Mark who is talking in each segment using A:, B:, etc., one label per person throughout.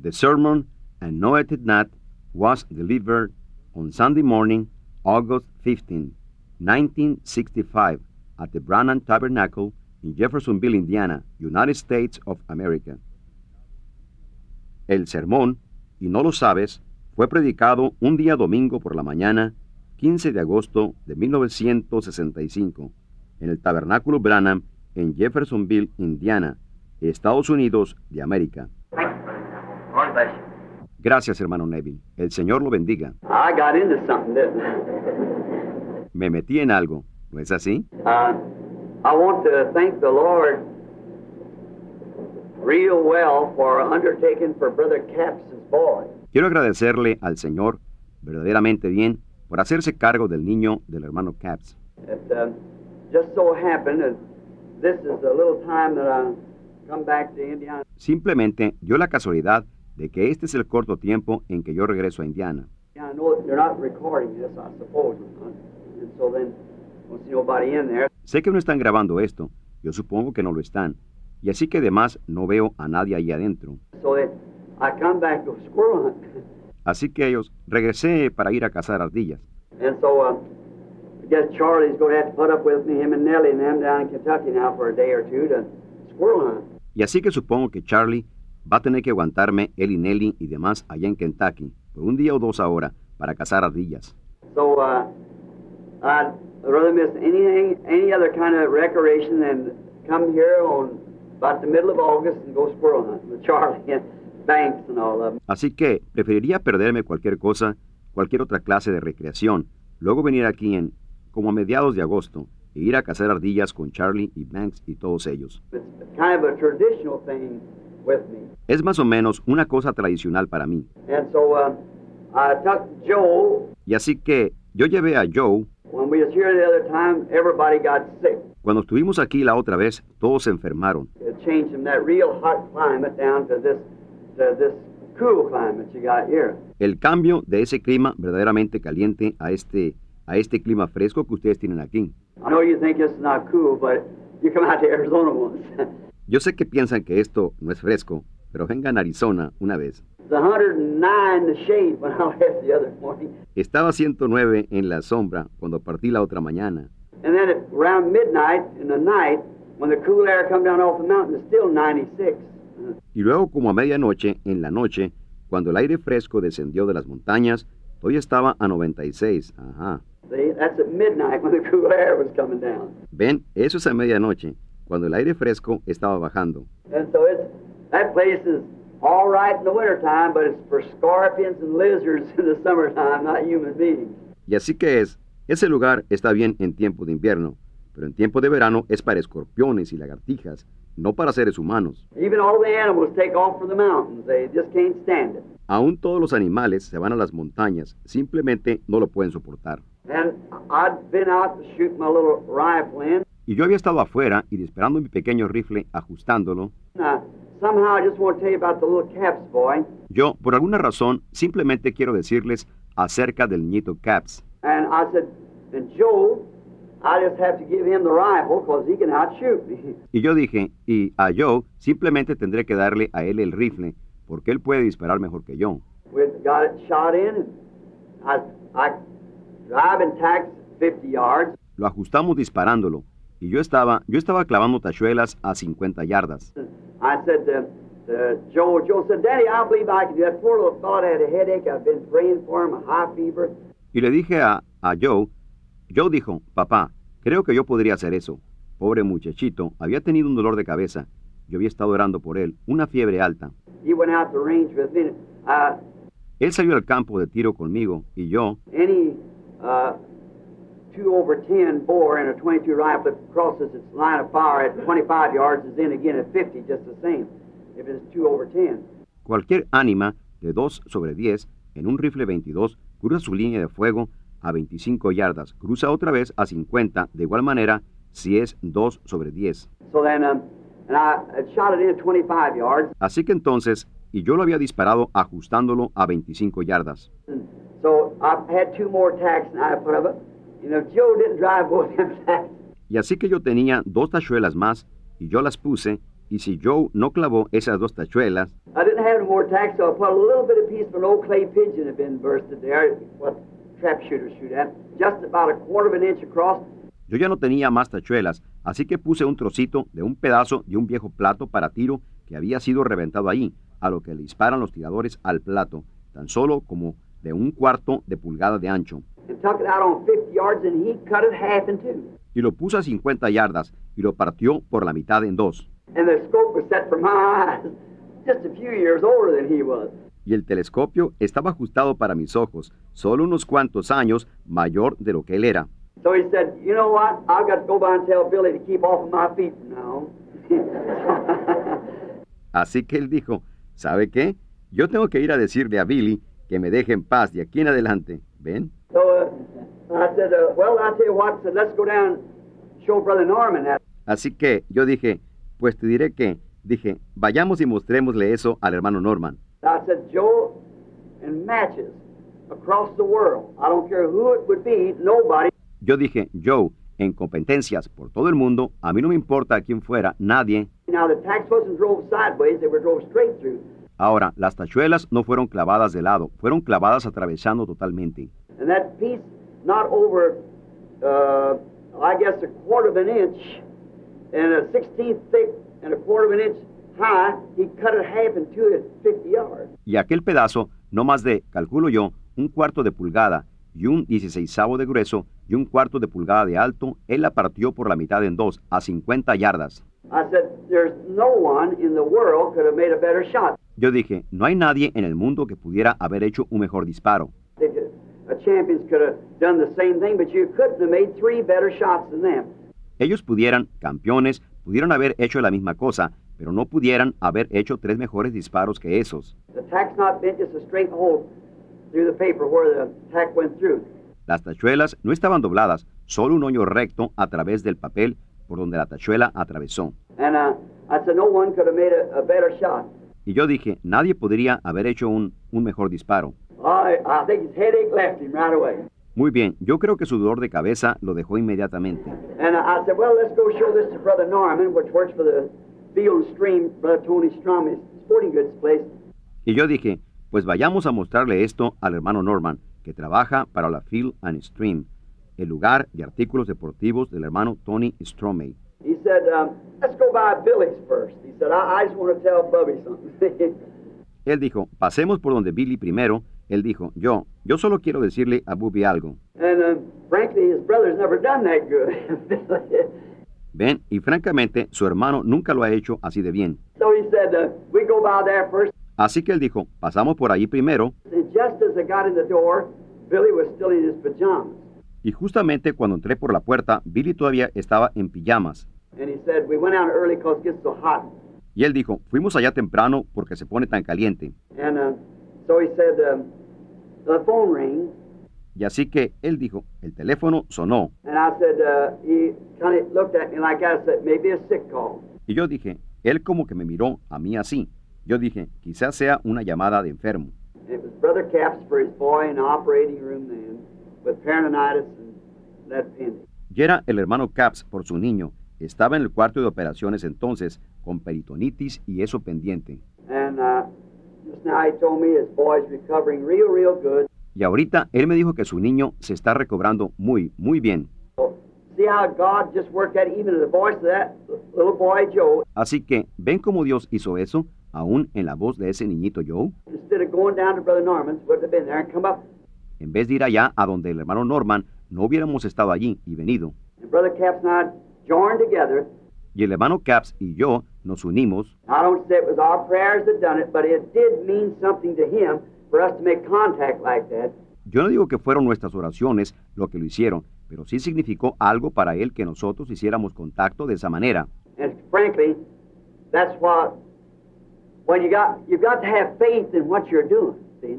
A: The sermon, and no it not, was delivered on Sunday morning, August 15, 1965, at the Branham Tabernacle in Jeffersonville, Indiana, United States of America. El sermón, y no lo sabes, fue predicado un día domingo por la mañana, 15 de agosto de 1965, en el Tabernáculo Branham en Jeffersonville, Indiana, Estados Unidos de América. Gracias, hermano Neville. El Señor lo bendiga.
B: I got into something, didn't I?
A: Me metí en algo, ¿no es así?
B: Uh, I want to thank the Lord real well for undertaking for Brother Capps' boy.
A: Quiero agradecerle al Señor verdaderamente bien por hacerse cargo del niño del hermano Caps.
B: It uh, just so happened that this is the little time that I come back to Indiana.
A: Simplemente dio la casualidad de que este es el corto tiempo en que yo regreso a Indiana. Sé que no están grabando esto, yo supongo que no lo están, y así que además no veo a nadie ahí adentro.
B: So that I come back to squirrel hunt.
A: Así que ellos regresé para ir a cazar ardillas.
B: Uh.
A: Y así que supongo que Charlie va a tener que aguantarme él y Nelly y demás allá en Kentucky por un día o dos ahora para cazar ardillas.
B: So uh, I'd rather miss anything, any other kind of recreation than come here on about the middle of August and go squirrel hunting with Charlie and Banks and all of them.
A: Así que preferiría perderme cualquier cosa, cualquier otra clase de recreación, luego venir aquí en como a mediados de agosto e ir a cazar ardillas con Charlie y Banks y todos ellos.
B: It's kind of a traditional thing.
A: Es más o menos una cosa tradicional para mí.
B: And so uh, I took Joe.
A: Y así que yo llevé a Joe,
B: When we was here the other time, everybody got sick.
A: cuando estuvimos aquí la otra vez, todos se enfermaron.
B: It changed from that real hot climate down to this to this cool climate you got here.
A: El cambio de ese clima verdaderamente caliente a este, a este clima fresco que ustedes tienen aquí.
B: I know you think this is not cool, but you come out to Arizona once.
A: Yo sé que piensan que esto no es fresco, pero vengan a Arizona una vez.
B: it's 109 in the shade when I left the other morning.
A: Estaba 109 en la sombra cuando partí la otra mañana.
B: And then at around midnight in the night, when the cool air come down off the mountain, it's still 96.
A: Y luego como a medianoche, en la noche, cuando el aire fresco descendió de las montañas, todavía estaba a 96. Ajá. Ven, eso es a medianoche, cuando el aire fresco estaba bajando.
B: And so it's that place is all right in the wintertime, but it's for scorpions and lizards in the summertime, not human beings.
A: Y así que es, ese lugar está bien en tiempo de invierno, pero en tiempo de verano es para escorpiones y lagartijas, no para seres humanos. Aún todos los animales se van a las montañas, simplemente no lo pueden soportar. Y yo había estado afuera y disparando mi pequeño rifle, ajustándolo. Yo, por alguna razón, simplemente quiero decirles acerca del niñito Caps.
B: And I said, and Joe, I just have to give him the rifle because he can outshoot me.
A: Y yo dije, y a Joe simplemente tendré que darle a él el rifle, porque él puede disparar mejor que yo.
B: We got it shot in, and I, I driving tacks 50 yards.
A: Lo ajustamos disparándolo, y yo estaba, yo estaba clavando tachuelas a 50 yardas.
B: I said to, to Joe, Joe said, Daddy, I believe I can do that. Poor little fella had a headache. I've been praying for him, a high fever.
A: Y le dije a, a Joe, Joe dijo, papá, creo que yo podría hacer eso. Pobre muchachito, había tenido un dolor de cabeza. Yo había estado orando por él, una fiebre alta.
B: He went out to range with me. Uh,
A: Él salió al campo de tiro conmigo y yo,
B: any uh, two over ten bore in a 22 rifle that crosses its line of fire at 25 yards is in again at 50, just the same. If it's two over ten.
A: cualquier ánima de 2 sobre 10 en un rifle 22 cruza su línea de fuego a 25 yardas, cruza otra vez a 50, de igual manera si es 2 sobre 10.
B: So then, um, and I shot it in at 25 yards.
A: Así que entonces, y yo lo había disparado ajustándolo a 25 yardas.
B: So I had two more tacks and I put
A: Y así que yo tenía dos tachuelas más y yo las puse, y si Joe no clavó esas dos tachuelas,
B: I didn't have no more tacks, so I put a little bit of piece of an old clay pigeon had been bursted there, what trap shooters shoot at, just about a quarter of an inch across.
A: Yo ya no tenía más tachuelas, así que puse un trocito de un pedazo de un viejo plato para tiro que había sido reventado allí, a lo que le disparan los tiradores al plato, tan solo como de un cuarto de pulgada de ancho.
B: and tuck it out on 50 yards, and he cut it half in two.
A: Y lo puso a 50 yardas y lo partió por la mitad en dos.
B: And the scope was set for my eyes, just a few years older than he was.
A: Y el telescopio estaba ajustado para mis ojos, solo unos cuantos años mayor de lo que él era.
B: So he said, You know what? I've got to go by and tell Billy to keep off of my feet from now on.
A: Así que él dijo, ¿sabe qué? Yo tengo que ir a decirle a Billy que me deje en paz de aquí en adelante. ¿Ven?
B: so I said, Well, I'll tell you what, I said, let's go down and show Brother Norman that.
A: Así que yo dije, pues te diré que, dije, vayamos y mostrémosle eso al hermano Norman.
B: I said, Joe, in matches across the world, I don't care who it would be, nobody
A: Yo dije, Joe, en competencias por todo el mundo, a mí no me importa quién fuera, nadie.
B: Now, the tacks wasn't drove sideways, they were drove straight through.
A: Ahora, las tachuelas no fueron clavadas de lado, fueron clavadas atravesando totalmente.
B: And that piece, not over, uh, I guess, a quarter of an inch and a sixteenth thick and a quarter of an inch high, he cut it half in two at 50 yards.
A: Y aquel pedazo, no más de, calculo yo, un cuarto de pulgada y un dieciséisavo de grueso y un cuarto de pulgada de alto, él la partió por la mitad en dos, a 50 yardas.
B: I said, there's no one in the world could have made a better shot.
A: Yo dije, no hay nadie en el mundo que pudiera haber hecho un mejor disparo. Ellos pudieran, campeones, pudieron haber hecho la misma cosa, pero no pudieran haber hecho tres mejores disparos que esos.
B: The tack's not bent, just a straight hole through the paper where the tack went through.
A: Las tachuelas no estaban dobladas, solo un hoyo recto a través del papel por donde la tachuela atravesó.
B: And uh, I said, no one could have made a, a better shot.
A: Y yo dije, nadie podría haber hecho un, un mejor disparo. Muy bien, yo creo que su dolor de cabeza lo dejó inmediatamente.
B: And I said, well, let's go show this to Brother Norman, which works for the Field and Stream, Brother Tony Strum, his sporting goods place.
A: Y yo dije, pues vayamos a mostrarle esto al hermano Norman, que trabaja para la Field and Stream, el lugar de artículos deportivos del hermano Tony Stromey.
B: He said, um, let's go by Billy's first. He said, I, I just want to tell Bubby something.
A: Él dijo, pasemos por donde Billy primero. Él dijo, yo, yo solo quiero decirle a Bubby algo.
B: and uh, frankly, his brother's never done that good.
A: Ven, y francamente, su hermano nunca lo ha hecho así de bien.
B: so he said, uh, we go by there first.
A: Así que él dijo, pasamos por allí primero,
B: And just as I got in the door, Billy was still in his pajamas.
A: y justamente cuando entré por la puerta, Billy todavía estaba en pijamas.
B: And he said, we went out early because it gets so hot.
A: Y él dijo, fuimos allá temprano porque se pone tan caliente.
B: And uh, so he said, um, the phone rang.
A: Y así que él dijo, el teléfono sonó.
B: And I said, uh, he kind of looked at me like I said, maybe a sick call.
A: Y yo dije, él como que me miró a mí así. Yo dije, quizás sea una llamada de enfermo.
B: And it was Brother Caps for his boy in the operating room then with peritonitis and that appendix.
A: Y era el hermano Caps por su niño. Estaba en el cuarto de operaciones entonces, con peritonitis y eso pendiente.
B: And uh, real, real.
A: Y ahorita él me dijo que su niño se está recobrando muy, muy bien.
B: So, see how God just worked that even in the voice of that little boy Joe.
A: Así que, ¿ven cómo Dios hizo eso? Aún en la voz de ese niñito Joe.
B: Instead of going down to Brother Norman's, would have been there and come up.
A: En vez de ir allá a donde el hermano Norman, no hubiéramos estado allí y venido.
B: And Joined together.
A: Y el hermano Caps y yo nos unimos.
B: I don't say it was our prayers that done it, but it did mean something to him for us to make contact like that.
A: Yo no digo que fueron nuestras oraciones lo que lo hicieron, pero sí significó algo para él que nosotros hiciéramos contacto de esa manera.
B: And frankly, that's what when you got you've got to have faith in what you're doing. See?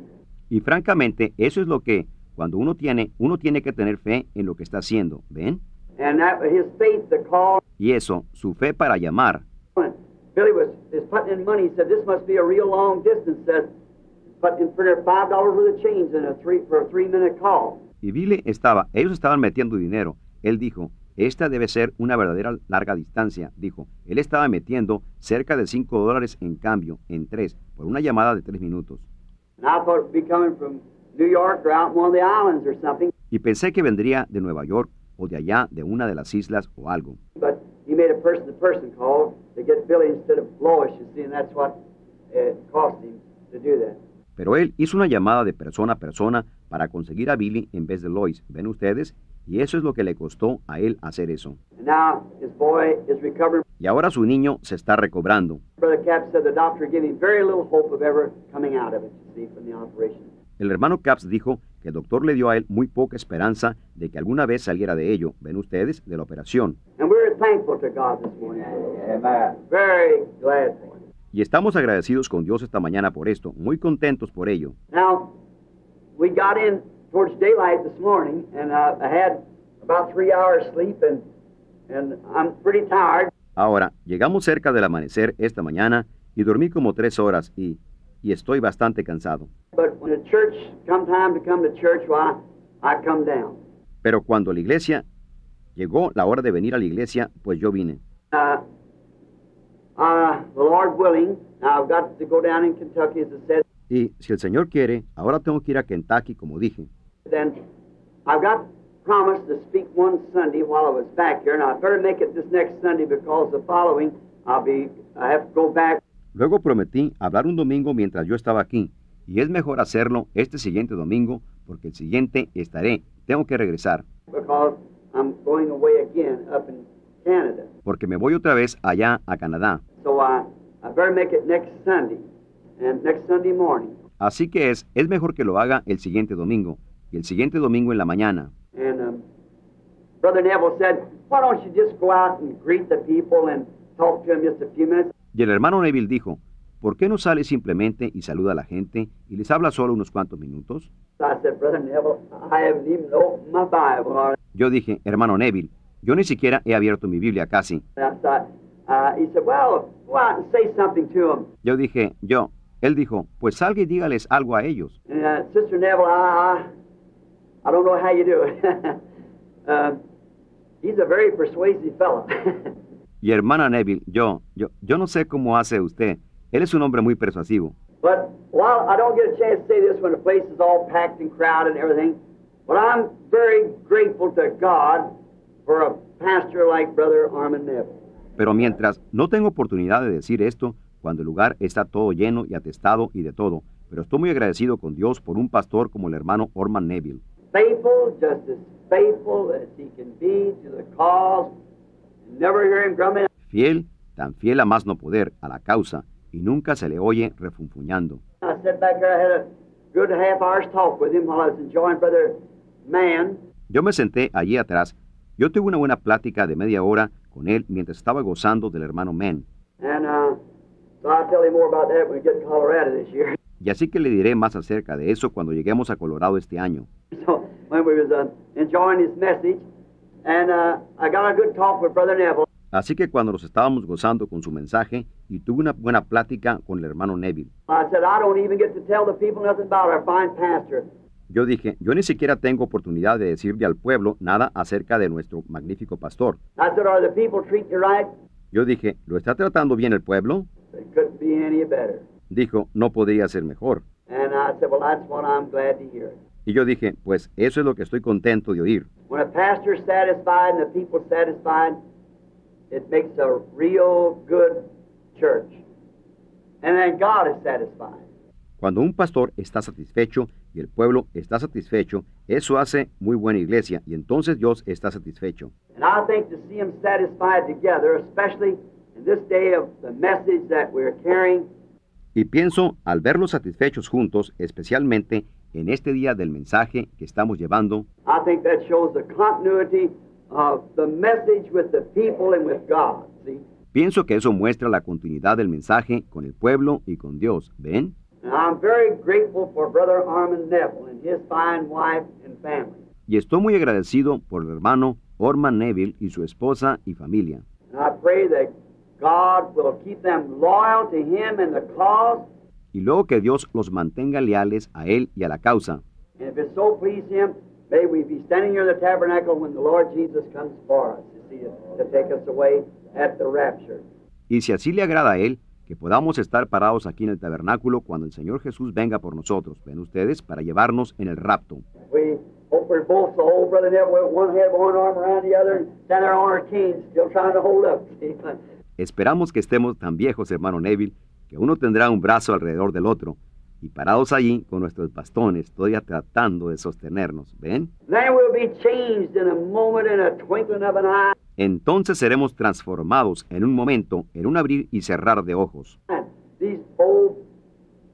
A: Y francamente, eso es lo que, cuando uno tiene, uno tiene que tener fe en lo que está haciendo, ¿ven?
B: And that his faith to call.
A: Y eso, su fe para llamar.
B: Billy was is putting in money. He said this must be a real long distance. Said putting in for their five dollars worth of change in a three for a three minute call.
A: Y Billy estaba, ellos estaban metiendo dinero. Él dijo, Esta debe ser una verdadera larga distancia, dijo. Él estaba metiendo cerca de 5 dólares en cambio, en tres, por una llamada de tres minutos.
B: And I thought it'd be coming from New York or out in one of the islands or something.
A: Y pensé que vendría de Nueva York o de allá, de una de las islas o algo.
B: But he made a person-to-person call to get Billy instead of Lois, you see, and that's what it cost him to do that.
A: Pero él hizo una llamada de persona a persona para conseguir a Billy en vez de Lois. ¿Ven ustedes? Y eso es lo que le costó a él hacer eso. Y ahora su niño se está recobrando. El hermano Capps dijo que el doctor le dio a él muy poca esperanza de que alguna vez saliera de ello, ven ustedes, de la operación.
B: And we're thankful to God this morning. Amen. Very glad for it.
A: Y estamos agradecidos con Dios esta mañana por esto, muy contentos por ello.
B: Now, we got in towards daylight this morning, and uh, I had about three hours sleep, and, and I'm pretty tired.
A: Ahora, llegamos cerca del amanecer esta mañana y dormí como tres horas y, y estoy bastante cansado.
B: But when the church come time to come to church, why, I come down.
A: Pero cuando la iglesia llegó la hora de venir a la iglesia, pues yo vine.
B: Uh, uh, the Lord willing, now I've got to go down in Kentucky, as I said.
A: Y si el Señor quiere, ahora tengo que ir a Kentucky, como dije.
B: Then I've got promised to speak one Sunday while I was back here, and I better make it this next Sunday because the following I'll be I have to go back.
A: Luego prometí hablar un domingo mientras yo estaba aquí, y es mejor hacerlo este siguiente domingo porque el siguiente estaré, tengo que regresar,
B: because I'm going away again up in Canada.
A: porque me voy otra vez allá a Canadá.
B: So I, I better make it next Sunday, and next Sunday morning.
A: Así que es, es mejor que lo haga el siguiente domingo, y el siguiente domingo en la mañana.
B: And um, Brother Neville said, why don't you just go out and greet the people and talk to them just a few minutes?
A: Y el hermano Neville dijo, ¿por qué no sale simplemente y saluda a la gente y les habla solo unos cuantos minutos? Yo dije, hermano Neville, yo ni siquiera he abierto mi Biblia casi.
B: and I thought, he said, well, go out and say something to them.
A: Yo dije, yo. Él dijo, pues salga y dígales algo a ellos. Y hermana Neville, yo, yo, yo no sé cómo hace usted. Él es un hombre muy persuasivo.
B: but while I don't get a chance to say this when the place is all packed and crowded and everything, but I'm very grateful to God for a pastor like Brother Armin Neville.
A: Pero mientras no tengo oportunidad de decir esto, cuando el lugar está todo lleno y atestado y de todo, pero estoy muy agradecido con Dios por un pastor como el hermano Orman Neville,
B: Faithful, just as faithful as he can be to the cause. Never hear him grumbling.
A: Fiel, tan fiel a más no poder, a la causa, y nunca se le oye refunfuñando.
B: I sat back there, I had a good half hour's talk with him while I was enjoying Brother Mann.
A: Yo me senté allí atrás. Yo tuve una buena plática de media hora con él mientras estaba gozando del hermano Men.
B: And uh, so I'll tell you more about that when we get to Colorado this year.
A: Y así que le diré más acerca de eso cuando lleguemos a Colorado este año.
B: So when we was uh,
A: Así que cuando nos estábamos gozando con su mensaje y tuve una buena plática con el hermano Neville,
B: I said, I don't even get to tell the people nothing about our fine pastor.
A: yo dije, yo ni siquiera tengo oportunidad de decirle al pueblo nada acerca de nuestro magnífico pastor.
B: I said, Are the people treating you right?
A: Yo dije, ¿lo está tratando bien el pueblo?
B: It couldn't be any better.
A: Dijo, no podría ser mejor. Y yo dije, pues eso es lo que estoy contento de oír.
B: When a pastor's satisfied and the people satisfied, it makes a real good church. And then God is satisfied.
A: Cuando un pastor está satisfecho y el pueblo está satisfecho, eso hace muy buena iglesia y entonces Dios está satisfecho.
B: And I think to see them satisfied together, especially in this day of the message that we're carrying,
A: Y pienso al verlos satisfechos juntos, especialmente en este día del mensaje que estamos llevando,
B: I think that shows the continuity of the message with the people and with God. See?
A: pienso que eso muestra la continuidad del mensaje con el pueblo y con Dios. ¿Ven?
B: And I'm very grateful for Brother Armin Neville and his fine wife and family.
A: Y estoy muy agradecido por el hermano Orman Neville y su esposa y familia.
B: And I pray that God will keep them loyal to Him and the cause.
A: Y luego que Dios los mantenga leales a Él y a la causa.
B: And if it so please Him, May we be standing here in the tabernacle when the Lord Jesus comes for us, you see, to take us away at the rapture.
A: Y si así le agrada a Él, que podamos estar parados aquí en el tabernáculo cuando el Señor Jesús venga por nosotros, ven ustedes, para llevarnos en el rapto.
B: We hope we're both so old, Brother Neville, one head, one arm around the other, and stand there on our canes, still trying to hold up. see.
A: Esperamos que estemos tan viejos, hermano Neville, que uno tendrá un brazo alrededor del otro, y parados allí con nuestros bastones, todavía tratando de sostenernos, ¿ven?
B: Then we'll be changed in a moment, in a twinkling of an eye.
A: Entonces seremos transformados en un momento, en un abrir y cerrar de ojos.
B: And these old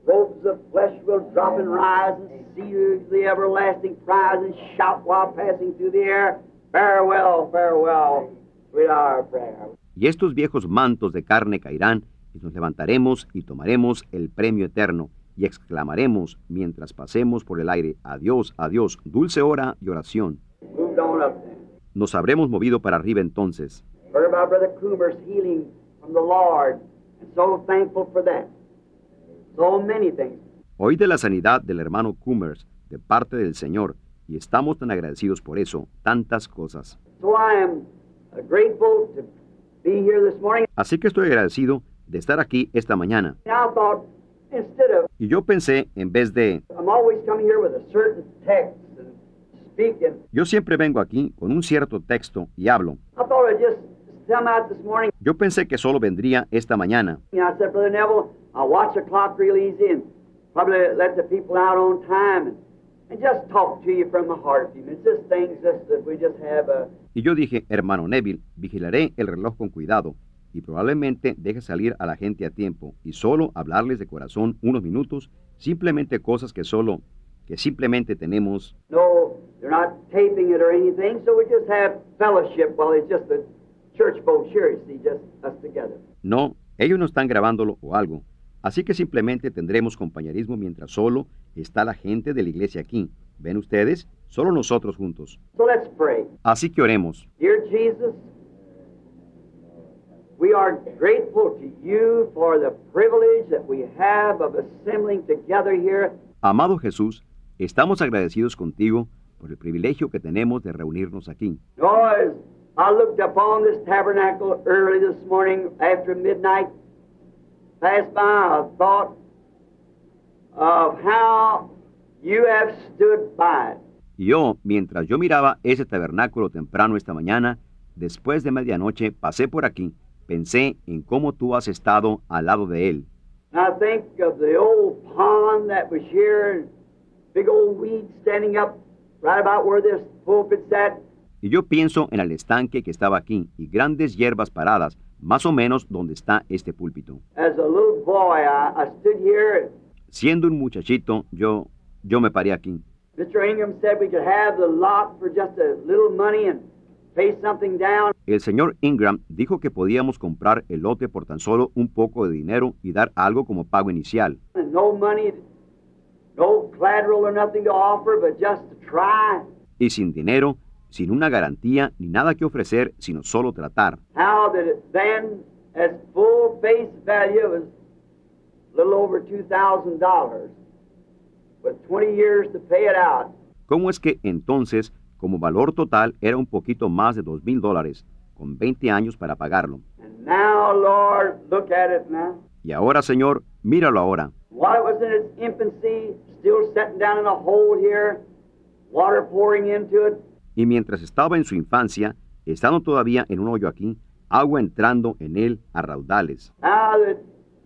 B: robes of flesh will drop and rise and see the everlasting prize and shout while passing through the air. Farewell, farewell, sweet our prayer.
A: Y estos viejos mantos de carne caerán, y nos levantaremos y tomaremos el premio eterno, y exclamaremos mientras pasemos por el aire, adiós, adiós, dulce hora y oración. Nos habremos movido para arriba entonces. Oí de la sanidad del hermano Cummers de parte del Señor, y estamos tan agradecidos por eso, tantas cosas.
B: So I am grateful to be here this morning.
A: Así que estoy agradecido de estar aquí esta mañana. Y yo pensé, en vez de, yo siempre vengo aquí con un cierto texto y hablo. Yo pensé que solo vendría esta mañana. Y yo dije, hermano Neville, vigilaré el reloj con cuidado y probablemente deje salir a la gente a tiempo y solo hablarles de corazón unos minutos, simplemente cosas que solo, que simplemente tenemos.
B: no, they're not taping it or anything, so we just have fellowship. Well, it's just a church boat here, see, just us together.
A: No, ellos no están grabándolo o algo. Así que simplemente tendremos compañerismo mientras solo está la gente de la iglesia aquí. ¿Ven ustedes? Solo nosotros juntos.
B: So let's pray.
A: Así que oremos.
B: Dear Jesus, we are grateful to you for the privilege that we have of assembling together here
A: Amado Jesús, estamos agradecidos contigo por el privilegio que tenemos de reunirnos aquí.
B: No, as I looked upon this tabernacle early this morning after midnight, passed by, I thought of how you have stood by it.
A: Y yo, mientras yo miraba ese tabernáculo temprano esta mañana, después de medianoche pasé por aquí, pensé en cómo tú has estado al lado de él.
B: I think of the old pond that was here, and big old weeds standing up right about where this pulpit's at.
A: Y yo pienso en el estanque que estaba aquí y grandes hierbas paradas, más o menos donde está este púlpito.
B: As a little boy, I, I stood here,
A: Siendo un muchachito, yo, yo me paré aquí.
B: Mr. Ingram said we could have the lot for just a little money and pay something down.
A: El señor Ingram dijo que podíamos comprar el lote por tan solo un poco de dinero y dar algo como pago inicial. Y sin dinero, sin una garantía ni nada que ofrecer, sino solo tratar.
B: How that it then, as full face value, was a little over two thousand dollars, with twenty years to pay it out.
A: ¿Cómo es que entonces, como valor total, era un poquito más de dos mil dólares, con 20 años para pagarlo?
B: And now, Lord, look at it now.
A: Y ahora, Señor, míralo ahora.
B: While it was in its infancy, still sitting down in a hole here, water pouring into it,
A: Y mientras estaba en su infancia, estando todavía en un hoyo aquí, agua entrando en él a raudales.
B: Now that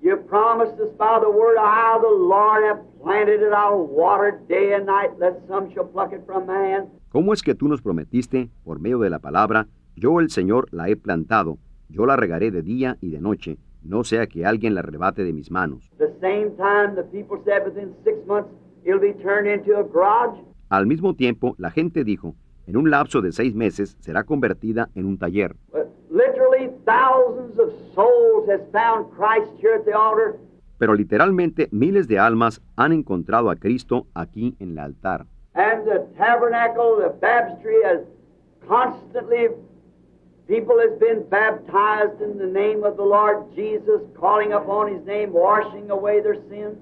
B: you promised us by the word, I, the Lord, have planted it, I'll water day and night, lest some shall pluck it from my hand.
A: ¿Cómo es que tú nos prometiste, por medio de la palabra, yo el Señor la he plantado, yo la regaré de día y de noche, no sea que alguien la arrebate de mis manos?
B: The same time, the people said within six months it'll be turned into a garage.
A: Al mismo tiempo, la gente dijo, en un lapso de seis meses será convertida en un taller.
B: But literally, thousands of souls has found Christ here at the altar.
A: Pero literalmente miles de almas han encontrado a Cristo aquí en el altar.
B: And the tabernacle, the baptistry, has constantly, people has been baptized in the name of the Lord Jesus, calling upon His name, washing away their sins.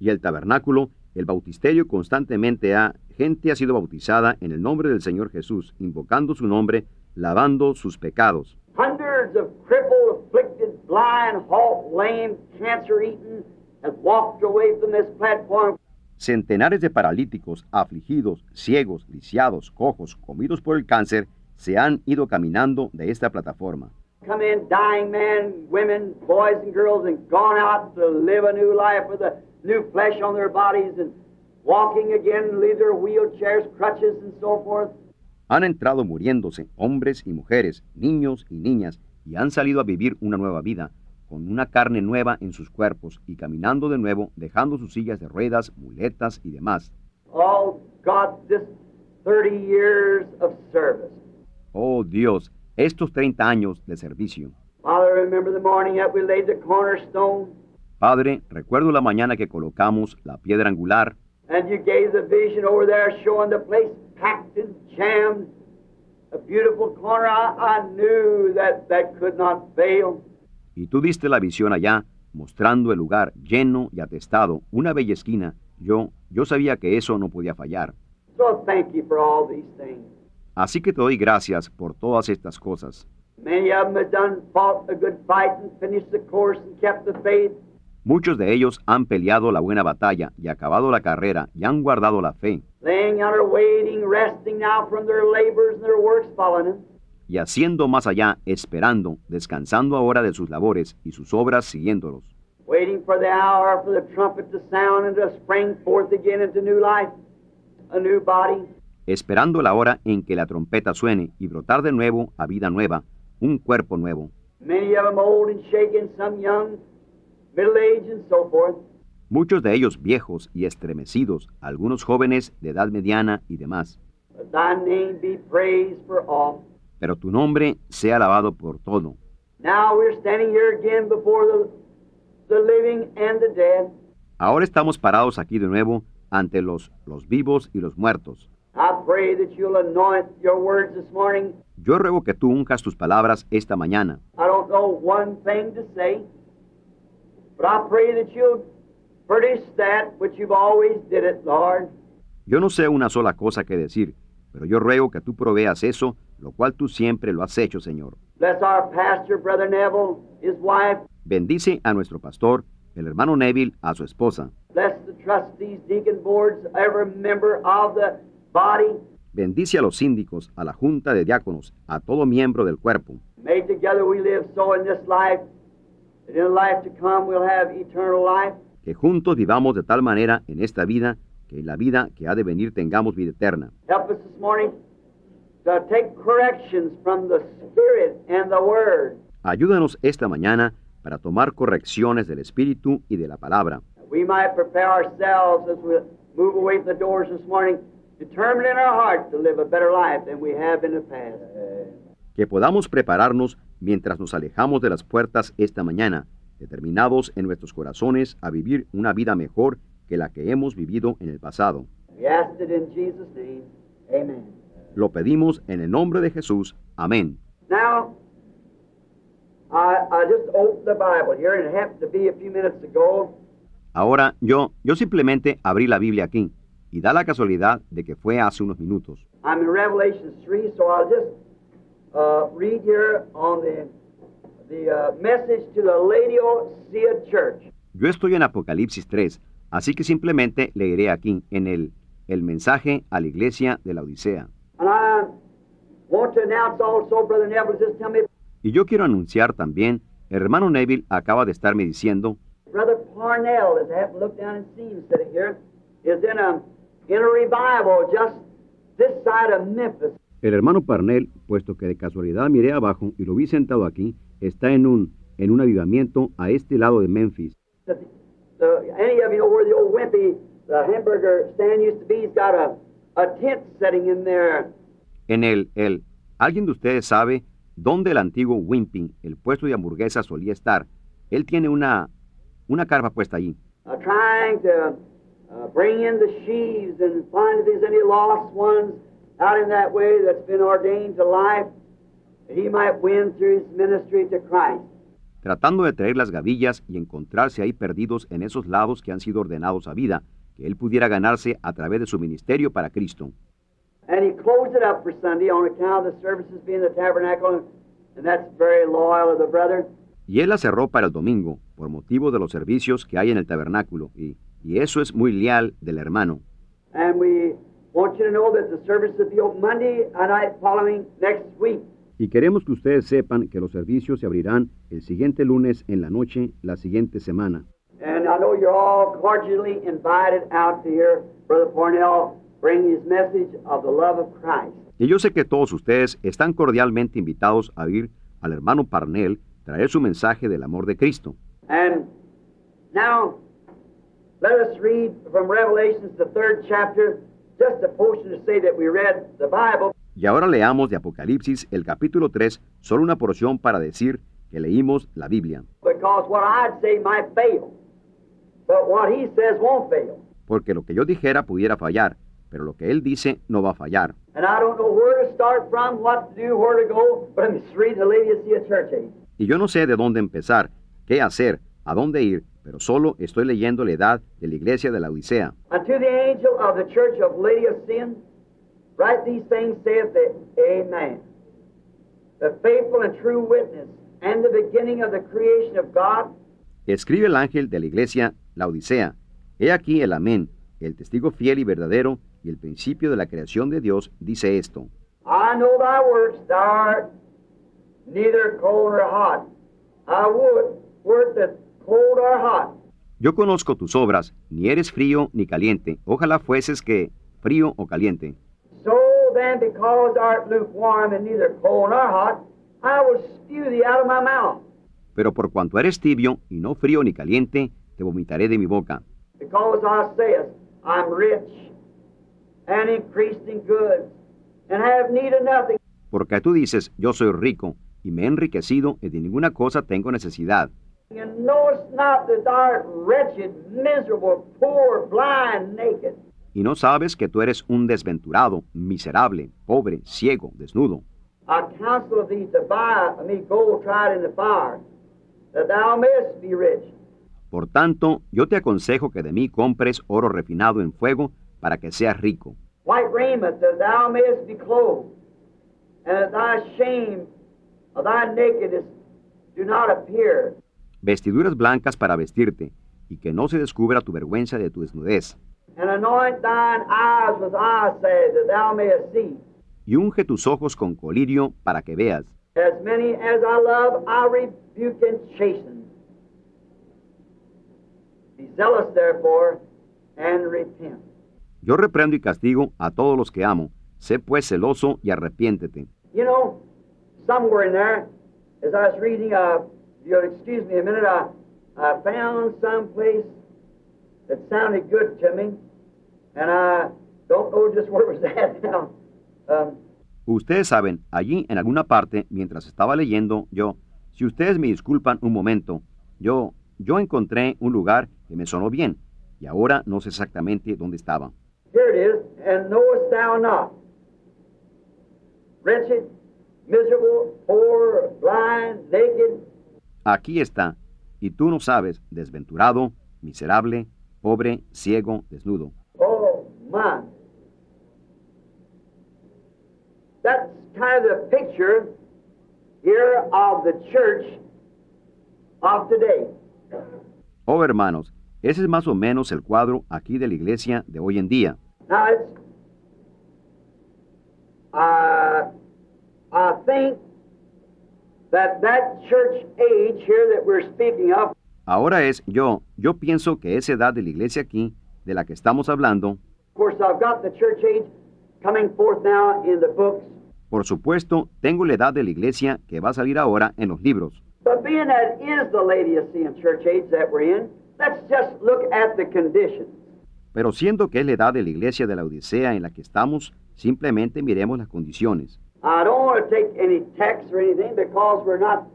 A: Y el tabernáculo El bautisterio constantemente ha, gente ha sido bautizada en el nombre del Señor Jesús, invocando su nombre, lavando sus pecados.
B: Hundreds of crippled, afflicted, blind, halt, lame, cancer eaten have walked away from this platform.
A: Centenares de paralíticos, afligidos, ciegos, lisiados, cojos, comidos por el cáncer, se han ido caminando de esta plataforma.
B: Come in, dying men, women, boys and girls, and gone out to live a new life with a new flesh on their bodies and walking again, leave their wheelchairs, crutches, and so forth.
A: Han entrado muriéndose hombres y mujeres, niños y niñas, y han salido a vivir una nueva vida, con una carne nueva en sus cuerpos y caminando de nuevo, dejando sus sillas de ruedas, muletas y demás.
B: Oh, God, this 30 years of service.
A: Oh Dios, estos 30 años de servicio. Padre, recuerdo la mañana que colocamos la piedra angular
B: and you gave the vision over there showing the place packed and jammed. A beautiful corner. I, I knew that that could not fail.
A: y tú diste la visión allá, mostrando el lugar lleno y atestado, una bella esquina. Yo, yo sabía que eso no podía fallar.
B: So thank you for all these things.
A: Así que te doy gracias por todas estas cosas.
B: Many of them have done fought a good fight and finished the course and kept the faith.
A: Muchos de ellos han peleado la buena batalla y acabado la carrera y han guardado la fe, y haciendo más allá, esperando, descansando ahora de sus labores y sus obras siguiéndolos,
B: Waiting
A: esperando la hora en que la trompeta suene y brotar de nuevo a vida nueva, un cuerpo nuevo. Muchos de ellos viejos y estremecidos, algunos jóvenes de edad mediana y demás. Pero tu nombre sea alabado por todo. Ahora estamos parados aquí de nuevo ante los, los vivos y los muertos.
B: I pray that you'll anoint your words this morning.
A: Yo ruego que tú unjas tus palabras esta mañana.
B: I don't know one thing to say, but I pray that you'll produce that which you've always did it, Lord.
A: Yo no sé una sola cosa que decir, pero yo ruego que tú proveas eso, lo cual tú siempre lo has hecho, Señor.
B: Bless our pastor, Brother Neville, his wife.
A: Bendice a nuestro pastor, el hermano Neville, a su esposa. Bendice a los síndicos, a la junta de diáconos, a todo miembro del cuerpo.
B: Made together we live so in this life that in the life to come we'll have eternal life.
A: Que juntos vivamos de tal manera en esta vida que en la vida que ha de venir tengamos vida eterna.
B: Help us this morning to take corrections from the Spirit and the Word.
A: Ayúdanos esta mañana para tomar correcciones del Espíritu y de la palabra,
B: We might prepare ourselves as we move away from the doors this morning, determined in our hearts to live a better life than we have in the past.
A: que podamos prepararnos mientras nos alejamos de las puertas esta mañana, determinados en nuestros corazones a vivir una vida mejor que la que hemos vivido en el pasado.
B: We ask it in Jesus' name. Amen.
A: Lo pedimos en el nombre de Jesús. Amén.
B: Now, I, I just opened the Bible here, and it happened to be a few minutes ago.
A: Ahora yo, yo simplemente abrí la Biblia aquí y da la casualidad de que fue hace unos minutos.
B: I'm in Revelation 3, so I'll just uh, read here on the, the uh, message to the Laodicea Church.
A: Yo estoy en Apocalipsis 3, así que simplemente leeré aquí en el, el mensaje a la iglesia de la Odisea.
B: And I want to announce also, Brother Neville, just tell me,
A: Y yo quiero anunciar también, hermano Neville acaba de estarme diciendo
B: Brother Parnell, as I happen to look down and see him sitting here, is in a, in a revival just this side of Memphis.
A: El hermano Parnell, puesto que de casualidad miré abajo y lo vi sentado aquí, está en un, en un avivamiento a este lado de Memphis.
B: The, the, any of you know where the old Wimpy, the hamburger stand used to be? He's got a, a tent setting in there.
A: En el, el, ¿alguien de ustedes sabe dónde el antiguo Wimpy, el puesto de hamburguesas, solía estar? Él tiene una, una carpa puesta allí,
B: uh, trying to uh, bring in the sheaves and find if there's any lost ones out in that way that's been ordained to life, that he might win through his ministry to Christ.
A: tratando de traer las gavillas y encontrarse ahí perdidos en esos lados que han sido ordenados a vida, que él pudiera ganarse a través de su ministerio para Cristo.
B: And he closed it up for Sunday on account of the services being in the tabernacle, and that's very loyal of the brother.
A: Y él la cerró para el domingo, por motivo de los servicios que hay en el tabernáculo, y, y eso es muy leal del hermano.
B: And we want you to know that the service will be open Monday night following next week.
A: Y queremos que ustedes sepan que los servicios se abrirán el siguiente lunes en la noche, la siguiente semana.
B: And I know you're all cordially invited out to hear Brother Parnell bring his message of the love of Christ.
A: Y yo sé que todos ustedes están cordialmente invitados a oír al hermano Parnell traer su mensaje del amor de Cristo.
B: And now, let us read from Revelations, the third chapter, just a portion to say that we read the Bible.
A: Y ahora leamos de Apocalipsis el capítulo 3, solo una porción para decir que leímos la Biblia.
B: Because what I'd say might fail, but what he says won't fail.
A: Porque lo que yo dijera pudiera fallar, pero lo que él dice no va a fallar.
B: And I don't know where to start from, what to do, where to go, but I'm just reading the Laodicea Church Age.
A: Y yo no sé de dónde empezar, qué hacer, a dónde ir, pero solo estoy leyendo la edad de la iglesia de la Odisea.
B: Unto the angel of the church of Laodicea, write these things, saith the Amen. The faithful and true witness, and the beginning of the creation of God,
A: Escribe el ángel de la iglesia, la Odisea. He aquí el amén, el testigo fiel y verdadero, y el principio de la creación de Dios, dice esto.
B: I know thy works, thou art neither cold nor hot. I would wert that cold or hot.
A: Yo conozco tus obras, ni eres frío ni caliente. Ojalá fueses que frío o caliente.
B: So then, because art lukewarm and neither cold nor hot, I will spew thee out of my mouth.
A: Pero por cuanto eres tibio y no frío ni caliente, te vomitaré de mi boca.
B: Because sayest, I'm rich and increased in goods, and have need of nothing,
A: Porque tú dices, yo soy rico y me he enriquecido y de ninguna cosa tengo necesidad.
B: And knowest not that thou art wretched, miserable, poor, blind, naked.
A: Y no sabes que tú eres un desventurado, miserable, pobre, ciego, desnudo.
B: I counsel of thee to buy of me gold tried in the fire, that thou mayest be rich,
A: Por tanto, yo te aconsejo que de mí compres oro refinado en fuego para que seas rico, vestiduras blancas para vestirte, y que no se descubra tu vergüenza de tu desnudez,
B: and anoint thine eyes with eye salve, that thou mayest see.
A: y unge tus ojos con colirio para que veas.
B: As many as I love, I rebuke and chasten. Be zealous, therefore, and repent.
A: Yo reprendo y castigo a todos los que amo. Sé pues celoso y arrepiéntete.
B: You know, somewhere in there, as I was reading, uh, if you'll excuse me a minute, I, I found some place that sounded good to me, and I don't know just where was at now. Um,
A: Ustedes saben, allí en alguna parte, mientras estaba leyendo, yo, si ustedes me disculpan un momento, yo, yo encontré un lugar que me sonó bien, y ahora no sé exactamente dónde estaba.
B: here it is, and knowest thou not? Wretched, miserable, poor, blind, naked,
A: Aquí está, y tú no sabes, desventurado, miserable, pobre, ciego, desnudo.
B: Oh, my. That's kind of the picture here of the church of today.
A: Oh hermanos, ese es más o menos el cuadro aquí de la iglesia de hoy en día.
B: Now, it's, uh, I think that that church age here that we're speaking of
A: Ahora es yo, yo pienso que esa edad de la iglesia aquí, de la que estamos hablando,
B: Of course, I've got the church age coming forth now in the books.
A: por supuesto, tengo la edad de la iglesia que va a salir ahora en los libros.
B: But being that is the Laodicean church age that we're in, let's just look at the conditions.
A: Pero siendo que es la edad de la iglesia de la Odisea en la que estamos, simplemente miremos las condiciones.
B: I don't want to take any text or anything because we're not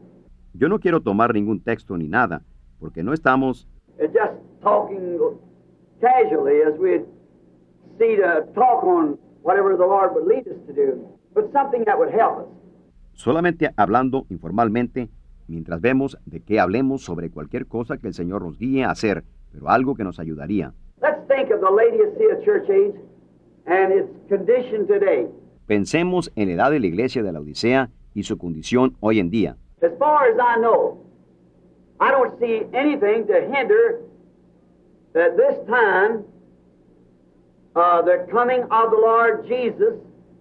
A: Yo no quiero tomar ningún texto ni nada, porque no estamos,
B: just talking casually as we see to talk on whatever the Lord would lead us to do, but something that would help us.
A: solamente hablando informalmente, mientras vemos de qué hablemos sobre cualquier cosa que el Señor nos guíe a hacer, pero algo que nos ayudaría.
B: Let's think of the Laodicea church age and its condition today.
A: Pensemos en la edad de la iglesia de la Odisea y su condición hoy en día.
B: As far as I know, I don't see anything to hinder at this time uh, the coming of the Lord Jesus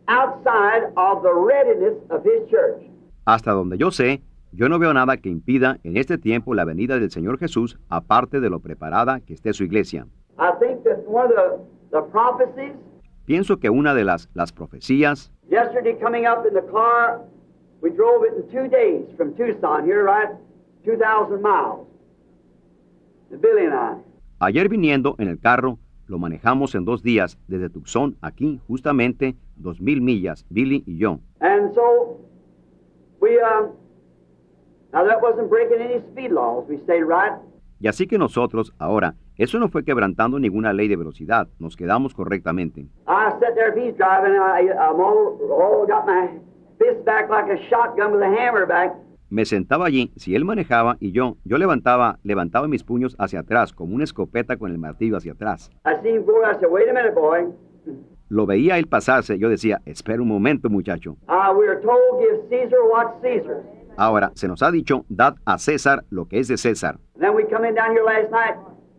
B: outside of the readiness of His church.
A: Hasta donde yo sé, yo no veo nada que impida en este tiempo la venida del Señor Jesús, aparte de lo preparada que esté su iglesia.
B: I think that one of the, the prophecies
A: Pienso que una de las, las profecías,
B: yesterday coming up in the car, we drove it in two days from Tucson here, right? 2,000 miles. Billy and I.
A: ayer viniendo en el carro, lo manejamos en dos días desde Tucson, aquí, justamente, dos mil millas, Billy y yo.
B: And so we, um, now that wasn't breaking any speed laws. We stayed right.
A: Y así que nosotros, ahora, eso no fue quebrantando ninguna ley de velocidad, nos quedamos correctamente. Me sentaba allí, si él manejaba y yo, yo levantaba, levantaba mis puños hacia atrás, como una escopeta con el martillo hacia atrás. Lo veía él pasarse, yo decía, espera un momento muchacho.
B: Caesar's.
A: Ahora, se nos ha dicho, dad a César lo que es de César.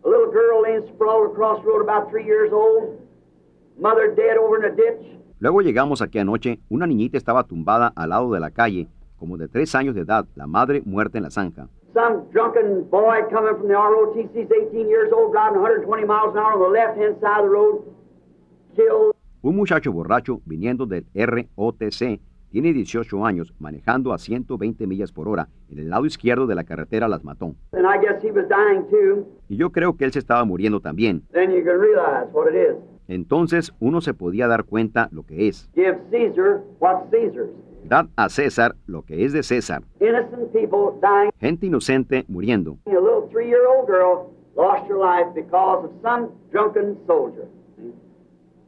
B: In a little girl laying sprawled across the road about three years old, mother dead over in a ditch.
A: Luego llegamos aquí anoche, una niñita estaba tumbada al lado de la calle, como de tres años de edad, la madre muerta en la zanja.
B: Some drunken boy coming from the ROTC's 18 years old, driving 120 miles an hour on the left-hand side of the road, killed.
A: Un muchacho borracho viniendo del ROTC, tiene 18 años, manejando a 120 millas por hora, en el lado izquierdo de la carretera las mató.
B: And I guess he was dying too.
A: Y yo creo que él se estaba muriendo también.
B: Then you can realize what it is.
A: Entonces uno se podía dar cuenta lo que es.
B: Give Caesar what's Caesar's.
A: Dad a César lo que es de César.
B: Innocent people dying.
A: Gente inocente muriendo.
B: A little three-year-old girl lost her life because of some drunken soldier.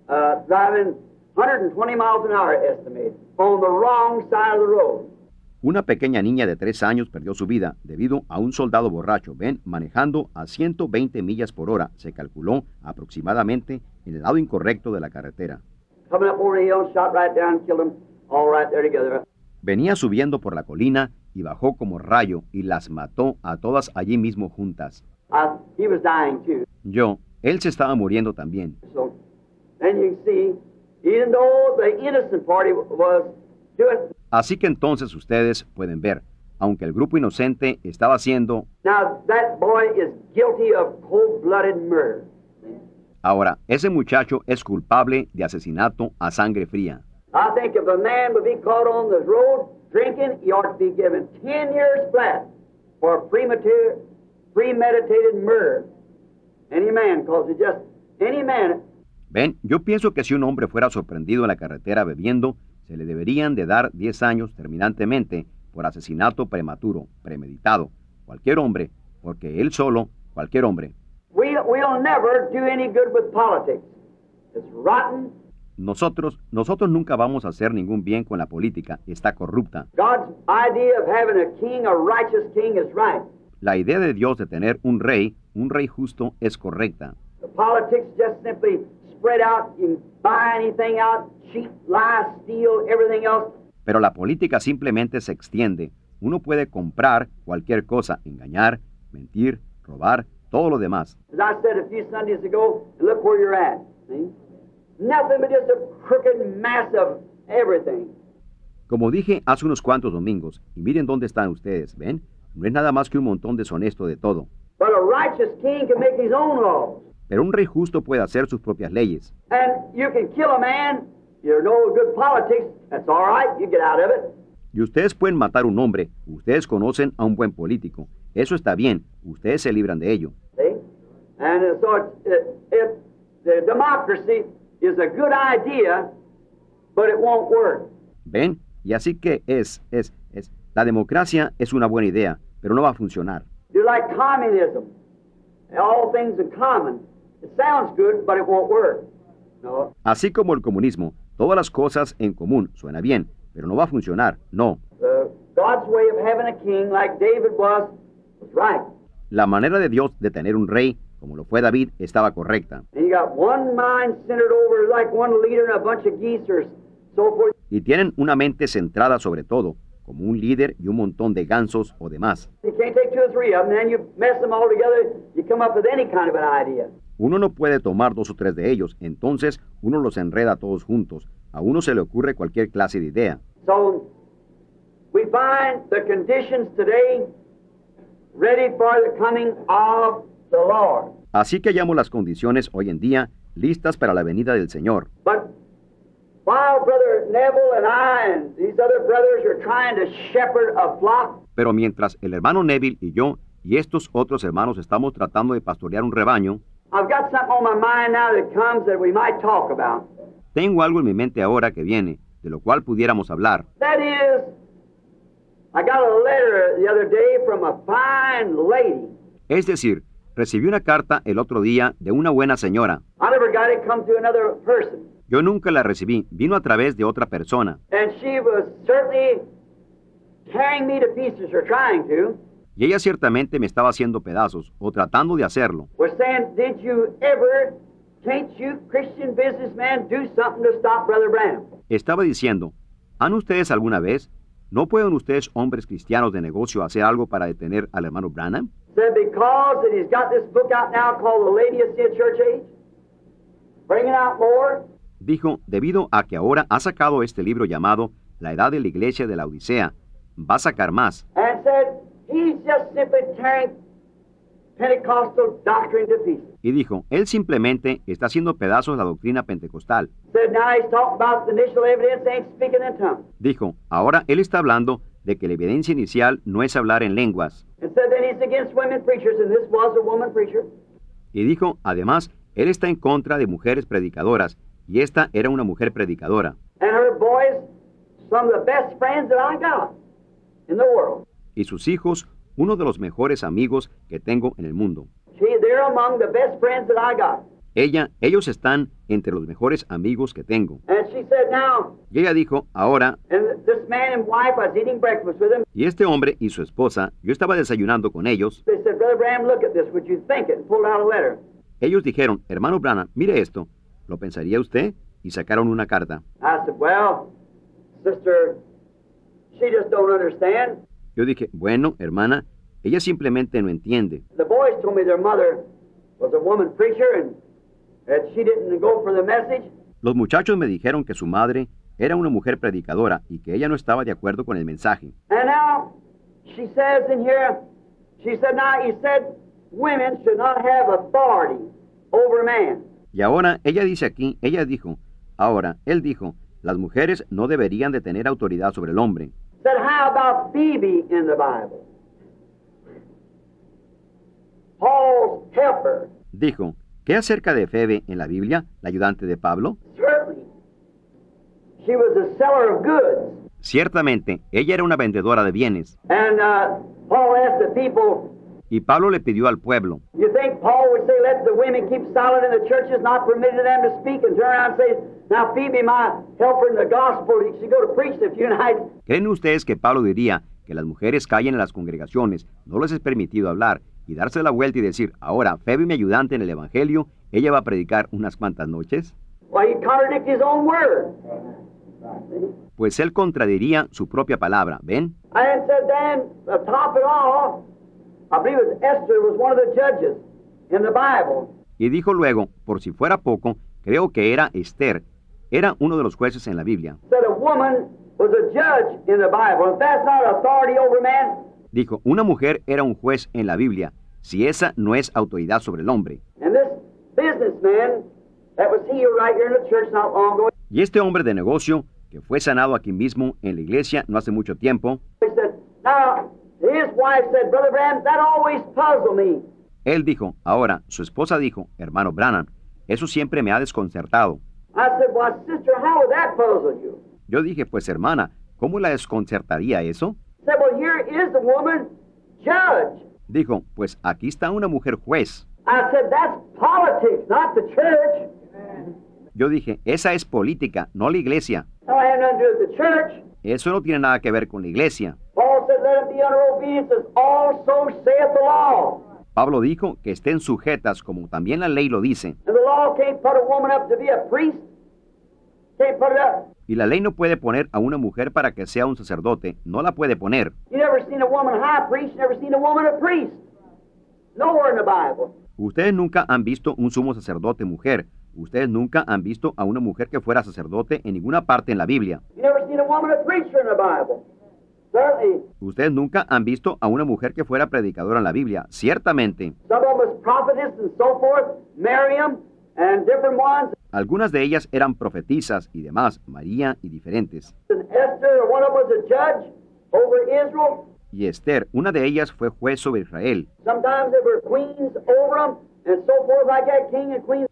B: Uh, driving 120 miles an hour, estimated, on the wrong side of the road.
A: Una pequeña niña de tres años perdió su vida debido a un soldado borracho, ven, manejando a 120 millas por hora, se calculó aproximadamente en el lado incorrecto de la carretera.
B: Coming up over the hill, shot right down, killed them all right there together.
A: Venía subiendo por la colina y bajó como rayo y las mató a todas allí mismo juntas.
B: Uh, he was dying too.
A: Yo, él se estaba muriendo también. Así que entonces ustedes pueden ver, aunque el grupo inocente estaba haciendo,
B: now that boy is guilty of cold-blooded murder.
A: ahora ese muchacho es culpable de asesinato a sangre fría.
B: I think if a man would be caught on the road drinking, he ought to be given 10 years flat for premeditated, murder. Any man, because it just, any man,
A: Ven, yo pienso que si un hombre fuera sorprendido en la carretera bebiendo, se le deberían de dar 10 años terminantemente por asesinato prematuro, premeditado. Cualquier hombre, porque él solo, cualquier hombre.
B: we, we'll never do any good with politics. It's rotten.
A: Nosotros, nosotros nunca vamos a hacer ningún bien con la política, está corrupta.
B: God's idea of having a king, a righteous king, is right.
A: La idea de Dios de tener un rey, un rey justo, es correcta.
B: Spread out. You buy anything out, cheat, lie, steal, everything else.
A: Pero la política simplemente se extiende. Uno puede comprar cualquier cosa, engañar, mentir, robar, todo lo demás.
B: As I said a few Sundays ago, look where you're at. See? Nothing but just a crooked mass of everything.
A: Como dije hace unos cuantos domingos, y miren dónde están ustedes, ¿ven? No es nada más que un montón deshonesto de todo.
B: But a righteous king can make his own laws.
A: Pero un rey justo puede hacer sus propias leyes. Y ustedes pueden matar un hombre. Ustedes conocen a un buen político. Eso está bien. Ustedes se libran de ello.
B: See? And uh, so it's, it, it, the democracy is a good idea, but it won't work.
A: ¿Ven? Y así que es, es, es. La democracia es una buena idea, pero no va a funcionar.
B: You're like communism. All things in common. It sounds good, but it won't work. No.
A: Así como el comunismo, todas las cosas en común suena bien, pero no va a funcionar. No.
B: The, God's way of having a king like David was was right.
A: La manera de Dios de tener un rey, como lo fue David, estaba correcta. Y tienen una mente centrada sobre todo, como un líder y un montón de gansos o demás. Uno no puede tomar dos o tres de ellos, entonces uno los enreda todos juntos. A uno se le ocurre cualquier clase de idea.
B: So we find the conditions today ready for the coming of the Lord.
A: Así que hallamos las condiciones hoy en día listas para la venida del Señor.
B: But while Brother Neville and I and these other brothers are trying to shepherd a flock,
A: Pero mientras el hermano Neville y yo y estos otros hermanos estamos tratando de pastorear un rebaño,
B: I've got something on my mind now that comes that we might talk about.
A: tengo algo en mi mente ahora que viene, de lo cual pudiéramos hablar.
B: That is, I got a letter the other day from a fine lady.
A: Es decir, recibí una carta el otro día de una buena señora.
B: I never got it come to another person.
A: Yo nunca la recibí, vino a través de otra persona.
B: And she was certainly tearing me to pieces, or trying to.
A: Y ella ciertamente me estaba haciendo pedazos, o tratando de hacerlo.
B: Was saying, Did you ever, can't you Christian businessmen do something to stop Brother Branham?
A: Estaba diciendo, ¿han ustedes alguna vez, no pueden ustedes hombres cristianos de negocio hacer algo para detener al hermano Branham?
B: Said, Because that he's got this book out now called The Laodicea Church Age, bringing out more.
A: Dijo, debido a que ahora ha sacado este libro llamado La Edad de la Iglesia de la Odisea, va a sacar más.
B: and said he's just simply tearing Pentecostal doctrine to pieces.
A: Y dijo, él simplemente está haciendo pedazos la doctrina pentecostal.
B: Said now he's talking about the initial evidence ain't speaking in tongues.
A: Dijo, ahora él está hablando de que la evidencia inicial no es hablar en lenguas.
B: And said that he's against women preachers, and this was a woman preacher.
A: Y dijo, además, él está en contra de mujeres predicadoras, y esta era una mujer predicadora. Y sus hijos, uno de los mejores amigos que tengo en el mundo. Ella, ellos están entre los mejores amigos que tengo.
B: And she said, now,
A: Y ella dijo, ahora,
B: and this man and wife, I was eating breakfast with them.
A: y este hombre y su esposa, yo estaba desayunando con ellos,
B: They said, Brother Bram, look at this. Would you think it? And pulled out a letter.
A: ellos dijeron, hermano Branham, mire esto, ¿lo pensaría usted? Y sacaron una carta. Yo dije, bueno, hermana, ella simplemente no entiende.
B: The boys told me their mother was a woman preacher and that she didn't go for the message.
A: Los muchachos me dijeron que su madre era una mujer predicadora y que ella no estaba de acuerdo con el mensaje.
B: And now she says in here, she said, now he said women should not have authority over man.
A: Y ahora ella dice aquí, ella dijo, ahora, él dijo, las mujeres no deberían de tener autoridad sobre el hombre.
B: Said, how about Phoebe in the Bible? Paul's helper.
A: Dijo, ¿qué acerca de Febe en la Biblia, la ayudante de Pablo?
B: Certainly. She was a seller of goods.
A: Ciertamente, ella era una vendedora de bienes.
B: And uh, Paul asked the people,
A: Y Pablo le pidió al pueblo,
B: You think Paul would say, let the women keep silent in the churches, not permitted them to speak, and turn around and say, Now, Phoebe, my helper in the gospel, she go to preach a few nights.
A: ¿creen ustedes que Pablo diría que las mujeres callen en las congregaciones, no les es permitido hablar, y darse la vuelta y decir, ahora, Febe mi ayudante en el Evangelio, ella va a predicar unas cuantas noches? Pues él contradiría su propia palabra, ¿ven? Y dijo luego, por si fuera poco, creo que era Esther, era uno de los jueces en la Biblia. Dijo, una mujer era un juez en la Biblia, si esa no es autoridad sobre el hombre.
B: and this businessman that was healed right here in the church not long ago,
A: Y este hombre de negocio, que fue sanado aquí mismo en la iglesia no hace mucho tiempo,
B: he said, now, his wife said, Brother Bram, that always puzzled me.
A: él dijo, ahora, su esposa dijo, hermano Branham, eso siempre me ha desconcertado.
B: I said, Why, sister, how would that puzzle you?
A: Yo dije, pues hermana, ¿cómo la desconcertaría eso?
B: said, Well, here is the woman judge.
A: Dijo, pues aquí está una mujer juez.
B: I said, That's politics, not the church.
A: Yo dije, esa es política, no la iglesia.
B: No, I have nothing to do with the church.
A: Eso no tiene nada que ver con la iglesia. Pablo dijo que estén sujetas como también la ley lo dice.
B: And the law can't put a woman up to be a priest. Can't put it up.
A: Y la ley no puede poner a una mujer para que sea un sacerdote, no la puede poner.
B: You never seen a woman high priest, you never seen a woman a priest. Nowhere in the Bible.
A: Ustedes nunca han visto un sumo sacerdote mujer. Ustedes nunca han visto a una mujer que fuera sacerdote en ninguna parte en la Biblia.
B: Certainly,
A: Ustedes nunca han visto a una mujer que fuera predicadora en la Biblia. Ciertamente, algunas de ellas eran profetisas y demás, María y diferentes.
B: Israel.
A: Y Esther, una de ellas fue juez sobre Israel.
B: Queen.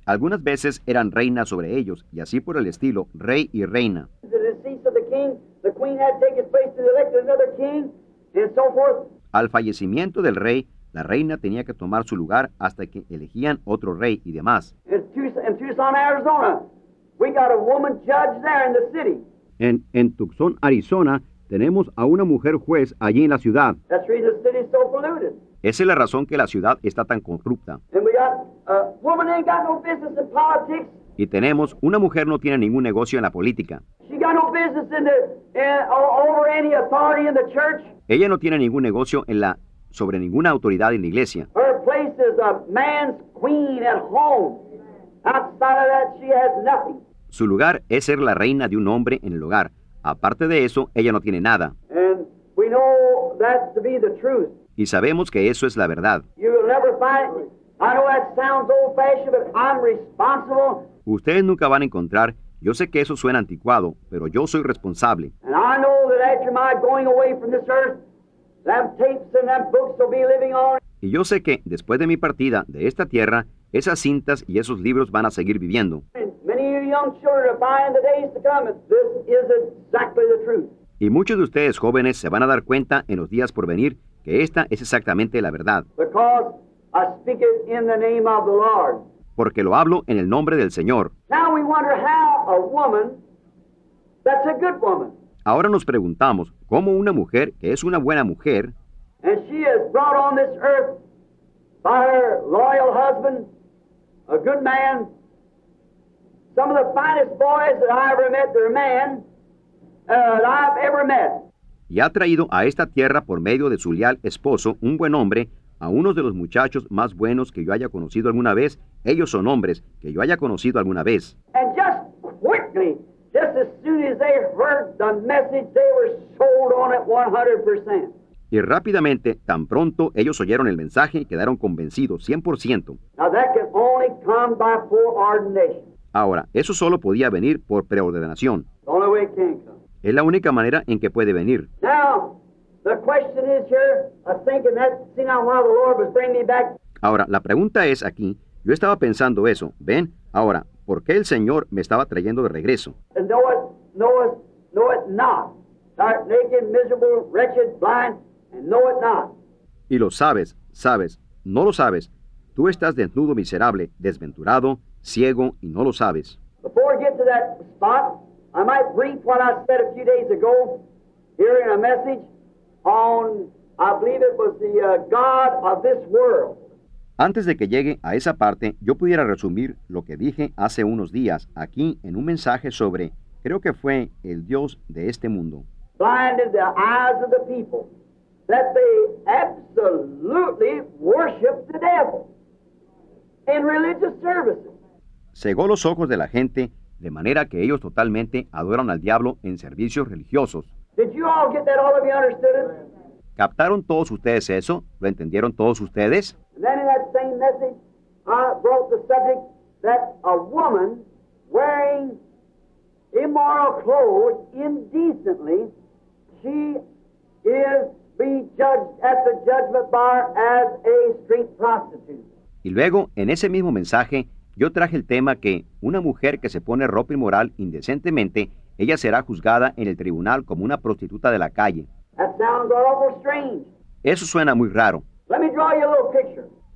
A: Algunas veces eran reinas sobre ellos, y así por el estilo, rey y reina.
B: The decease of the king, the queen had to take his place to elect another king and so forth.
A: Al fallecimiento del rey, la reina tenía que tomar su lugar hasta que elegían otro rey y demás.
B: In Tucson, in Tucson, Arizona, we got a woman judge there in the city.
A: En, en Tucson, Arizona, tenemos a una mujer juez allí en la ciudad.
B: That's the reason the city's so polluted.
A: Esa es la razón que la ciudad está tan corrupta.
B: And we got a woman ain't got no business in politics.
A: Y tenemos, una mujer no tiene ningún negocio en la política. Ella no tiene ningún negocio en la, sobre ninguna autoridad en la iglesia.
B: Her place is a man's queen at home. Outside of that, she has nothing.
A: Su lugar es ser la reina de un hombre en el hogar. Aparte de eso, ella no tiene nada.
B: And we know that to be the truth.
A: Y sabemos que eso es la verdad. Ustedes nunca van a encontrar, yo sé que eso suena anticuado, pero yo soy responsable.
B: and I know that after my going away from this earth, them tapes and them books will be living on.
A: Y yo sé que, después de mi partida de esta tierra, esas cintas y esos libros van a seguir viviendo.
B: And many of you young children are buying the days to come. and This is exactly the truth.
A: Y muchos de ustedes jóvenes se van a dar cuenta en los días por venir que esta es exactamente la verdad, Porque lo hablo en el nombre del Señor.
B: Now we wonder how a woman that's a good woman,
A: Ahora nos preguntamos cómo una mujer que es una buena mujer
B: and she is brought on this earth by her loyal husband, a good man, some of the finest boys that I ever met, their man, uh, that I've ever met.
A: y ha traído a esta tierra por medio de su leal esposo, un buen hombre, a unos de los muchachos más buenos que yo haya conocido alguna vez. Ellos son hombres que yo haya conocido alguna vez.
B: And just quickly, just as soon as they heard the message, they were sold on it 100%.
A: Y rápidamente, tan pronto ellos oyeron el mensaje, quedaron convencidos 100%.
B: Now that can only come by foreordination.
A: Ahora, eso solo podía venir por preordenación.
B: The only way it can come.
A: Es la única manera en que puede venir.
B: Now, the question is here, I was thinking that, see now while the Lord was bringing me back,
A: Ahora, la pregunta es aquí, yo estaba pensando eso, ¿ven? Ahora, ¿por qué el Señor me estaba trayendo de regreso?
B: and know it, know it, know it not. Art naked, miserable, wretched, blind, and know it not.
A: Y lo sabes, sabes, no lo sabes. Tú estás desnudo, miserable, desventurado, ciego y no lo sabes.
B: Here in a message on, I believe it was the uh, God of this world.
A: Antes de que llegue a esa parte, yo pudiera resumir lo que dije hace unos días aquí en un mensaje sobre, creo que fue el Dios de este mundo,
B: blinded the eyes of the people that they absolutely worship the devil in religious services.
A: cegó los ojos de la gente de manera que ellos totalmente adoran al diablo en servicios religiosos.
B: Did you all get that? All of you understood it?
A: ¿Captaron todos ustedes eso? ¿Lo entendieron todos ustedes?
B: And then in that same message, I brought the subject that a woman wearing immoral clothes indecently, she is be judged at the judgment bar as a street prostitute.
A: Y luego, en ese mismo mensaje, yo traje el tema que una mujer que se pone ropa inmoral indecentemente, ella será juzgada en el tribunal como una prostituta de la calle. Eso suena muy raro.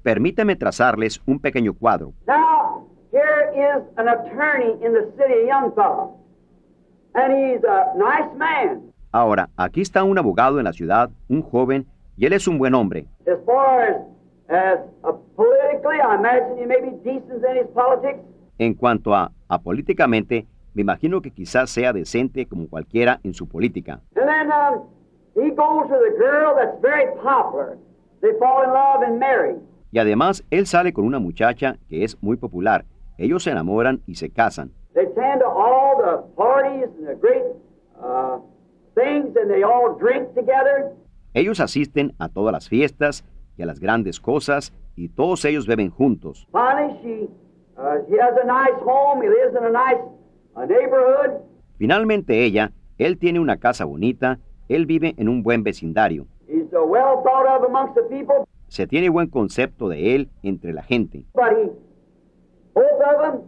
A: Permítame trazarles un pequeño cuadro. Ahora, aquí está un abogado en la ciudad, un joven, y él es un buen hombre.
B: As far as As politically, I imagine he may be decent in his politics.
A: En cuanto a, a políticamente, me imagino que quizás sea decente como cualquiera en su política.
B: And then he goes with a girl that's very popular. They fall in love and marry.
A: Y además, él sale con una muchacha que es muy popular. Ellos se enamoran y se casan.
B: They attend to all the parties and the great uh, things, and they all drink together.
A: Ellos asisten a todas las fiestas y a las grandes cosas y todos ellos beben juntos.
B: Finally, she uh, he has a nice home. He lives in a nice.
A: Finalmente ella, él tiene una casa bonita, él vive en un buen vecindario.
B: He's well thought of amongst the people.
A: Se tiene buen concepto de él entre la gente.
B: But he, both of them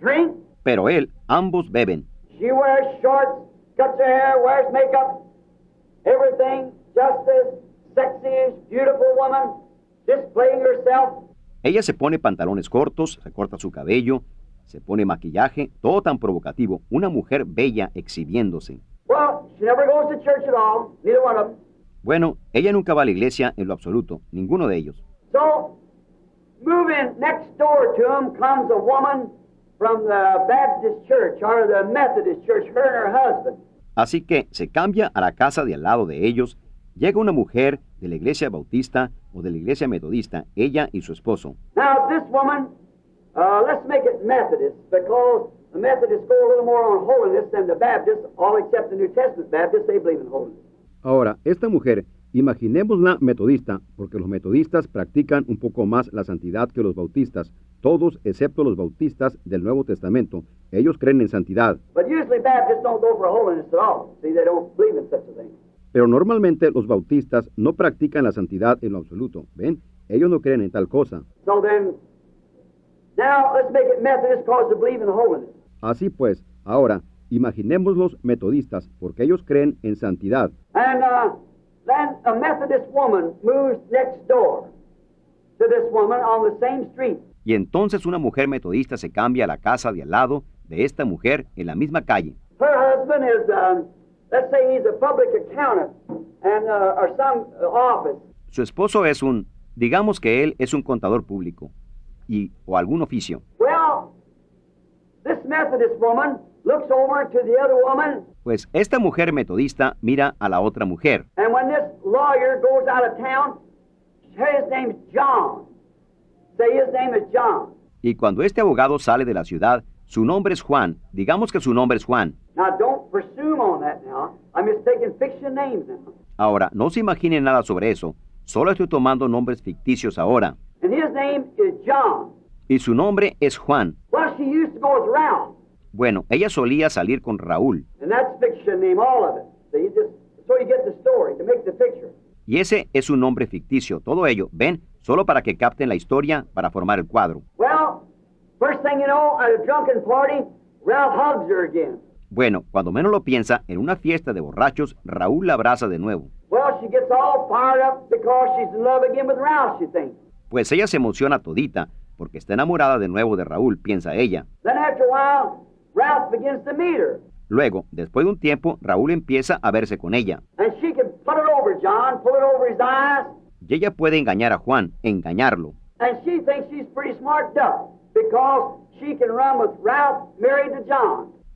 B: drink.
A: Pero él, ambos beben.
B: She wears shorts, cuts her hair, wears makeup, everything just as sexy as beautiful woman, displaying herself.
A: Ella se pone pantalones cortos, se corta su cabello, se pone maquillaje, todo tan provocativo, una mujer bella exhibiéndose.
B: Well, she never goes to church at all, neither one of them.
A: Bueno, ella nunca va a la iglesia en lo absoluto, ninguno de ellos.
B: So, moving next door to him comes a woman from the Baptist church or the Methodist church, her and her husband.
A: Así que se cambia a la casa de al lado de ellos, llega una mujer de la iglesia bautista o de la iglesia metodista, ella y su esposo.
B: Now, this woman, uh, let's make it Methodist because the Methodists go a little more on holiness than the Baptists, all except the New Testament Baptists, they believe in holiness.
A: Ahora, esta mujer, imaginémosla metodista, porque los metodistas practican un poco más la santidad que los bautistas, todos excepto los bautistas del Nuevo Testamento. Ellos creen en santidad,
B: But usually Baptists don't go for holiness at all. See, they don't believe in such a thing.
A: pero normalmente los bautistas no practican la santidad en lo absoluto. ¿Ven? Ellos no creen en tal cosa.
B: So then,
A: Así pues, ahora, imaginémoslos metodistas, porque ellos creen en santidad.
B: And uh, then a Methodist woman moves next door to this woman on the same street.
A: Y entonces una mujer metodista se cambia a la casa de al lado de esta mujer en la misma calle.
B: Her husband is, um, let's say he's a public accountant and uh, or some office.
A: Su esposo es un, digamos que él es un contador público y o algún oficio.
B: Well, this Methodist woman looks over to the other woman,
A: Pues esta mujer metodista mira a la otra mujer
B: and when this lawyer goes out of town, his name's John. Say his name is John.
A: y cuando este abogado sale de la ciudad, su nombre es Juan, digamos que su nombre es Juan.
B: Now, don't presume on that now. I'm just taking fiction names now.
A: Ahora, no se imaginen nada sobre eso, solo estoy tomando nombres ficticios ahora.
B: And his name is John.
A: Y su nombre es Juan.
B: Well, she used to go with Ralph,
A: Bueno, ella solía salir con Raúl,
B: and that's fiction name, all of it. So you just so you get the story to make the picture.
A: y ese es un nombre ficticio, todo ello, ven, solo para que capten la historia, para formar el cuadro.
B: Well, first thing you know, at a drunken party, Ralph hugs her again.
A: Bueno, cuando menos lo piensa, en una fiesta de borrachos, Raúl la abraza de nuevo.
B: Well, she gets all fired up because she's in love again with Ralph, she thinks.
A: Pues ella se emociona todita, porque está enamorada de nuevo de Raúl, piensa ella.
B: Then after a while, Ralph begins to meet her.
A: Luego, después de un tiempo, Raúl empieza a verse con ella. Y ella puede engañar a Juan, engañarlo.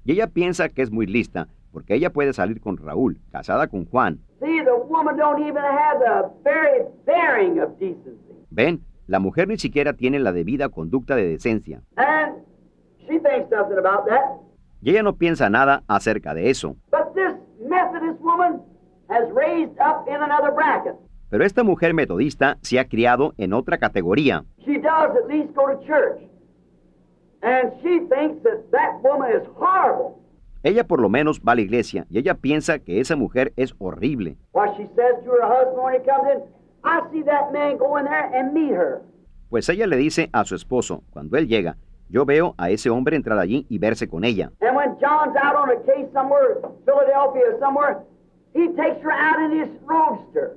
A: Y ella piensa que es muy lista, porque ella puede salir con Raúl, casada con Juan.
B: See, the woman don't even have the very bearing of decency.
A: Ven, la mujer ni siquiera tiene la debida conducta de decencia.
B: And she thinks nothing about that.
A: Y ella no piensa nada acerca de eso.
B: But this Methodist woman has raised up in another bracket.
A: Pero esta mujer metodista se ha criado en otra categoría.
B: She does at least go to church. And she thinks that that woman is horrible.
A: Ella por lo menos va a la iglesia y ella piensa que esa mujer es horrible.
B: Why, she says to her husband when he comes in, I see that man go in there and meet her.
A: Pues ella le dice a su esposo, cuando él llega, yo veo a ese hombre entrar allí y verse con ella.
B: And when John's out on a case somewhere, Philadelphia or somewhere, he takes her out in his roadster.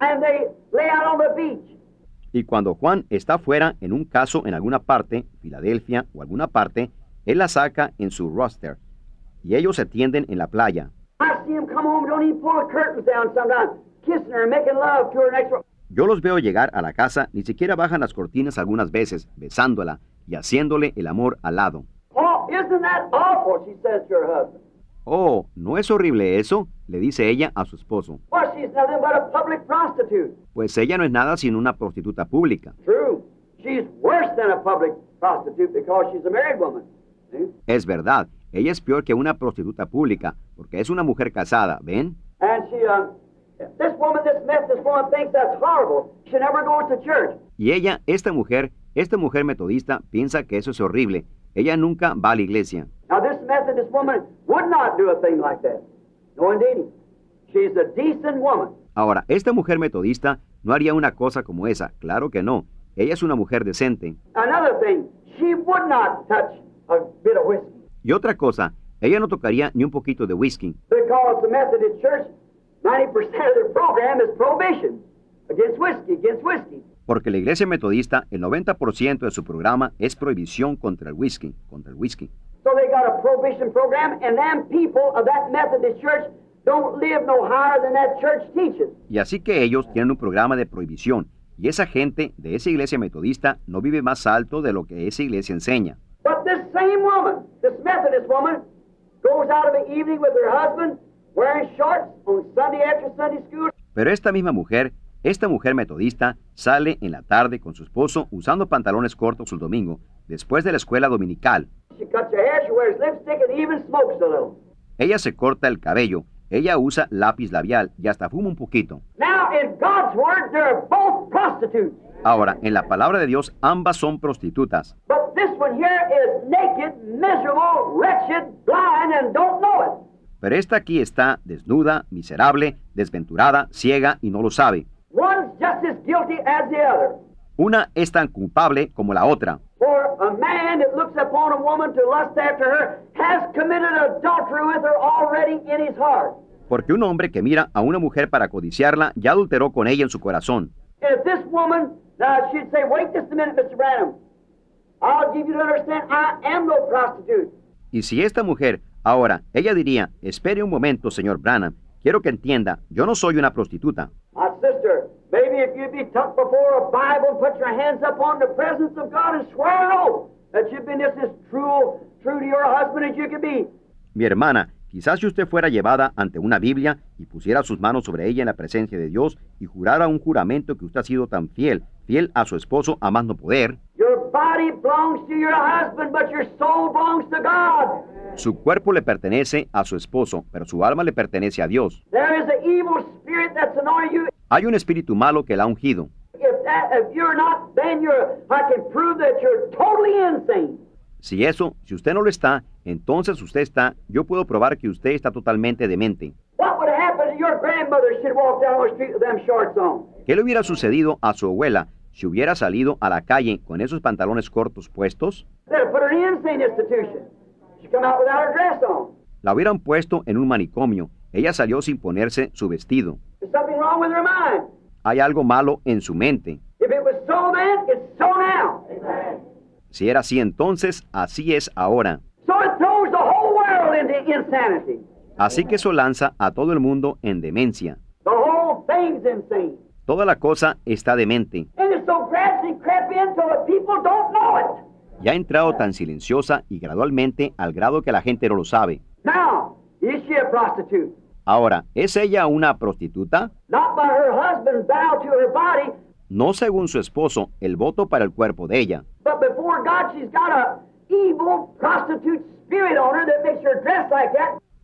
B: And they lay out on the beach.
A: Y cuando Juan está fuera en un caso en alguna parte, Filadelfia o alguna parte, él la saca en su roster. Y ellos se tienden en la playa.
B: I see him come home, don't even pull the curtains down sometimes,
A: Yo los veo llegar a la casa, ni siquiera bajan las cortinas algunas veces, besándola y haciéndole el amor al lado.
B: Oh, isn't that awful? She says to her husband.
A: Oh, ¿no es horrible eso? le dice ella a su esposo.
B: Well, she's nothing but a public prostitute.
A: Pues ella no es nada sino una prostituta pública.
B: True. She's worse than a public prostitute because she's a married woman. See?
A: Es verdad, ella es peor que una prostituta pública, porque es una mujer casada, ¿ven?
B: And she, um, this woman, this Methodist woman thinks that's horrible. She never goes to church.
A: Y ella, esta mujer, esta mujer metodista, piensa que eso es horrible. Ella nunca va a la iglesia.
B: Now, this Methodist woman would not do a thing like that. No, indeed. She's a decent woman.
A: Ahora, esta mujer metodista no haría una cosa como esa, claro que no. Ella es una mujer decente.
B: Another thing, she would not touch a bit of whiskey
A: Y otra cosa, ella no tocaría ni un poquito de whisky,
B: because the Methodist Church, 90% of their program is prohibition against whiskey, against whiskey.
A: porque la iglesia metodista, el 90% de su programa es prohibición contra el whisky, contra el whisky.
B: So they got a prohibition program, and them people of that Methodist Church don't live no higher than that church teaches.
A: Y así que ellos tienen un programa de prohibición, y esa gente de esa iglesia metodista no vive más alto de lo que esa iglesia enseña.
B: But this same woman, this Methodist woman, goes out of the evening with her husband wearing shorts on Sunday after Sunday school.
A: Pero esta misma mujer, esta mujer metodista, sale en la tarde con su esposo usando pantalones cortos el domingo, después de la escuela dominical.
B: She cuts her hair, she wears lipstick, and even smokes a little.
A: Ella se corta el cabello, ella usa lápiz labial y hasta fuma un poquito.
B: Now, in God's Word, they're both prostitutes.
A: Ahora, en la palabra de Dios, ambas son prostitutas. Pero esta aquí está desnuda, miserable, desventurada, ciega y no lo sabe.
B: One's just as guilty as the other.
A: Una es tan culpable como la otra. Porque un hombre que mira a una mujer para codiciarla ya adulteró con ella en su corazón.
B: And if this woman, now she'd say, wait just a minute, Mr. Branham. I'll give you to understand I am no prostitute.
A: Y si esta mujer, ahora, ella diría, espere un momento, señor Branham, quiero que entienda, yo no soy una prostituta.
B: My sister, maybe if you'd be tucked before a Bible and put your hands up on the presence of God and swear an oath that you've been just as true, true to your husband as you can be.
A: Mi hermana, quizás si usted fuera llevada ante una Biblia y pusiera sus manos sobre ella en la presencia de Dios y jurara un juramento que usted ha sido tan fiel, fiel a su esposo a más no poder,
B: body belongs to your husband, but your soul belongs to God.
A: su cuerpo le pertenece a su esposo, pero su alma le pertenece a Dios.
B: There is an evil spirit that's anointed you.
A: Hay un espíritu malo que la ha ungido. Si eso, si usted no lo está, entonces usted está, yo puedo probar que usted está totalmente demente.
B: What would happen if your grandmother should walk down the street with them shorts on?
A: ¿Qué le hubiera sucedido a su abuela si hubiera salido a la calle con esos pantalones cortos puestos?
B: They'd have put her in an insane institution. She come out without her dress on.
A: La hubieran puesto en un manicomio. Ella salió sin ponerse su vestido.
B: There's something wrong with her mind.
A: Hay algo malo en su mente.
B: If it was so then, it's so now.
A: Si era así entonces, así es ahora.
B: So it throws the whole world into insanity.
A: Así que eso lanza a todo el mundo en demencia.
B: The whole thing's insane.
A: Toda la cosa está demente.
B: And
A: Ya ha entrado tan silenciosa y gradualmente al grado que la gente no lo sabe.
B: Now, is she a prostitute?
A: Ahora, ¿es ella una prostituta?
B: Not by her husband's vow to her body,
A: No según su esposo, el voto para el cuerpo de ella,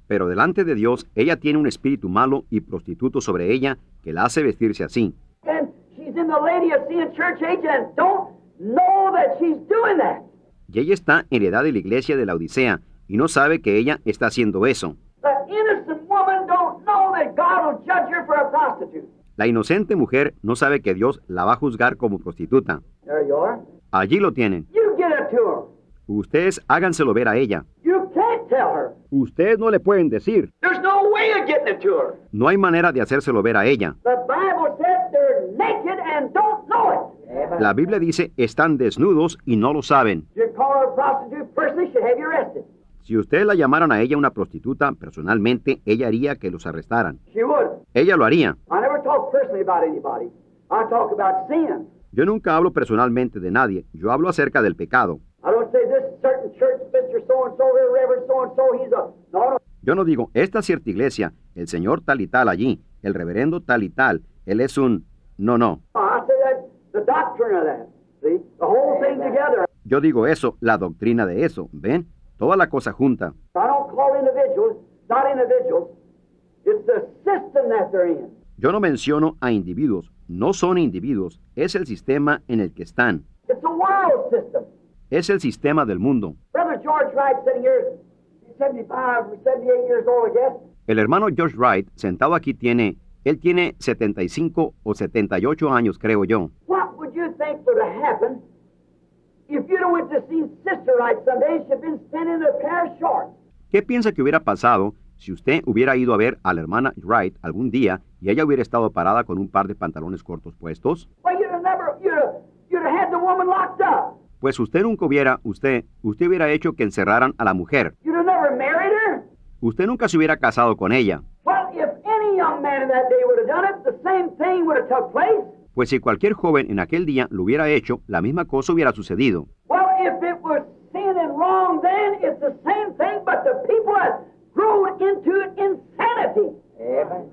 A: pero delante de Dios ella tiene un espíritu malo y prostituto sobre ella que la hace vestirse así. Y ella está en edad de la iglesia de la Odisea y no sabe que ella está haciendo eso.
B: The innocent woman don't know that God will judge her for a prostitute.
A: La inocente mujer no sabe que Dios la va a juzgar como prostituta.
B: There you are.
A: Allí lo tienen. Ustedes háganselo ver a ella.
B: You can't tell her.
A: Ustedes no le pueden decir.
B: There's no way of getting it to her.
A: No hay manera de hacérselo ver a ella. La Biblia dice, están desnudos y no lo saben.
B: You call her a prostitute personally, should have you arrested.
A: Si ustedes la llamaran a ella una prostituta, personalmente ella haría que los arrestaran.
B: She would.
A: Ella lo haría.
B: I never talk personally about anybody. I talk about sin.
A: Yo nunca hablo personalmente de nadie, yo hablo acerca del pecado.
B: I don't say this certain church, Mr. So and so, here, Reverend so and so, he's a. No, no.
A: Yo no digo, esta cierta iglesia, el señor tal y tal allí, el reverendo tal y tal, él es un... No, no.
B: I say that the doctrine of that. See? The whole thing together.
A: Yo digo eso, la doctrina de eso, ¿ven? Toda la cosa junta.
B: I don't call individuals, not individuals. It's the system that they're in.
A: Yo no menciono a individuos, no son individuos, es el sistema en el que están, es el sistema del mundo.
B: Brother George Wright sitting here, he's 75 or 78 years old, I guess.
A: El hermano George Wright, sentado aquí, tiene, él tiene 75 o 78 años, creo yo.
B: What would you think would have happened if you'd have went to see Sister Wright someday and she'd been standing in a pair of shorts?
A: ¿Qué piensa que hubiera pasado si usted hubiera ido a ver a la hermana Wright algún día y ella hubiera estado parada con un par de pantalones cortos puestos?
B: Well, you'd have never, you'd have, you'd have had the woman locked up.
A: Pues usted nunca hubiera, usted, usted hubiera hecho que encerraran a la mujer.
B: You'd have never married her.
A: Usted nunca se hubiera casado con ella. Pues si cualquier joven en aquel día lo hubiera hecho, la misma cosa hubiera sucedido.
B: Well, if it was sin and wrong then, it's the same thing, but the people have grown into insanity. Amen.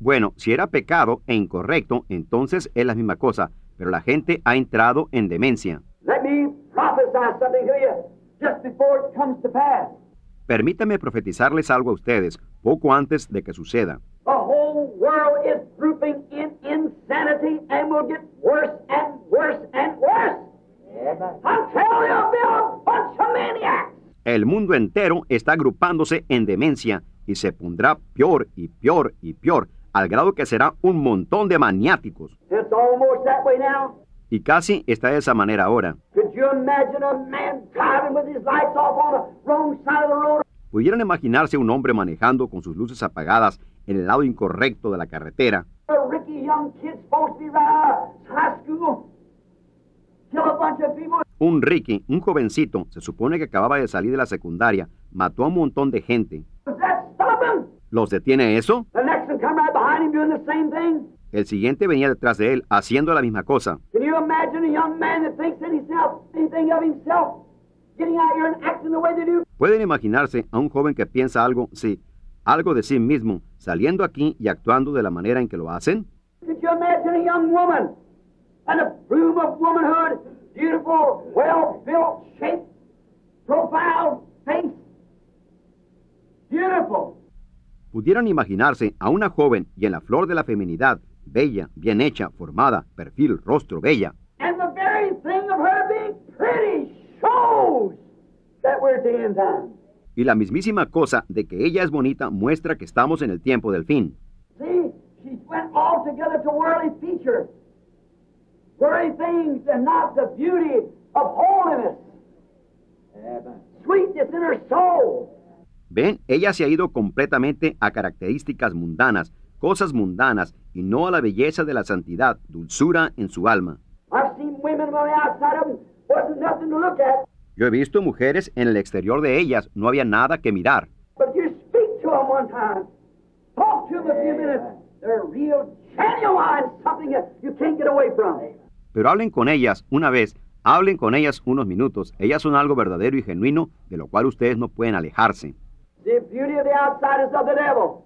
A: Bueno, si era pecado e incorrecto, entonces es la misma cosa, pero la gente ha entrado en demencia.
B: Let me prophesy something to you just before it comes to pass.
A: Permítame profetizarles algo a ustedes poco antes de que suceda.
B: World is grouping in insanity and will get worse and worse and worse. Until there'll be a bunch of maniacs.
A: El mundo entero está agrupándose en demencia y se pondrá peor y peor y peor, al grado que será un montón de maniáticos.
B: It's almost that way now.
A: Y casi está de esa manera ahora.
B: Could you imagine a man driving with his lights off on the wrong side of the road?
A: ¿Pudieran imaginarse un hombre manejando con sus luces apagadas en el lado incorrecto de la carretera? Un Ricky, un jovencito, se supone que acababa de salir de la secundaria, mató a un montón de gente. ¿Los detiene eso? El siguiente venía detrás de él haciendo la misma cosa. ¿Pueden imaginarse a un joven que piensa algo, sí, algo de sí mismo, saliendo aquí y actuando de la manera en que lo hacen?
B: Could you imagine a young woman and a bloom of womanhood, beautiful, well-built, shaped, profile, face, beautiful.
A: Pudieran imaginarse a una joven y en la flor de la feminidad, bella, bien hecha, formada, perfil, rostro, bella.
B: And
A: Y la mismísima cosa de que ella es bonita muestra que estamos en el tiempo del fin.
B: See, she went altogether to worldly features, worldly things, and not the beauty of holiness, sweetness in her soul.
A: Ven, ella se ha ido completamente a características mundanas, cosas mundanas, y no a la belleza de la santidad, dulzura en su alma.
B: I've seen women on the outside of them wasn't nothing to look at,
A: Yo he visto mujeres en el exterior de ellas, no había nada que mirar.
B: but you speak to them one time, talk to them a few minutes, they're real genuine, something that you can't get away from.
A: Pero hablen con ellas una vez, hablen con ellas unos minutos. Ellas son algo verdadero y genuino, de lo cual ustedes no pueden alejarse.
B: The beauty of the outside is of the devil.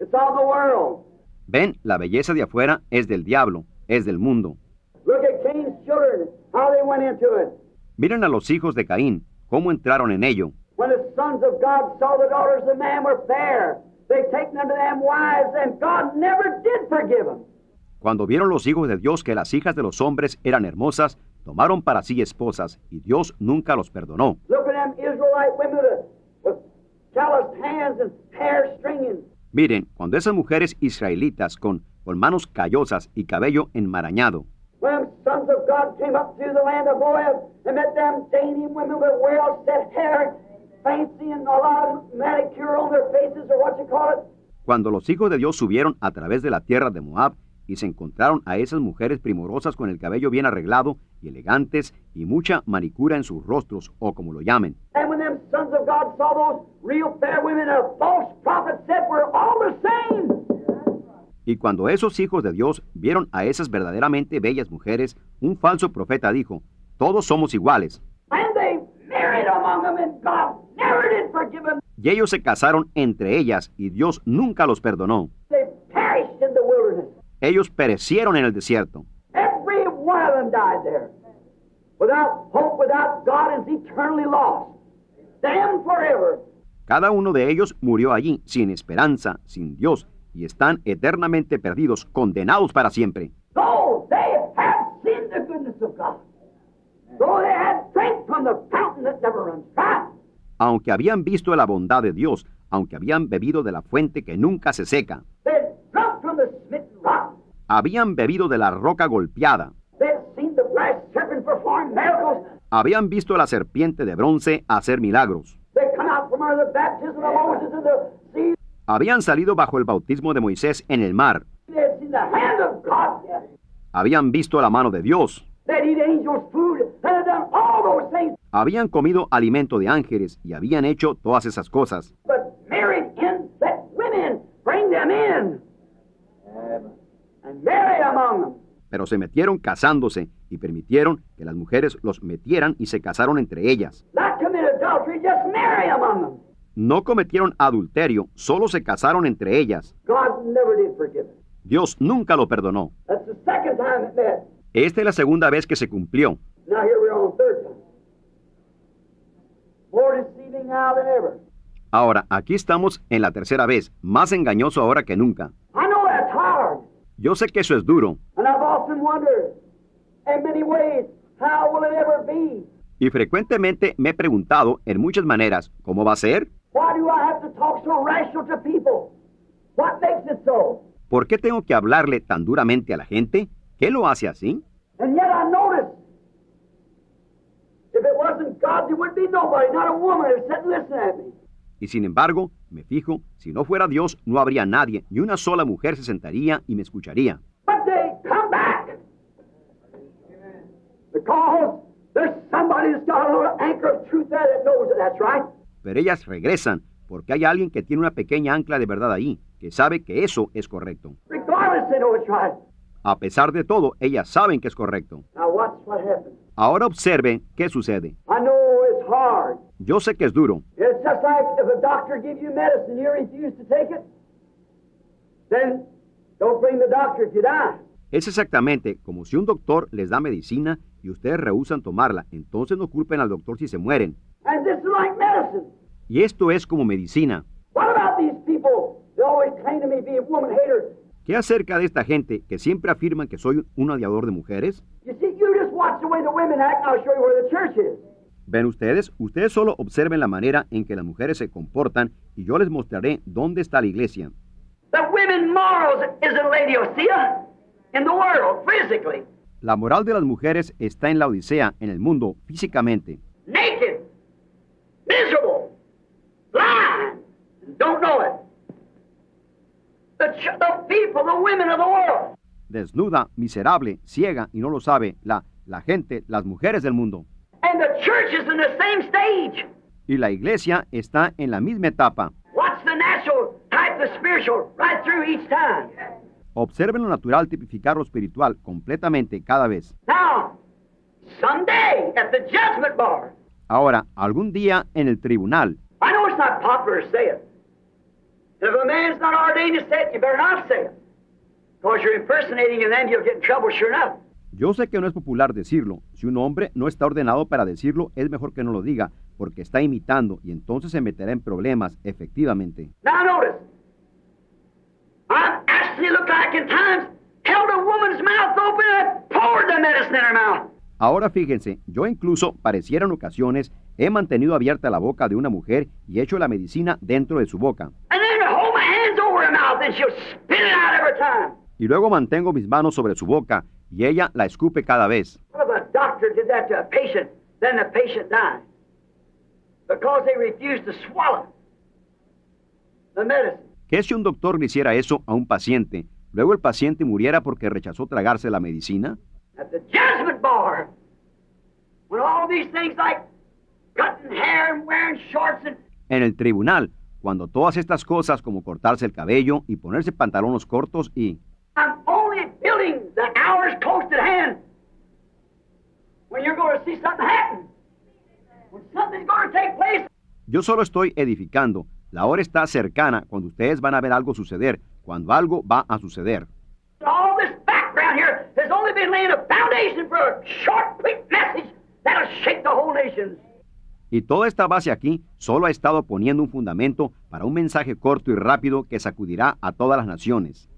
B: It's of the world.
A: Ven, la belleza de afuera es del diablo, es del mundo.
B: Look at Cain's children, how they went into it.
A: Miren a los hijos de Caín, cómo entraron en ello.
B: When the sons of God saw the daughters of man were fair, they taken unto them wives, and God never did forgive them.
A: Cuando vieron los hijos de Dios que las hijas de los hombres eran hermosas, tomaron para sí esposas, y Dios nunca los perdonó. Miren, cuando esas mujeres israelitas con, con manos callosas y cabello enmarañado,
B: sons of God came up through the land of Moab and met them dainty women with well set hair, fancy and a lot of manicure on their faces, or what you call it.
A: Cuando los hijos de Dios subieron a través de la tierra de Moab y se encontraron a esas mujeres primorosas con el cabello bien arreglado y elegantes y mucha manicura en sus rostros, o como lo llamen.
B: And
A: Y cuando esos hijos de Dios vieron a esas verdaderamente bellas mujeres, un falso profeta dijo, todos somos iguales.
B: Forgive them.
A: Y ellos se casaron entre ellas y Dios nunca los perdonó. Ellos perecieron en el desierto.
B: Every one of them died there. Without hope, without God, and is eternally lost. Damned forever.
A: Cada uno de ellos murió allí, sin esperanza, sin Dios, y están eternamente perdidos, condenados para siempre. Aunque habían visto la bondad de Dios, aunque habían bebido de la fuente que nunca se seca, habían bebido de la roca golpeada, habían visto a la serpiente de bronce hacer milagros, Habían salido bajo el bautismo de Moisés en el mar, habían visto la mano de Dios, habían comido alimento de ángeles y habían hecho todas esas cosas. Pero se metieron casándose y permitieron que las mujeres los metieran y se casaron entre ellas. No cometieron adulterio, solo se casaron entre ellas.
B: God never did forgive them.
A: Dios nunca lo perdonó.
B: That's the second time it met.
A: Esta es la segunda vez que se cumplió. Ahora, aquí estamos en la tercera vez, más engañoso ahora que nunca.
B: I know that's hard,
A: Yo sé que eso es duro, y frecuentemente me he preguntado en muchas maneras, ¿cómo va a ser?
B: Why do I have to talk so rational to people? What makes it so?
A: ¿Por qué tengo que hablarle tan duramente a la gente? ¿Qué lo hace así?
B: And yet I notice, if it wasn't God, there would be nobody, not a woman, sit and listen at me.
A: Y sin embargo, me fijo, si no fuera Dios, no habría nadie, ni una sola mujer se sentaría y me escucharía.
B: But they come back. Because there's somebody that's got a little anchor of truth there that knows that that's right.
A: Pero ellas regresan, porque hay alguien que tiene una pequeña ancla de verdad ahí, que sabe que eso es correcto. A pesar de todo, ellas saben que es correcto. Ahora observen qué sucede.
B: I know it's hard.
A: Yo sé que es duro,
B: It's just like if a doctor gives you medicine, you refuse to take it, then don't bring the doctor if you die.
A: Es exactamente como si un doctor les da medicina y ustedes rehusan tomarla, entonces no culpen al doctor si se mueren.
B: And this is like medicine.
A: Y esto es como medicina.
B: What about these people that always claim to me being woman haters?
A: ¿Qué acerca de esta gente que siempre afirman que soy un odiador de mujeres?
B: You see, you just watch the way the women act, and I'll show you where the church is.
A: Ven ustedes, ustedes solo observen la manera en que las mujeres se comportan y yo les mostraré dónde está la iglesia.
B: The women morals is in Laodicea, in the world, physically,
A: La moral de las mujeres está en la Odisea, en el mundo, físicamente,
B: naked, miserable, blind, don't know it. The, the people, the women of the world.
A: desnuda, miserable, ciega y no lo sabe, la, la gente, las mujeres del mundo.
B: And the church is in the same stage.
A: Y la iglesia está en la misma etapa.
B: Watch the natural type the spiritual right through each time.
A: Observen lo natural tipificar lo espiritual completamente cada vez.
B: Now, someday at the judgment bar,
A: Ahora, algún día en el tribunal,
B: I know it's not popular to say it. If a man's not ordained to say it, you better not say it. Because you're impersonating and then you'll get in trouble sure enough.
A: yo sé que no es popular decirlo. Si un hombre no está ordenado para decirlo, es mejor que no lo diga, porque está imitando y entonces se meterá en problemas, efectivamente.
B: Now notice,
A: Ahora fíjense, yo incluso, pareciera en ocasiones, he mantenido abierta la boca de una mujer y hecho la medicina dentro de su boca.
B: And then I hold my hands over her mouth and she'll spit it out every time.
A: Y luego mantengo mis manos sobre su boca y ella la escupe cada vez.
B: What if a doctor did that to a patient, then the patient died? Because they refused to swallow the medicine.
A: ¿Qué si un doctor le hiciera eso a un paciente? Luego el paciente muriera porque rechazó tragarse la medicina.
B: At the judgment bar, when all these things like cutting hair and wearing shorts and
A: En el tribunal, cuando todas estas cosas como cortarse el cabello y ponerse pantalones cortos y...
B: I'm only feeling the hours close at hand when you're going to see something happen. When something's going to take place.
A: Yo solo estoy edificando. La hora está cercana cuando ustedes van a ver algo suceder, cuando algo va a suceder.
B: All this background here has only been laying a foundation for a short, quick message that'll shake the whole nation.
A: Y toda esta base aquí solo ha estado poniendo un fundamento para un mensaje corto y rápido que sacudirá a todas las naciones.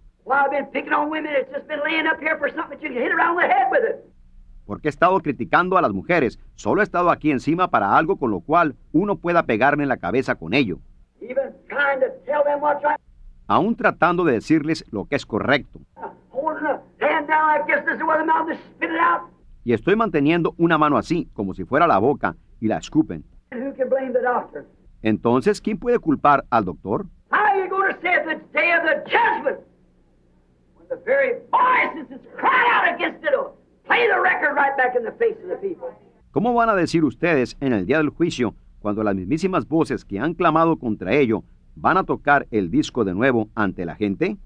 A: Porque he estado criticando a las mujeres, solo he estado aquí encima para algo con lo cual uno pueda pegarme en la cabeza con ello, Aún tratando de decirles lo que es correcto. Y estoy manteniendo una mano así, como si fuera la boca, y la escupen. Entonces, ¿quién puede culpar al doctor? ¿Cómo van a decir ustedes en el día del juicio, cuando las mismísimas voces que han clamado contra ello van a tocar el disco de nuevo ante la gente?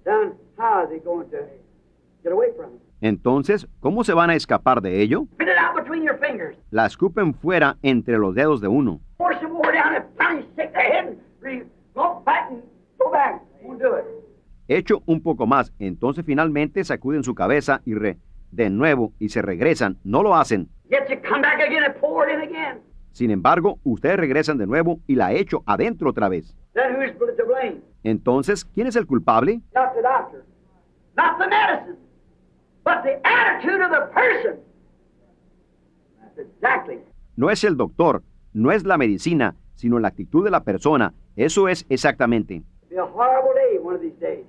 A: Entonces, ¿cómo se van a escapar de ello? La escupen fuera entre los dedos de uno. Hecho un poco más, entonces finalmente sacuden su cabeza y re, de nuevo y se regresan. No lo hacen. Sin embargo, ustedes regresan de nuevo y la echo adentro otra vez. Entonces, ¿quién es el culpable? No es el doctor, no es la medicina, sino la actitud de la persona. Eso es exactamente.
B: It'll be a horrible day one of these days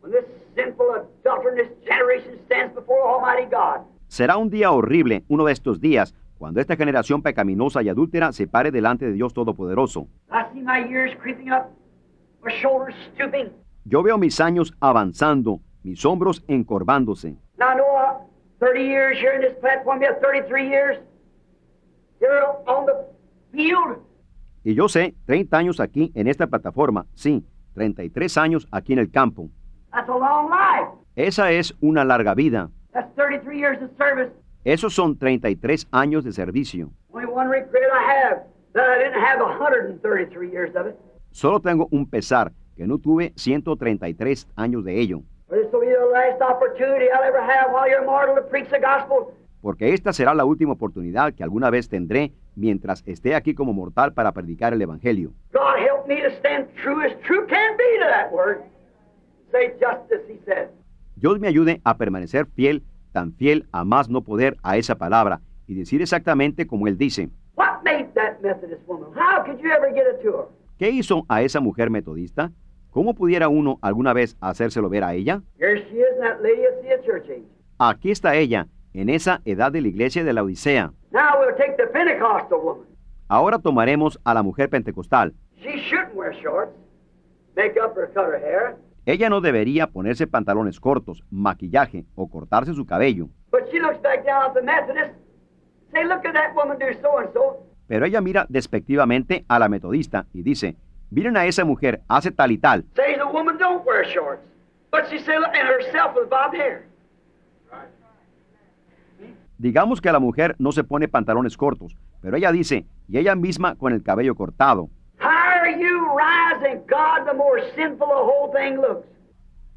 B: when this sinful, adulterous generation stands before Almighty God.
A: Será un día horrible, uno de estos días, cuando esta generación pecaminosa y adúltera se pare delante de Dios Todopoderoso. Yo veo mis años avanzando, mis hombros encorvándose.
B: Now I know 30 years here in this platform, you have 33 years. You're on the field.
A: Y yo sé, 30 años aquí en esta plataforma, sí, 33 años aquí en el campo.
B: That's a long life.
A: Esa es una larga vida.
B: That's 33 years of service.
A: Esos son 33 años de servicio.
B: Only one regret I have that I didn't have 133 years of it.
A: Solo tengo un pesar, que no tuve 133 años de ello,
B: But this will be the last opportunity I'll ever have while you're mortal to preach the gospel.
A: porque esta será la última oportunidad que alguna vez tendré mientras esté aquí como mortal para predicar el Evangelio.
B: God help me to stand true as true can be to that word. Say just as he said.
A: Dios me ayude a permanecer fiel, tan fiel a más no poder a esa palabra, y decir exactamente como Él dice.
B: What made that Methodist woman? How could you ever get it to her?
A: ¿Qué hizo a esa mujer metodista? ¿Cómo pudiera uno alguna vez hacérselo ver a ella?
B: Here she is, and that lady is the church age.
A: Aquí está ella, en esa edad de la iglesia de la Odisea. Ahora tomaremos a la mujer pentecostal. Ella no debería ponerse pantalones cortos, maquillaje o cortarse su cabello, pero ella mira despectivamente a la metodista y dice, miren a esa mujer, hace tal y tal.
B: Say the woman don't wear shorts, but she say, look at herself with bobbed hair.
A: Digamos que la mujer no se pone pantalones cortos, pero ella dice, y ella misma con el cabello cortado.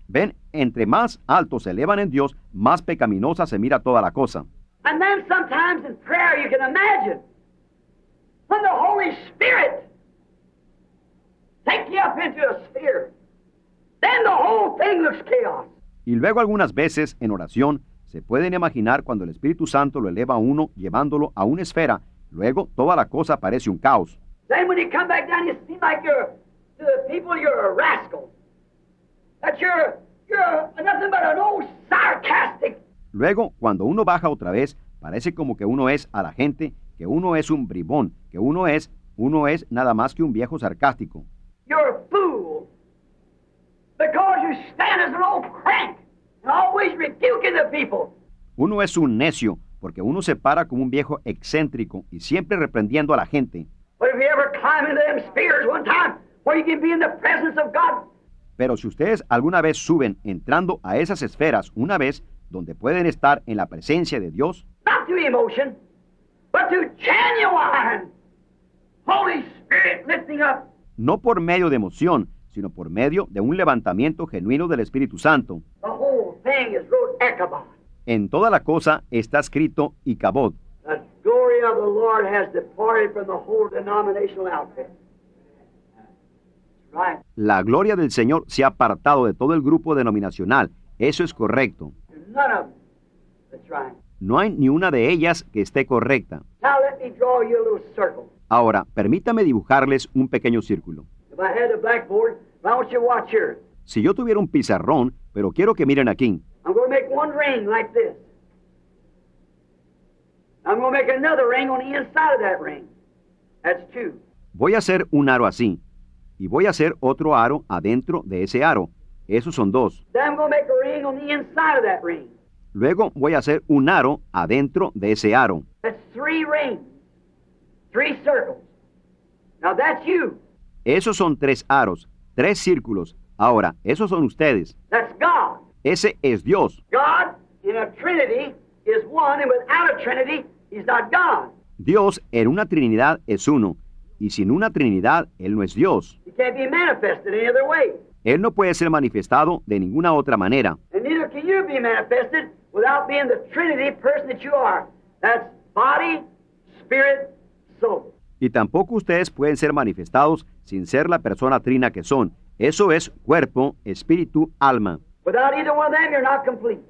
A: Ven, entre más altos se elevan en Dios, más pecaminosa se mira toda la cosa.
B: And then sometimes in prayer you can imagine when the Holy Spirit take you up into a sphere, then the whole thing looks chaos.
A: Y luego algunas veces en oración se pueden imaginar cuando el Espíritu Santo lo eleva a uno llevándolo a una esfera, luego toda la cosa parece un caos.
B: Then when you come back down, you seem like you're to the people you're a rascal. That you're you're nothing but an old sarcastic.
A: Luego, cuando uno baja otra vez, parece como que uno es a la gente, que uno es un bribón, que uno es, uno es nada más que un viejo sarcástico.
B: You're a fool because you stand as an old crank and always rebuking the people.
A: Uno es un necio, porque uno se para como un viejo excéntrico y siempre reprendiendo a la gente.
B: But if you ever climb into them spears one time, where you can be in the presence of God.
A: Pero si ustedes alguna vez suben entrando a esas esferas una vez donde pueden estar en la presencia de Dios,
B: not through emotion, but through genuine Holy Spirit lifting up.
A: no por medio de emoción, sino por medio de un levantamiento genuino del Espíritu Santo,
B: The whole thing is wrote Ichabod.
A: en toda la cosa está escrito Icabod.
B: Glory of the Lord has departed from the whole denominational outfit. Right.
A: La gloria del Señor se ha apartado de todo el grupo denominacional. Eso es correcto.
B: There's none of them. That's right.
A: No hay ni una de ellas que esté correcta.
B: Now let me draw you a little circle.
A: Ahora, permítame dibujarles un pequeño círculo.
B: If I had a blackboard, I want you to watch here.
A: Si yo tuviera un pizarrón, pero quiero que miren aquí.
B: I'm going to make one ring like this. I'm going to make another ring on the inside of that ring. That's two.
A: Voy a hacer un aro así. Y voy a hacer otro aro adentro de ese aro. Esos son dos.
B: Then I'm going to make a ring on the inside of that ring.
A: Luego voy a hacer un aro adentro de ese aro.
B: That's three rings, three circles. Now that's you.
A: Esos son tres aros, tres círculos. Ahora, esos son ustedes.
B: That's God.
A: Ese es Dios.
B: God in a Trinity is one, and without a Trinity.
A: Dios en una Trinidad es uno. Y sin una Trinidad, Él no es Dios.
B: He can't be manifested any other way.
A: Él no puede ser manifestado de ninguna otra manera.
B: And neither can you be manifested without being the Trinity person that you are. That's body, spirit, soul.
A: Y tampoco ustedes pueden ser manifestados sin ser la persona trina que son. Eso es cuerpo, espíritu, alma.
B: Without either one of them, you're not complete.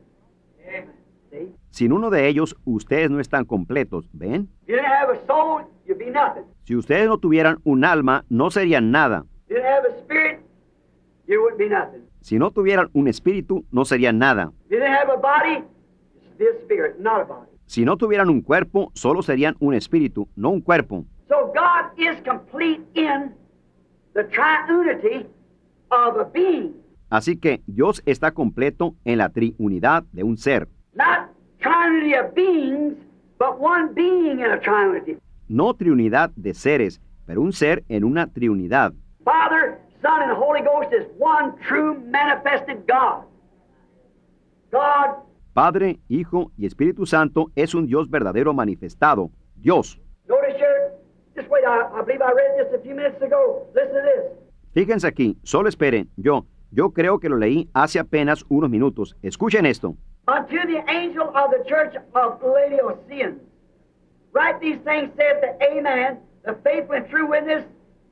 B: Amen. See?
A: Sin uno de ellos, ustedes no están completos. ¿Ven?
B: Soul.
A: Si ustedes no tuvieran un alma, no serían nada.
B: Spirit.
A: Si no tuvieran un espíritu, no serían nada.
B: Body, spirit.
A: Si no tuvieran un cuerpo, solo serían un espíritu, no un cuerpo.
B: So God is complete in the triunity of a being,
A: Así que Dios está completo en la triunidad de un ser.
B: not triunity of beings, but one being in a triunity.
A: No triunidad de seres, pero un ser en una triunidad.
B: Father, Son, and Holy Ghost is one true manifested God. God,
A: Padre, Hijo y Espíritu Santo es un Dios verdadero manifestado. Dios. Fíjense aquí, solo esperen. Yo, yo creo que lo leí hace apenas unos minutos. Escuchen esto.
B: Unto the angel of the church of Laodicean, write these things, saith the Amen, the faithful and true witness,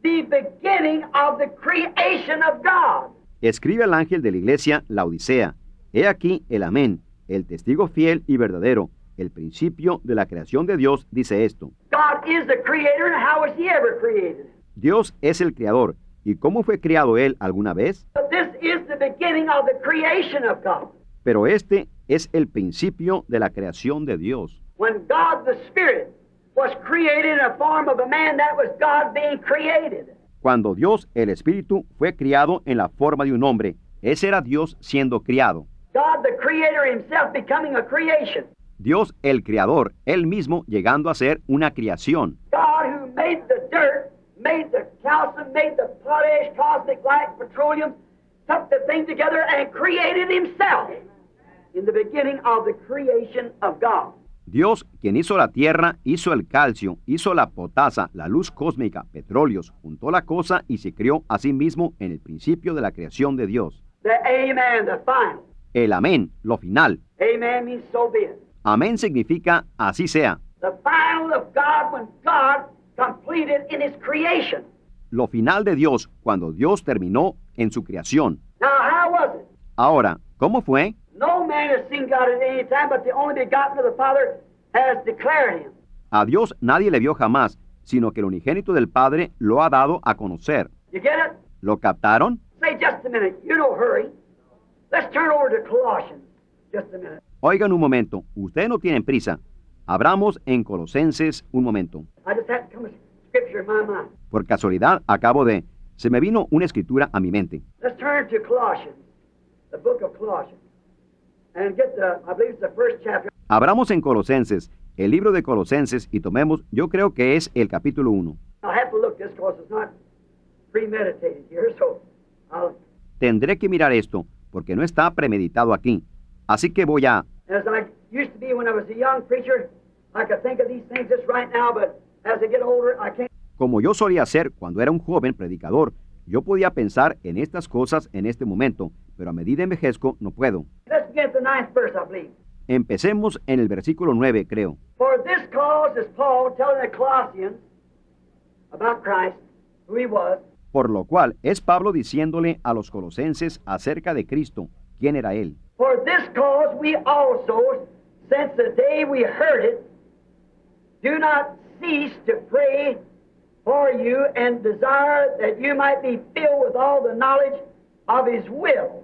B: the beginning of the creation of God.
A: Escribe al ángel de la iglesia la Odisea. He aquí el amén, el testigo fiel y verdadero, el principio de la creación de Dios, dice esto.
B: God is the creator, and how was he ever created?
A: Dios es el creador. ¿Y cómo fue creado él alguna vez?
B: But this is the beginning of the creation of God.
A: Pero este es el principio de la creación de Dios.
B: When God the Spirit was created in a form of a man, that was God being created.
A: Cuando Dios, el Espíritu, fue criado en la forma de un hombre, ese era Dios siendo criado.
B: God the Creator Himself becoming a creation.
A: Dios, el creador, él mismo llegando a ser una creación.
B: God who made the dirt, made the calcium, made the potash, cosmic light, petroleum, took the thing together and created Himself in the beginning of the creation of God.
A: Dios, quien hizo la tierra, hizo el calcio, hizo la potasa, la luz cósmica, petróleos, juntó la cosa y se crió a sí mismo en el principio de la creación de Dios.
B: The Amen, the final.
A: El amén, lo final.
B: Amen means so be it.
A: Amén significa así sea.
B: The final of God when God completed in His creation.
A: Lo final de Dios cuando Dios terminó en su creación.
B: Now, how was it?
A: Ahora, ¿cómo fue? A Dios nadie le vio jamás, sino que el unigénito del Padre lo ha dado a conocer. ¿Lo captaron? Oigan un momento, ustedes no tienen prisa. Abramos en Colosenses un momento. Por casualidad, acabo de... Se me vino una escritura a mi mente.
B: Let's turn to Colossians, the book of Colossians,
A: Abramos en Colosenses, el libro de Colosenses, y tomemos, yo creo que es el capítulo 1.
B: I'll have to look this because it's not premeditated here, so I'll,
A: Tendré que mirar esto, porque no está premeditado aquí. Así que voy a...
B: as I used to be when I was a young preacher, I could think of these things just right now, but as I get older, I can't.
A: Como yo solía hacer cuando era un joven predicador, yo podía pensar en estas cosas en este momento, pero a medida envejezco no puedo.
B: Let's begin at the ninth verse, I believe.
A: Empecemos en el versículo 9, creo.
B: For this cause is Paul telling the Colossians about Christ, who he was,
A: Por lo cual es Pablo diciéndole a los colosenses acerca de Cristo, quién era él.
B: For this cause we also, since the day we heard it, do not cease to pray for you and desire that you might be filled with all the knowledge of his will,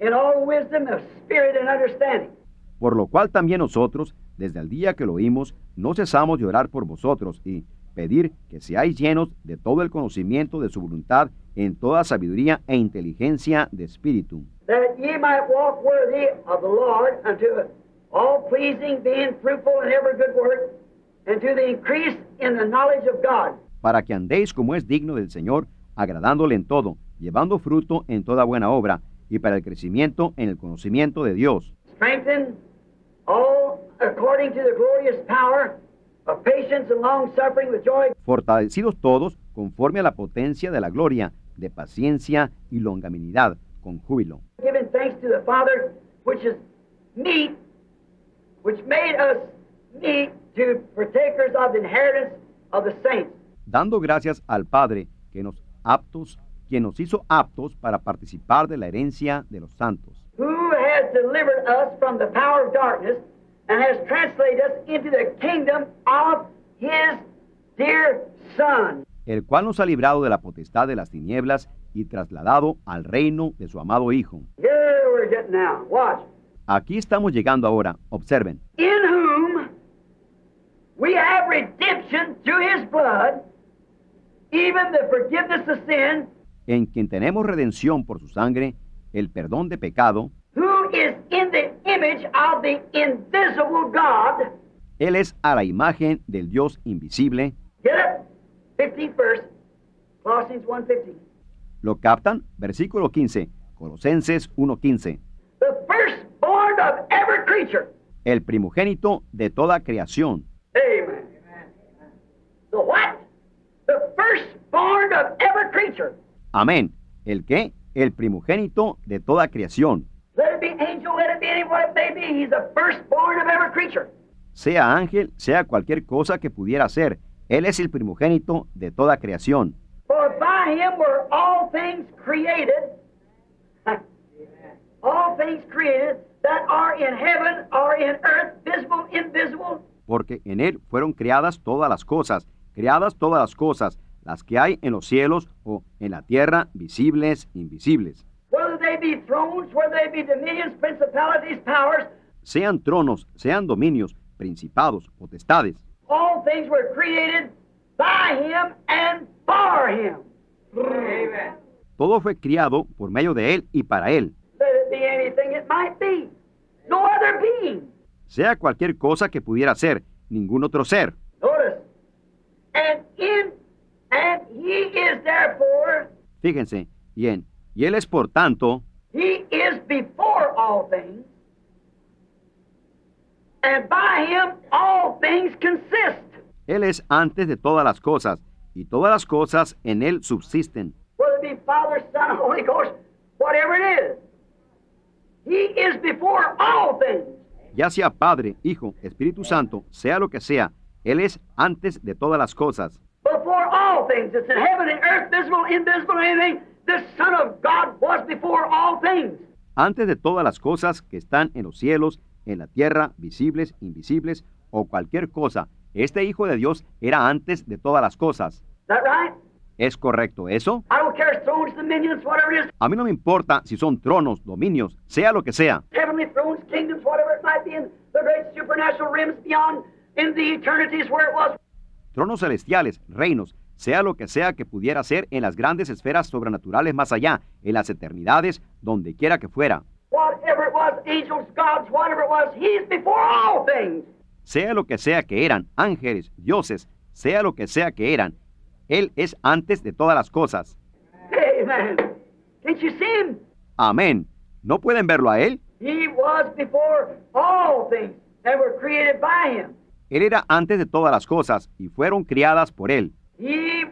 B: in all wisdom of spirit and understanding.
A: Por lo cual también nosotros, desde el día que lo oímos, no cesamos de orar por vosotros y pedir que seáis llenos de todo el conocimiento de su voluntad en toda sabiduría e inteligencia de espíritu,
B: that ye might walk worthy of the Lord unto all pleasing, being fruitful in every good work, and to the increase in the knowledge of God.
A: para que andéis como es digno del Señor, agradándole en todo, llevando fruto en toda buena obra, y para el crecimiento en el conocimiento de Dios,
B: Strengthen all according to the glorious power of patience and long suffering with joy,
A: fortalecidos todos conforme a la potencia de la gloria, de paciencia y longanimidad, con júbilo,
B: giving thanks to the Father, which is meet, which made us meet to partakers of the inheritance of the saints.
A: dando gracias al Padre que nos aptos, quien nos hizo aptos para participar de la herencia de los santos,
B: who has delivered us from the power of darkness and has translated us into the kingdom of his dear Son.
A: el cual nos ha librado de la potestad de las tinieblas y trasladado al reino de su amado Hijo.
B: Here we're getting now. Watch.
A: Aquí estamos llegando ahora, observen,
B: In whom we have redemption through his blood, even the forgiveness of sin,
A: en quien tenemos redención por su sangre, el perdón de pecado,
B: who is in the image of the invisible God.
A: Él es a la imagen del Dios invisible.
B: Get it? 15th verse. Colossians 1.15.
A: ¿Lo captan? Versículo 15, Colosenses 1.15.
B: The firstborn of every creature.
A: El primogénito de toda creación.
B: Amen. The what? The firstborn of every creature.
A: Amén. ¿El qué? El primogénito de toda creación. Sea ángel, sea cualquier cosa que pudiera ser. Él es el primogénito de toda creación.
B: For by him were all things created. All things created that are in heaven, are in earth, visible, invisible.
A: Porque en Él fueron creadas todas las cosas, creadas todas las cosas, las que hay en los cielos o en la tierra, visibles, invisibles.
B: Whether they be thrones, whether they be dominions, principalities, powers,
A: Sean tronos, sean dominios, principados, potestades.
B: all things were created by him and for him. Amen.
A: Todo fue criado por medio de Él y para Él.
B: Let it be anything it might be. No other being.
A: Sea cualquier cosa que pudiera ser, ningún otro ser.
B: Notice. And in and he is therefore
A: Fíjense, y en, y Él es por tanto,
B: he is before all things. And by him all things consist.
A: Él es antes de todas las cosas, y todas las cosas en Él subsisten.
B: Whether it be Father, Son, Holy Ghost, whatever it is. He is before all things.
A: Ya sea Padre, Hijo, Espíritu Santo, sea lo que sea, Él es antes de todas las cosas.
B: Before all things. It's in heaven and earth, visible, invisible, anything. The Son of God was before all things.
A: Antes de todas las cosas que están en los cielos, en la tierra, visibles, invisibles, o cualquier cosa, este Hijo de Dios era antes de todas las cosas.
B: Is that right?
A: ¿Es correcto eso?
B: I don't care if it's thrones, dominions, whatever it is.
A: A mí no me importa si son tronos, dominios, sea lo que sea.
B: Heavenly thrones, kingdoms, whatever it might be in the great supernatural realms beyond in the eternities where it was.
A: Tronos celestiales, reinos, sea lo que sea que pudiera ser en las grandes esferas sobrenaturales más allá, en las eternidades, donde quiera que fuera, sea lo que sea que eran, ángeles, dioses, sea lo que sea que eran, Él es antes de todas las cosas.
B: Amen. Can't you see him?
A: Amén. ¿No pueden verlo a Él?
B: He was before all things that were created by him.
A: Él era antes de todas las cosas y fueron criadas por Él.
B: He,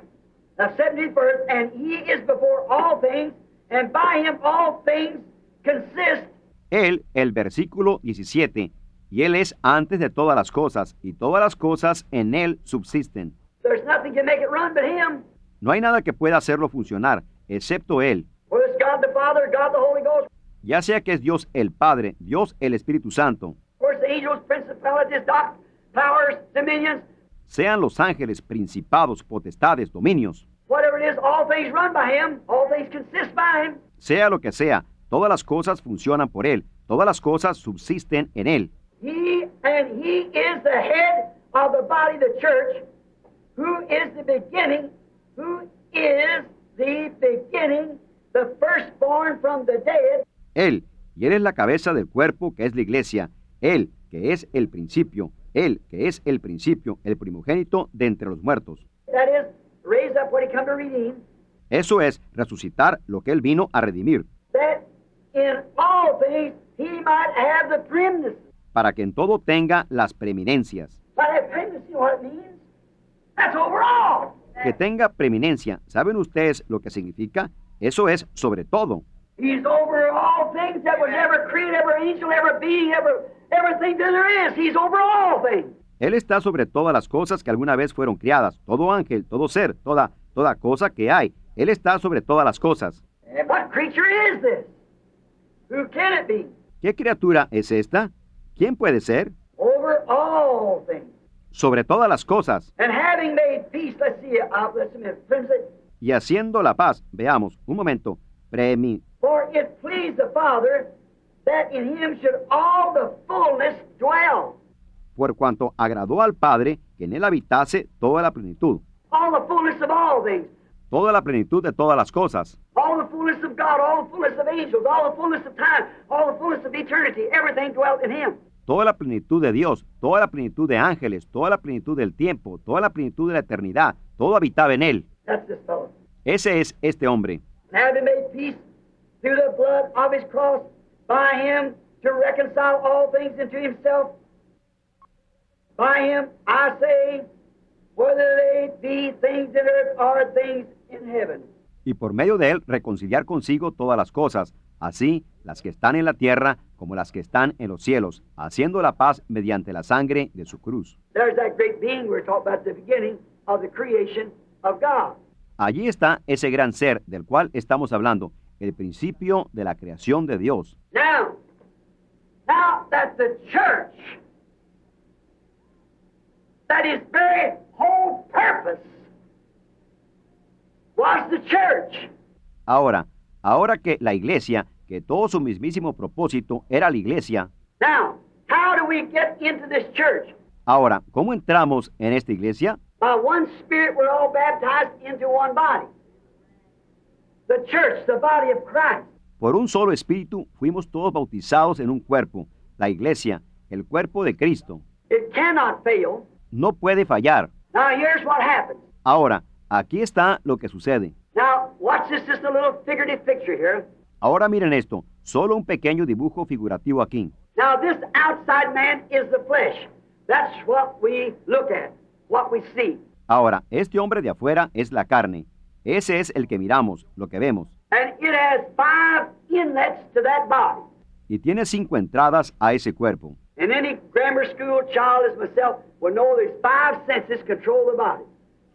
B: the 70th verse, and he is before all things, and by him all things consist.
A: Él, el versículo 17, y Él es antes de todas las cosas, y todas las cosas en Él subsisten.
B: There's nothing can make it run but him.
A: No hay nada que pueda hacerlo funcionar, excepto Él,
B: Whether it's God the Father, God the Holy Ghost,
A: ya sea que es Dios el Padre, Dios el Espíritu Santo,
B: or it's the angels, principalities, doc, powers, dominions,
A: sean los ángeles, principados, potestades, dominios,
B: whatever it is, all things run by him, all things consist by him.
A: sea lo que sea, todas las cosas funcionan por Él, todas las cosas subsisten en Él.
B: He and he is the head of the body, the church, who is the beginning, who is the beginning, the firstborn from the dead,
A: Él, y Él es la cabeza del cuerpo que es la iglesia, Él, que es el principio, Él, que es el principio, el primogénito de entre los muertos. Eso es resucitar lo que Él vino a redimir, para que en todo tenga las preeminencias. Que tenga preeminencia, ¿saben ustedes lo que significa? Eso es sobre todo.
B: He's over all things that was ever created, every angel, every being, every, everything that there is. He's over all things.
A: Él está sobre todas las cosas que alguna vez fueron criadas, todo ángel, todo ser, toda, toda cosa que hay. Él está sobre todas las cosas.
B: And what creature is this? Who can it be?
A: ¿Qué criatura es esta? ¿Quién puede ser?
B: Over all things.
A: Sobre todas las cosas.
B: And having made peace, let's see, uh, let's see,
A: Y haciendo la paz, veamos, un momento, premi,
B: For it pleased the Father that in him should all the fullness dwell.
A: por cuanto agradó al Padre que en él habitase toda la plenitud,
B: All the fullness of all things.
A: toda la plenitud de todas las cosas,
B: All the fullness of God, all the fullness of angels, all the fullness of time, all the fullness of eternity. Everything dwelt in him.
A: toda la plenitud de Dios, toda la plenitud de ángeles, toda la plenitud del tiempo, toda la plenitud de la eternidad, todo habitaba en él.
B: That's this fellow.
A: Ese es este hombre.
B: Made peace through the blood of his cross, by him to reconcile all things into himself. By him, I say, whether they be things in earth or things in heaven.
A: y por medio de él reconciliar consigo todas las cosas, así las que están en la tierra como las que están en los cielos, haciendo la paz mediante la sangre de su cruz.
B: There's that great being we were talking about at the beginning of the creation of God.
A: Allí está ese gran ser del cual estamos hablando, el principio de la creación de Dios.
B: Now, now that the church, that his very whole purpose was the church.
A: Ahora, ahora que la iglesia, que todo su mismísimo propósito era la iglesia,
B: Now, how do we get into this church?
A: ahora, ¿cómo entramos en esta iglesia?
B: By one Spirit, we're all baptized into one body. The church, the body of Christ.
A: Por un solo espíritu fuimos todos bautizados en un cuerpo, la iglesia, el cuerpo de Cristo.
B: It cannot fail.
A: No puede fallar.
B: Now, here's what happens.
A: Ahora, aquí está lo que sucede.
B: Now, watch this, just a little figurative picture here.
A: Ahora miren esto, solo un pequeño dibujo figurativo aquí.
B: Now, this outside man is the flesh. That's what we look at, what we see.
A: Ahora, este hombre de afuera es la carne. Ese es el que miramos, lo que vemos.
B: And it has five inlets to that body.
A: Y tiene cinco entradas a ese cuerpo.
B: And any grammar school child as myself will know there's five senses control the body.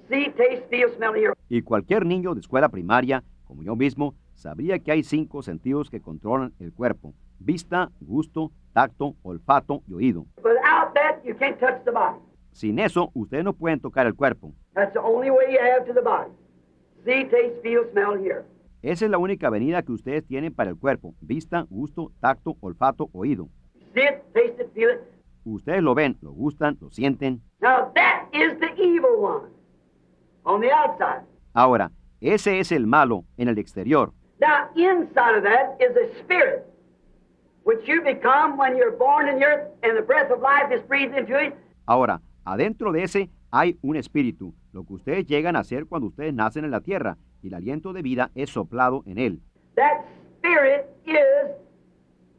B: See, taste, feel, smell, and hear.
A: Y cualquier niño de escuela primaria, como yo mismo, sabría que hay cinco sentidos que controlan el cuerpo. Vista, gusto, tacto, olfato y oído.
B: Without that, you can't touch the body.
A: Sin eso, ustedes no pueden tocar el cuerpo.
B: That's the only way you have to the body. See, taste, feel, smell, hear.
A: Esa es la única venida que ustedes tienen para el cuerpo. Vista, gusto, tacto, olfato, oído.
B: See it, taste it, feel it.
A: Ustedes lo ven, lo gustan, lo sienten.
B: Now, that is the evil one on the outside.
A: Ahora, ese es el malo en el exterior.
B: Now, inside of that is a spirit, which you become when you're born in the earth and the breath of life is breathed into it.
A: Ahora, adentro de ese hay un espíritu, lo que ustedes llegan a ser cuando ustedes nacen en la tierra, y el aliento de vida es soplado en él.
B: That spirit is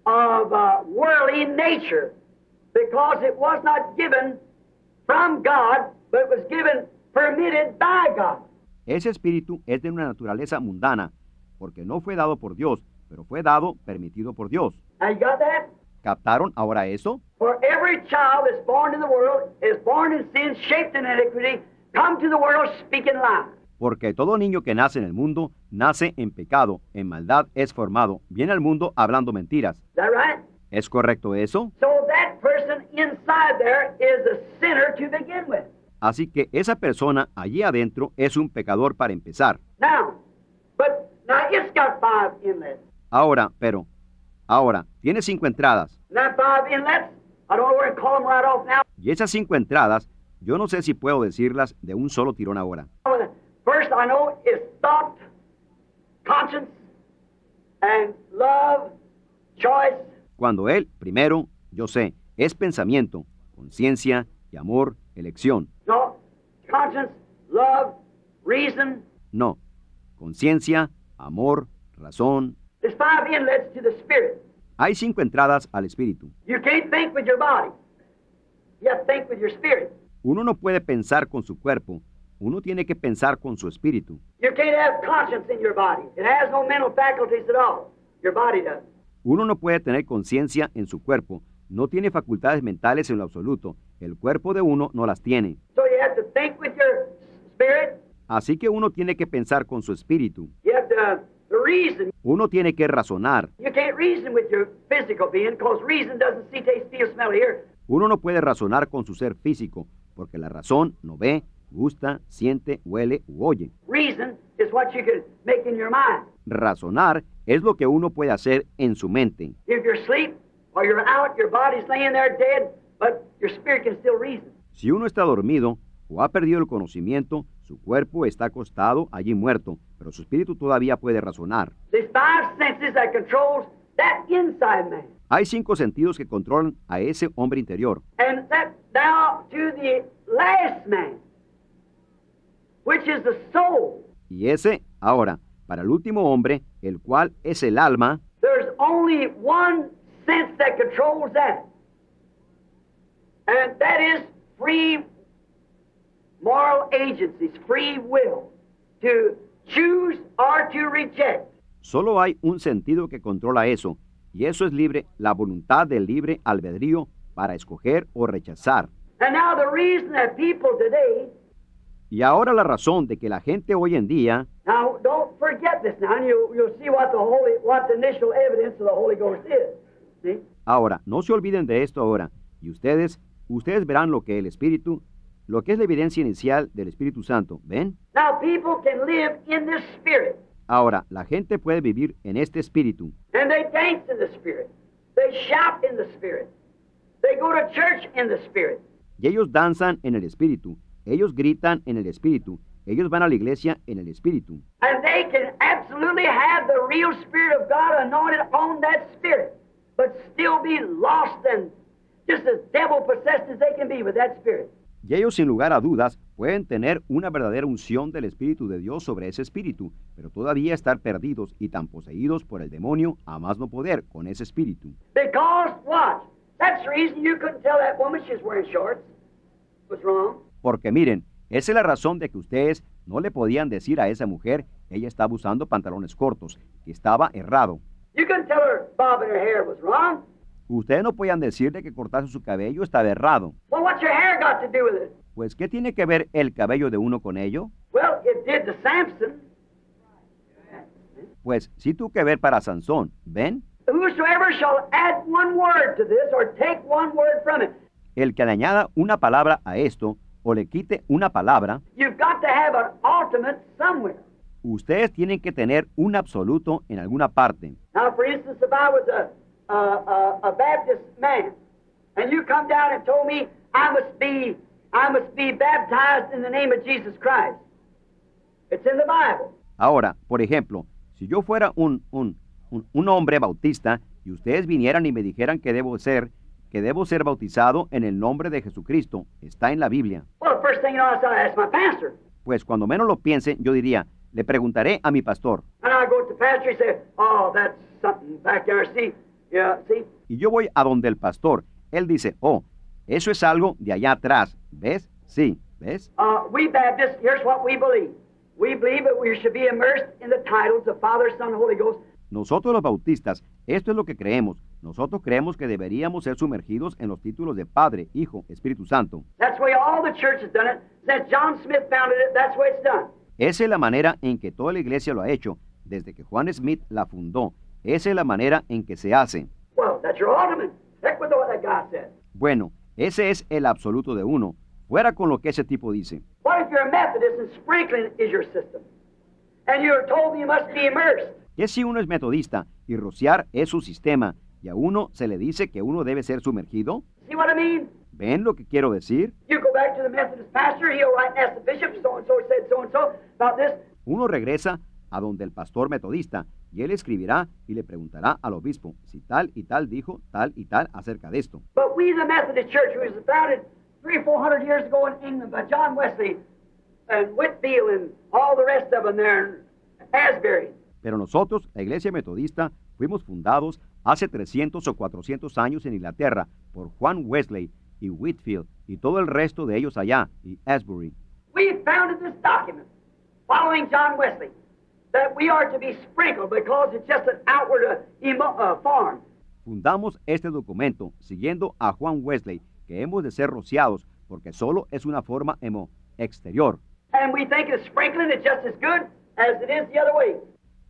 B: of uh, worldly nature because it was not given from God, but it was given permitted by God.
A: Ese espíritu es de una naturaleza mundana, porque no fue dado por Dios, pero fue dado permitido por Dios.
B: You got that?
A: ¿Captaron ahora eso?
B: For every child that's born in the world is born in sin, shaped in iniquity, come to the world speaking lies.
A: Porque todo niño que nace en el mundo nace en pecado, en maldad es formado, viene al mundo hablando mentiras.
B: Is that right?
A: ¿Es correcto eso?
B: So that person inside there is a sinner to begin with.
A: Así que esa persona allí adentro es un pecador para empezar.
B: Now, but now it's got five.
A: Ahora, pero, ahora, tiene cinco entradas. Y esas cinco entradas, yo no sé si puedo decirlas de un solo tirón ahora.
B: First, I know is thought, conscience, and love, choice,
A: Cuando él, primero, yo sé, es pensamiento, conciencia y amor, elección.
B: no, conscience, love, reason.
A: No, conciencia, amor, razón.
B: There's five inlets to the spirit.
A: Hay cinco entradas al espíritu.
B: You can't think with your body. You have to think with your spirit.
A: Uno no puede pensar con su cuerpo, uno tiene que pensar con su espíritu.
B: You can't have conscience in your body. It has no mental faculties at all. Your body does.
A: Uno no puede tener conciencia en su cuerpo, no tiene facultades mentales en lo absoluto, el cuerpo de uno no las tiene.
B: So you have to think with your spirit.
A: Así que uno tiene que pensar con su espíritu,
B: You have to.
A: Uno tiene que razonar,
B: You can't reason with your physical being because reason doesn't see, taste, feel, smell, hear.
A: uno no puede razonar con su ser físico, porque la razón no ve, gusta, siente, huele u oye.
B: Reason is what you can make in your mind.
A: Razonar es lo que uno puede hacer en su mente.
B: If you're asleep or you're out, your body's laying there dead, but your spirit can still reason.
A: Si uno está dormido o ha perdido el conocimiento, su cuerpo está acostado allí muerto, pero su espíritu todavía puede razonar.
B: There's five senses that controls that inside man.
A: Hay cinco sentidos que controlan a ese hombre interior. Y ese, ahora, para el último hombre, el cual es el alma,
B: there's only one sense that controls that. And that is free moral agencies, free will, to choose or to reject.
A: solo hay un sentido que controla eso, y eso es libre, la voluntad del libre albedrío para escoger o rechazar.
B: And now the reason that people today,
A: Y ahora la razón de que la gente hoy en día,
B: now don't forget this now, and you, you'll see what the Holy, what the initial evidence of the Holy Ghost is. See?
A: ahora, no se olviden de esto ahora, y ustedes, ustedes verán lo que el Espíritu, lo que es la evidencia inicial del Espíritu Santo, ¿ven?
B: Now people can live in this spirit,
A: Ahora, la gente puede vivir en este espíritu,
B: and they dance in the spirit. They shout in the spirit. They go to church in the spirit.
A: y ellos danzan en el espíritu, ellos gritan en el espíritu, ellos van a la iglesia en el espíritu,
B: And they can absolutely have the real Spirit of God anointed on that Spirit, but still be lost and just as devil possessed as they can be with that Spirit.
A: Y ellos sin lugar a dudas pueden tener una verdadera unción del Espíritu de Dios sobre ese espíritu, pero todavía estar perdidos y tan poseídos por el demonio a más no poder con ese espíritu.
B: Because what? That's the reason you couldn't tell that woman she's wearing shorts. What's wrong?
A: Porque miren, esa es la razón de que ustedes no le podían decir a esa mujer, ella estaba usando pantalones cortos, que estaba errado.
B: You couldn't tell her bobbing her hair was wrong.
A: Ustedes no podían decirle que cortarse su cabello estaba errado.
B: Well, what's your hair got to do with it?
A: Pues, ¿qué tiene que ver el cabello de uno con ello?
B: Well, it did to Samson.
A: Pues sí tuvo que ver para Sansón, ¿ven?
B: Whosoever shall add one word to this or take one word from it,
A: El que le añada una palabra a esto o le quite una palabra,
B: you've got to have an ultimate somewhere.
A: ustedes tienen que tener un absoluto en alguna parte.
B: Now, for instance, if I was a, a, a, a Baptist man, and you come down and told me I must be I must be baptized in the name of Jesus Christ, it's in the Bible.
A: Ahora, por ejemplo, si yo fuera un, un, un, un hombre bautista y ustedes vinieran y me dijeran que debo ser, que debo ser bautizado en el nombre de Jesucristo, está en la Biblia.
B: Well, the first thing you know, I said, my pastor.
A: Pues cuando menos lo piensen, yo diría, le preguntaré a mi pastor.
B: And I go to the pastor and say, oh, that's something back there. See, yeah.
A: Y yo voy a donde el pastor. Él dice, oh, eso es algo de allá atrás. ¿Ves? Sí, ¿ves?
B: Uh, we Baptists, here's what we believe. We believe that we should be immersed in the titles of Father, Son, and Holy Ghost.
A: Nosotros los bautistas, esto es lo que creemos. Nosotros creemos que deberíamos ser sumergidos en los títulos de Padre, Hijo, Espíritu Santo.
B: That's the way all the church has done it. Since John Smith founded it, that's the way it's done.
A: Esa es la manera en que toda la iglesia lo ha hecho, desde que Juan Smith la fundó. Esa es la manera en que se hace.
B: Well, that's your.
A: Bueno, ese es el absoluto de uno. Fuera con lo que ese tipo dice.
B: What if you're a Methodist and sprinkling is your system? And you're told you must be immersed.
A: ¿Qué si uno es metodista y rociar es su sistema y a uno se le dice que uno debe ser sumergido?
B: I mean?
A: ¿Ven lo que quiero decir?
B: You go back to the Methodist pastor, he'll write and ask the bishop, so and so said so and so about this.
A: Uno regresa a donde el pastor metodista y él escribirá y le preguntará al obispo si tal y tal dijo tal y tal acerca de esto.
B: But we, the Methodist Church, who was founded three or four hundred years ago in England by John Wesley and Whitfield and all the rest of them there in Asbury.
A: Pero nosotros, la iglesia metodista, fuimos fundados hace 300 o 400 años en Inglaterra por Juan Wesley y Whitfield y todo el resto de ellos allá y Asbury.
B: We founded this document following John Wesley that we are to be sprinkled because it's just an outward uh, emo- uh, form.
A: Fundamos este documento siguiendo a Juan Wesley que hemos de ser rociados porque solo es una forma emo exterior.
B: And we think that sprinkling is just as good as it is the other way.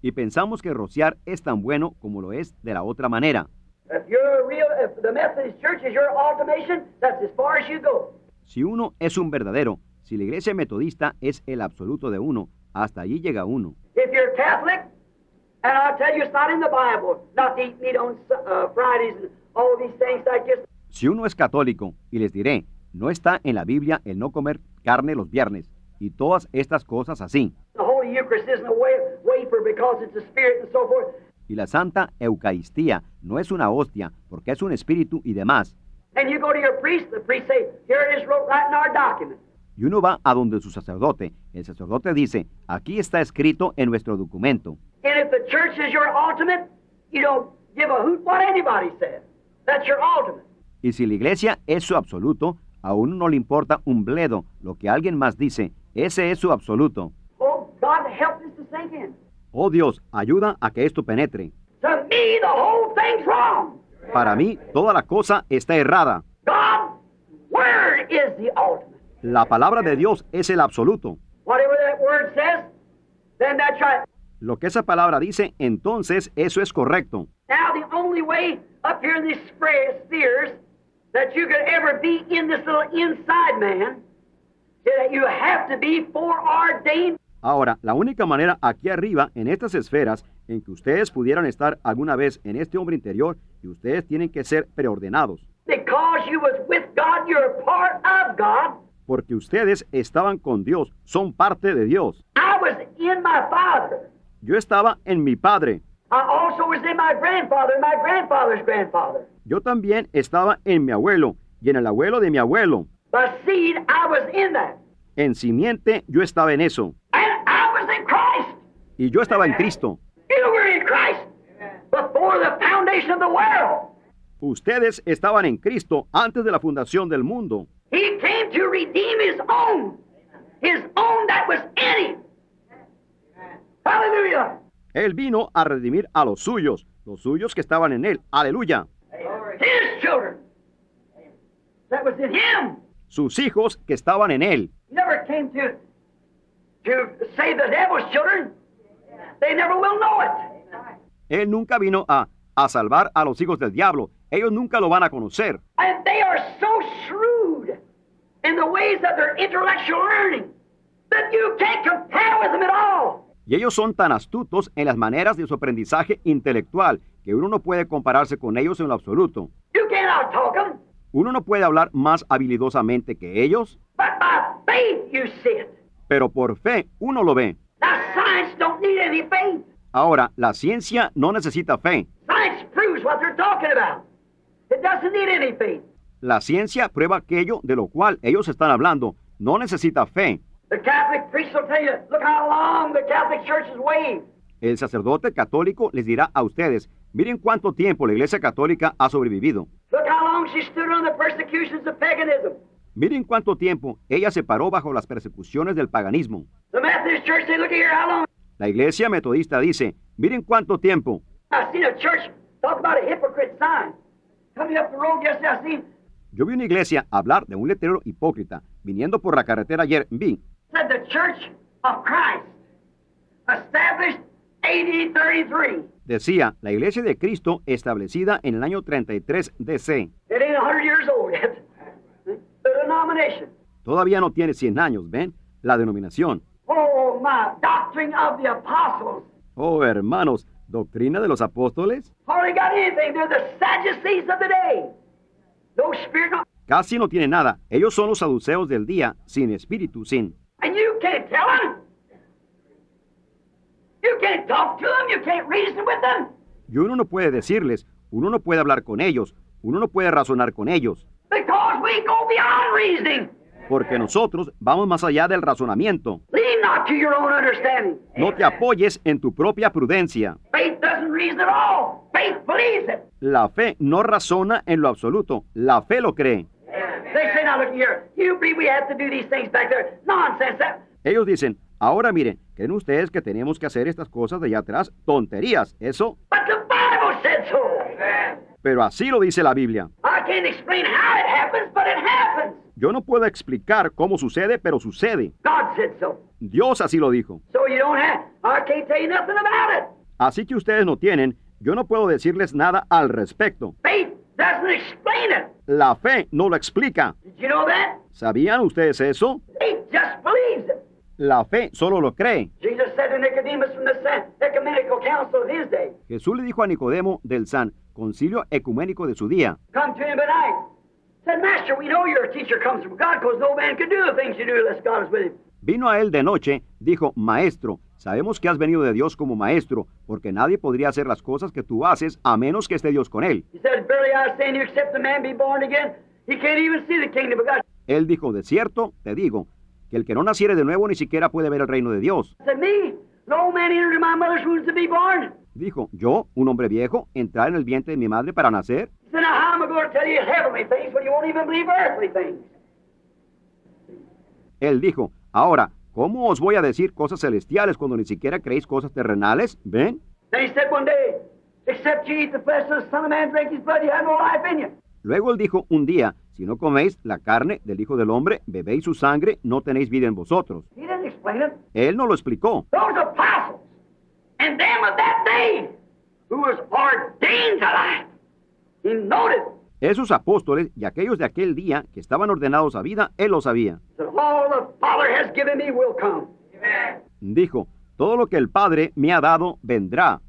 A: Y pensamos que rociar es tan bueno como lo es de la otra manera.
B: If you're a real, if the Methodist Church is your ultimation, that's as far as you go.
A: Si uno es un verdadero, si la iglesia metodista es el absoluto de uno, hasta allí llega uno.
B: If you're Catholic, and I'll tell you it's not in the Bible, not to eat meat on uh, Fridays and all these things like this.
A: Si uno es católico, y les diré, no está en la Biblia el no comer carne los viernes, y todas estas cosas así.
B: The Holy Eucharist isn't a wa- wafer because it's a spirit and so forth.
A: Y la Santa Eucaristía no es una hostia, porque es un espíritu y demás.
B: And you go to your priest, the priest say, here it is wrote right in our document.
A: Y uno va a donde su sacerdote. El sacerdote dice, aquí está escrito en nuestro documento.
B: And if the church is your ultimate, you don't give a hoot what anybody says. That's your ultimate.
A: Y si la iglesia es su absoluto, a uno no le importa un bledo lo que alguien más dice. Ese es su absoluto.
B: Oh, God, help this to sink in.
A: Oh Dios, ayuda a que esto penetre.
B: To me, the whole thing's wrong.
A: Para mí, toda la cosa está errada.
B: God, word is the ultimate.
A: La palabra de Dios es el absoluto.
B: Whatever that word says, then that's right.
A: Lo que esa palabra dice, entonces eso es correcto.
B: Now, the only way up here in these spray- spheres that you could ever be in this little inside man is that you have to be foreordained.
A: Ahora, la única manera aquí arriba, en estas esferas, en que ustedes pudieran estar alguna vez en este hombre interior, y ustedes tienen que ser preordenados,
B: Because you was with God, you're a part of God.
A: Porque ustedes estaban con Dios, son parte de Dios.
B: I was in my father.
A: Yo estaba en mi Padre,
B: I also was in my grandfather and my grandfather's grandfather.
A: yo también estaba en mi abuelo y en el abuelo de mi abuelo.
B: By seed, I was in that.
A: En simiente yo estaba en eso,
B: And I was in Christ.
A: y yo estaba en Cristo.
B: You were in Christ before the foundation of the world.
A: Ustedes estaban en Cristo antes de la fundación del mundo.
B: He came to redeem his own, his own that was in him. Hallelujah.
A: Él vino a redimir a los suyos, los suyos que estaban en él. Aleluya.
B: His children that was in him.
A: Sus hijos que estaban en él.
B: Never came to to save the devil's children. They never will know it.
A: Él nunca vino a, a salvar a los hijos del diablo. Ellos nunca lo van a conocer.
B: And they are so shrewd in the ways of their intellectual learning that you can't compare with them at all.
A: Y ellos son tan astutos en las maneras de su aprendizaje intelectual que uno no puede compararse con ellos en lo absoluto.
B: You can't outtalk them,
A: Uno no puede hablar más habilidosamente que ellos,
B: but by faith you see it.
A: pero por fe uno lo ve.
B: Now science don't need any faith.
A: Ahora, la ciencia no necesita fe.
B: Science proves what they're talking about. It doesn't need any faith.
A: La ciencia prueba aquello de lo cual ellos están hablando. No necesita fe.
B: The Catholic priest will tell you, look how long the Catholic Church has waved.
A: El sacerdote católico les dirá a ustedes, miren cuánto tiempo la Iglesia Católica ha sobrevivido.
B: Look how long she stood on the persecutions of paganism.
A: Miren cuánto tiempo ella se paró bajo las persecuciones del paganismo.
B: The Methodist Church say, look here, how long?
A: La Iglesia Metodista dice, miren cuánto tiempo.
B: I've seen a church talk about a hypocrite sign.
A: Yo vi una iglesia hablar de un letrero hipócrita. Viniendo por la carretera ayer, vi,
B: said the Church of Christ, established AD 33.
A: decía, la iglesia de Cristo establecida en el año 33 DC.
B: It ain't 100 years old yet. The denomination.
A: Todavía no tiene 100 años, ¿ven? La denominación.
B: Oh, my doctrine of the apostles.
A: Oh, hermanos, doctrina de los apóstoles.
B: Hardly got anything. They're the Sadducees of the day. No spirit, no.
A: Casi no tiene nada. Ellos son los saduceos del día, sin espíritu, sin.
B: And you can't tell them. You can't talk to them. You can't reason with them.
A: Y uno no puede decirles, uno no puede hablar con ellos, uno no puede razonar con ellos,
B: Because we go beyond reasoning.
A: Porque nosotros vamos más allá del razonamiento. No te apoyes en tu propia prudencia. La fe no razona en lo absoluto, la fe lo cree. Ellos dicen, ahora miren, ¿creen ustedes que tenemos que hacer estas cosas de allá atrás? Tonterías, eso. Pero así lo dice la Biblia. Yo no puedo explicar cómo sucede, pero sucede.
B: God said so.
A: Dios así lo dijo.
B: So you don't have, I can't tell you nothing about it.
A: Así que ustedes no tienen, yo no puedo decirles nada al respecto.
B: Faith doesn't explain it.
A: La fe no lo explica.
B: Did you know that?
A: ¿Sabían ustedes eso?
B: Faith just believes it.
A: La fe solo lo cree.
B: Jesus said to Nicodemus from the San- ecumenical council of his day,
A: Jesús le dijo a Nicodemo del San Concilio Ecuménico de su día,
B: come to him. Said, Master, we know your teacher comes from God because no man can do the things you do unless God is with him.
A: vino a él de noche, dijo, Maestro, sabemos que has venido de Dios como maestro, porque nadie podría hacer las cosas que tú haces a menos que esté Dios con él.
B: He said, Verily I say to you, except a man be born again, he can't even see the kingdom of God.
A: Él dijo, de cierto, te digo, que el que no naciere de nuevo ni siquiera puede ver el reino de Dios. Dijo, yo, un hombre viejo, entrar en el vientre de mi madre para nacer. Él dijo, ahora, ¿cómo os voy a decir cosas celestiales cuando ni siquiera creéis cosas terrenales? ¿Ven?
B: Then he said one day, Except you eat the flesh of the Son of Man, drink his blood, you have no life in you.
A: Luego él dijo un día, si no coméis la carne del Hijo del Hombre, bebéis su sangre, no tenéis vida en vosotros.
B: He didn't explain it.
A: Él no lo explicó.
B: Those and them of that day who was ordained to life. He noted
A: Esos apóstoles y aquellos de aquel día que estaban ordenados a vida, él lo sabía.
B: that all the Father has given me will come.
A: Dijo, todo lo que el Padre me ha dado vendrá.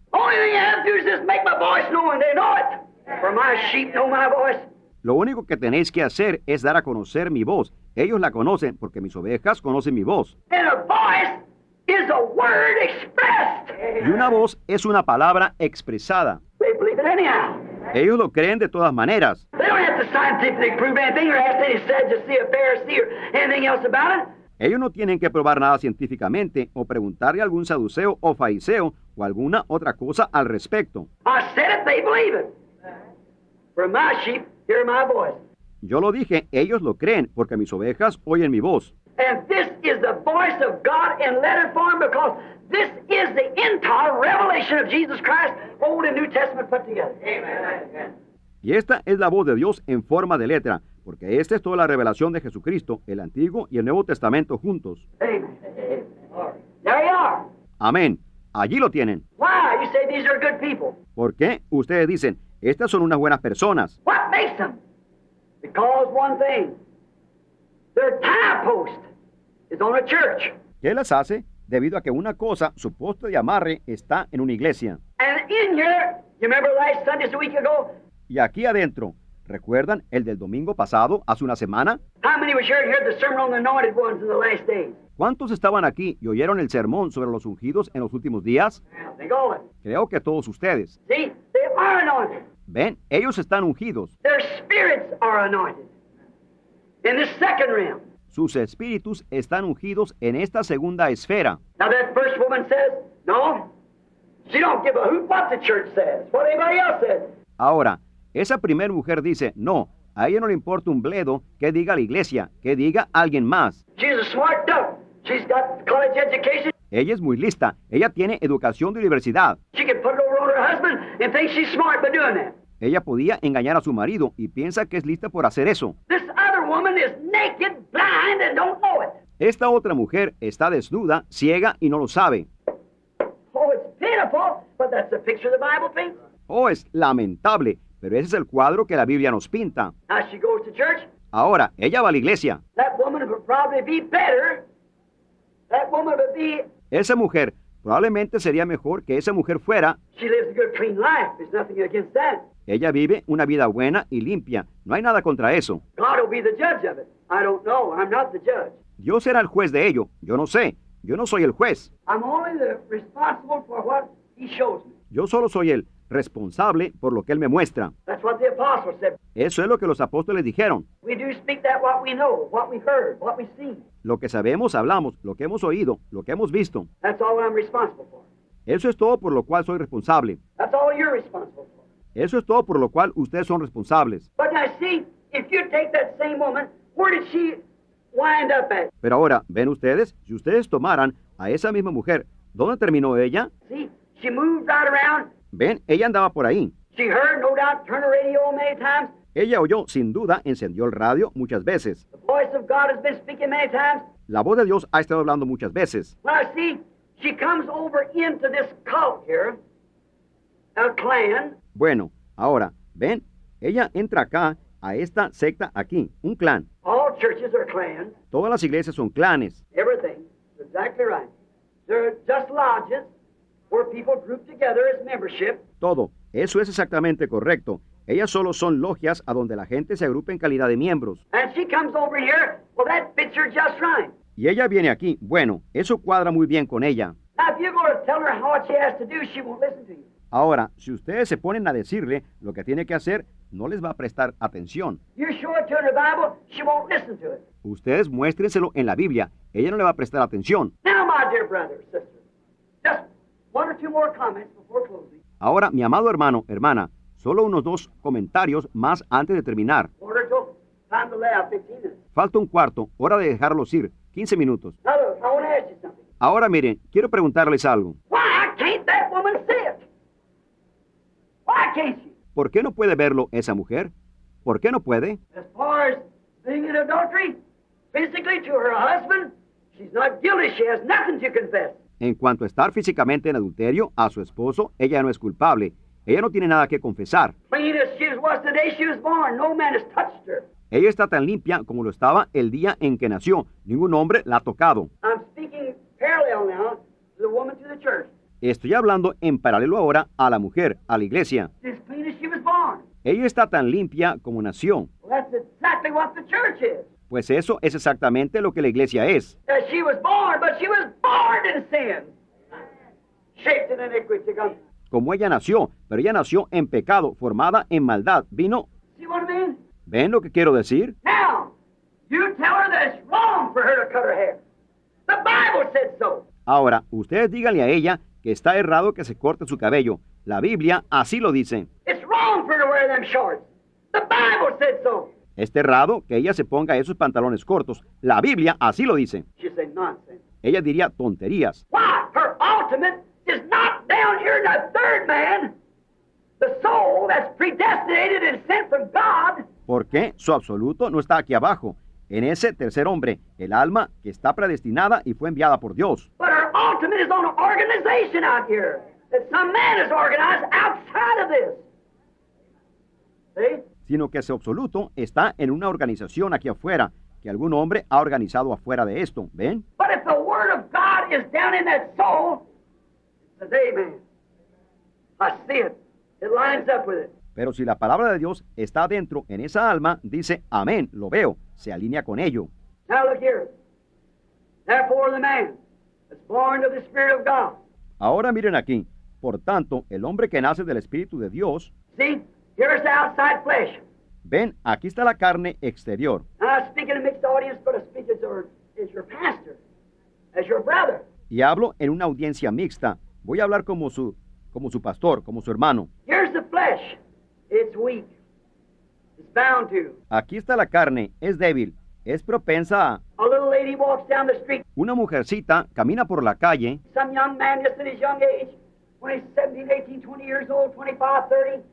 A: Lo único que tenéis que hacer es dar a conocer mi voz. Ellos la conocen porque mis ovejas conocen mi voz.
B: And is a word expressed.
A: Y una voz es una palabra expresada.
B: They believe it anyhow.
A: Ellos lo creen de todas maneras.
B: They don't have to scientifically prove anything or ask any Sadducee or Pharisee or anything else about it.
A: Ellos no tienen que probar nada científicamente o preguntarle a algún saduceo o fariseo o alguna otra cosa al respecto. Yo lo dije, ellos lo creen porque mis ovejas oyen mi voz.
B: And this is the voice of God in letter form because this is the entire revelation of Jesus Christ, Old and New Testament put together. Amen.
A: Y esta es la voz de Dios en forma de letra, porque esta es toda la revelación de Jesucristo, el Antiguo y el Nuevo Testamento juntos.
B: Amen. There you are.
A: Amén. Allí lo tienen.
B: Why? You say these are good people.
A: ¿Por qué? Ustedes dicen, estas son unas buenas personas.
B: What makes them? Because one thing, their tie post is on a church.
A: ¿Qué las hace? Debido a que una cosa, su poste de amarre, está en una iglesia.
B: And in here, you remember last Sunday, a week ago,
A: Y aquí adentro, ¿recuerdan el del domingo pasado, hace una semana? ¿Cuántos estaban aquí y oyeron el sermón sobre los ungidos en los últimos días? Creo que todos ustedes. Ven, ellos están ungidos. Sus espíritus están ungidos en esta segunda esfera.
B: Now that first woman says, no, she don't give a hoot what the church says, what anybody else says.
A: Ahora, esa primera mujer dice, no, a ella no le importa un bledo que diga la iglesia, que diga alguien más.
B: She's a smart duck. She's got college education.
A: Ella es muy lista, ella tiene educación de universidad.
B: She can put it over on her husband and think she's smart by doing that.
A: Ella podía engañar a su marido y piensa que es lista por hacer eso.
B: This other woman is naked, blind, and don't know it.
A: Esta otra mujer está desnuda, ciega y no lo sabe.
B: Oh, it's pitiful, but that's the picture the Bible paints.
A: Oh, es lamentable, pero ese es el cuadro que la Biblia nos pinta.
B: Now she goes to church.
A: Ahora, ella va a la iglesia.
B: That woman would probably be better. That woman would be.
A: Esa mujer probablemente sería mejor que esa mujer fuera. Ella vive una vida buena y limpia. No hay nada contra eso. Dios será el juez de ello. Yo no sé. Yo no soy el juez.
B: I'm only the responsible for what He shows me.
A: Yo solo soy el responsable por lo que Él me muestra.
B: That's what the apostles said.
A: Eso es lo que los apóstoles dijeron. Lo que sabemos, hablamos. Lo que hemos oído, lo que hemos visto.
B: That's all I'm responsible for.
A: Eso es todo por lo cual soy responsable.
B: That's all you're responsible for.
A: Eso es todo por lo cual ustedes son responsables.
B: But now see, if you take that same woman, where did she wind up at?
A: Pero ahora, ven ustedes, si ustedes tomaran a esa misma mujer, ¿dónde terminó ella?
B: See, she moved right around.
A: Ven, ella andaba por ahí.
B: She heard, no doubt, turn the radio on many times.
A: Ella oyó, sin duda, encendió el radio muchas veces.
B: The voice of God has been speaking many times.
A: La voz de Dios ha estado hablando muchas veces.
B: A clan,
A: Bueno, ahora, ven, ella entra acá, a esta secta aquí, un clan.
B: all churches are clans,
A: Todas las iglesias son clanes.
B: everything. Exactly right. They're just lodges where people group together as membership.
A: Todo. Eso es exactamente correcto. Ellas solo son logias a donde la gente se agrupa en calidad de miembros.
B: And she comes over here, well, that fits her just right.
A: Y ella viene aquí. Bueno, eso cuadra muy bien con ella.
B: Now, if you're going to tell her how what she has to do, she won't listen to you.
A: Ahora, si ustedes se ponen a decirle lo que tiene que hacer, no les va a prestar atención. Ustedes muéstrenselo en la Biblia. Ella no le va a prestar atención. Ahora, mi amado hermano, hermana, solo unos dos comentarios más antes de terminar.
B: Quarter till time to lay out 15 minutes.
A: Falta un cuarto, hora de dejarlos ir. 15 minutos. Ahora miren, quiero preguntarles algo.
B: Why can't that woman see it? Why can't she?
A: ¿Por qué no puede verlo esa mujer? ¿Por qué no puede?
B: As far as being in adultery, physically to her husband, she's not guilty. She has nothing to confess.
A: En cuanto a estar físicamente en adulterio a su esposo, ella no es culpable. Ella no tiene nada que confesar. Ella está tan limpia como lo estaba el día en que nació. Ningún hombre la ha tocado.
B: I'm
A: Estoy hablando en paralelo ahora a la mujer, a la iglesia. Ella está tan limpia como nació. Pues eso es exactamente lo que la iglesia es.
B: That she was born, but she was born in sin. Shaped in iniquity. Come.
A: Como ella nació, pero ella nació en pecado, formada en maldad. Vino. ¿Ven lo que quiero decir? Ahora, ustedes díganle a ella que está errado que se corte su cabello. La Biblia así lo dice. Es errado que ella se ponga esos pantalones cortos. La Biblia así lo dice. Ella diría tonterías.
B: God.
A: Porque su absoluto no está aquí abajo, en ese tercer hombre, el alma que está predestinada y fue enviada por Dios. Sino que su absoluto está en una organización aquí afuera, que algún hombre ha organizado afuera de esto. ¿Ven? Pero si la palabra de Dios está dentro en esa alma, dice, amén, lo veo, se alinea con ello.
B: Now look here. Therefore, the man that's born of the Spirit of God.
A: Ahora miren aquí. Por tanto, el hombre que nace del Espíritu de Dios,
B: See, here's the outside flesh.
A: Ven, aquí está la carne exterior.
B: And I speak in a mixed audience, but I speak as your, as your pastor, as your brother.
A: Y hablo en una audiencia mixta. Voy a hablar como su, como su pastor, como su hermano.
B: Here's the flesh. It's weak. It's bound to.
A: Aquí está la carne, es débil, es propensa a...
B: A little lady walks down the street.
A: Una mujercita camina por la calle
B: Some young man just in his young age, when he's 17, 18, 20 years old, 25, 30,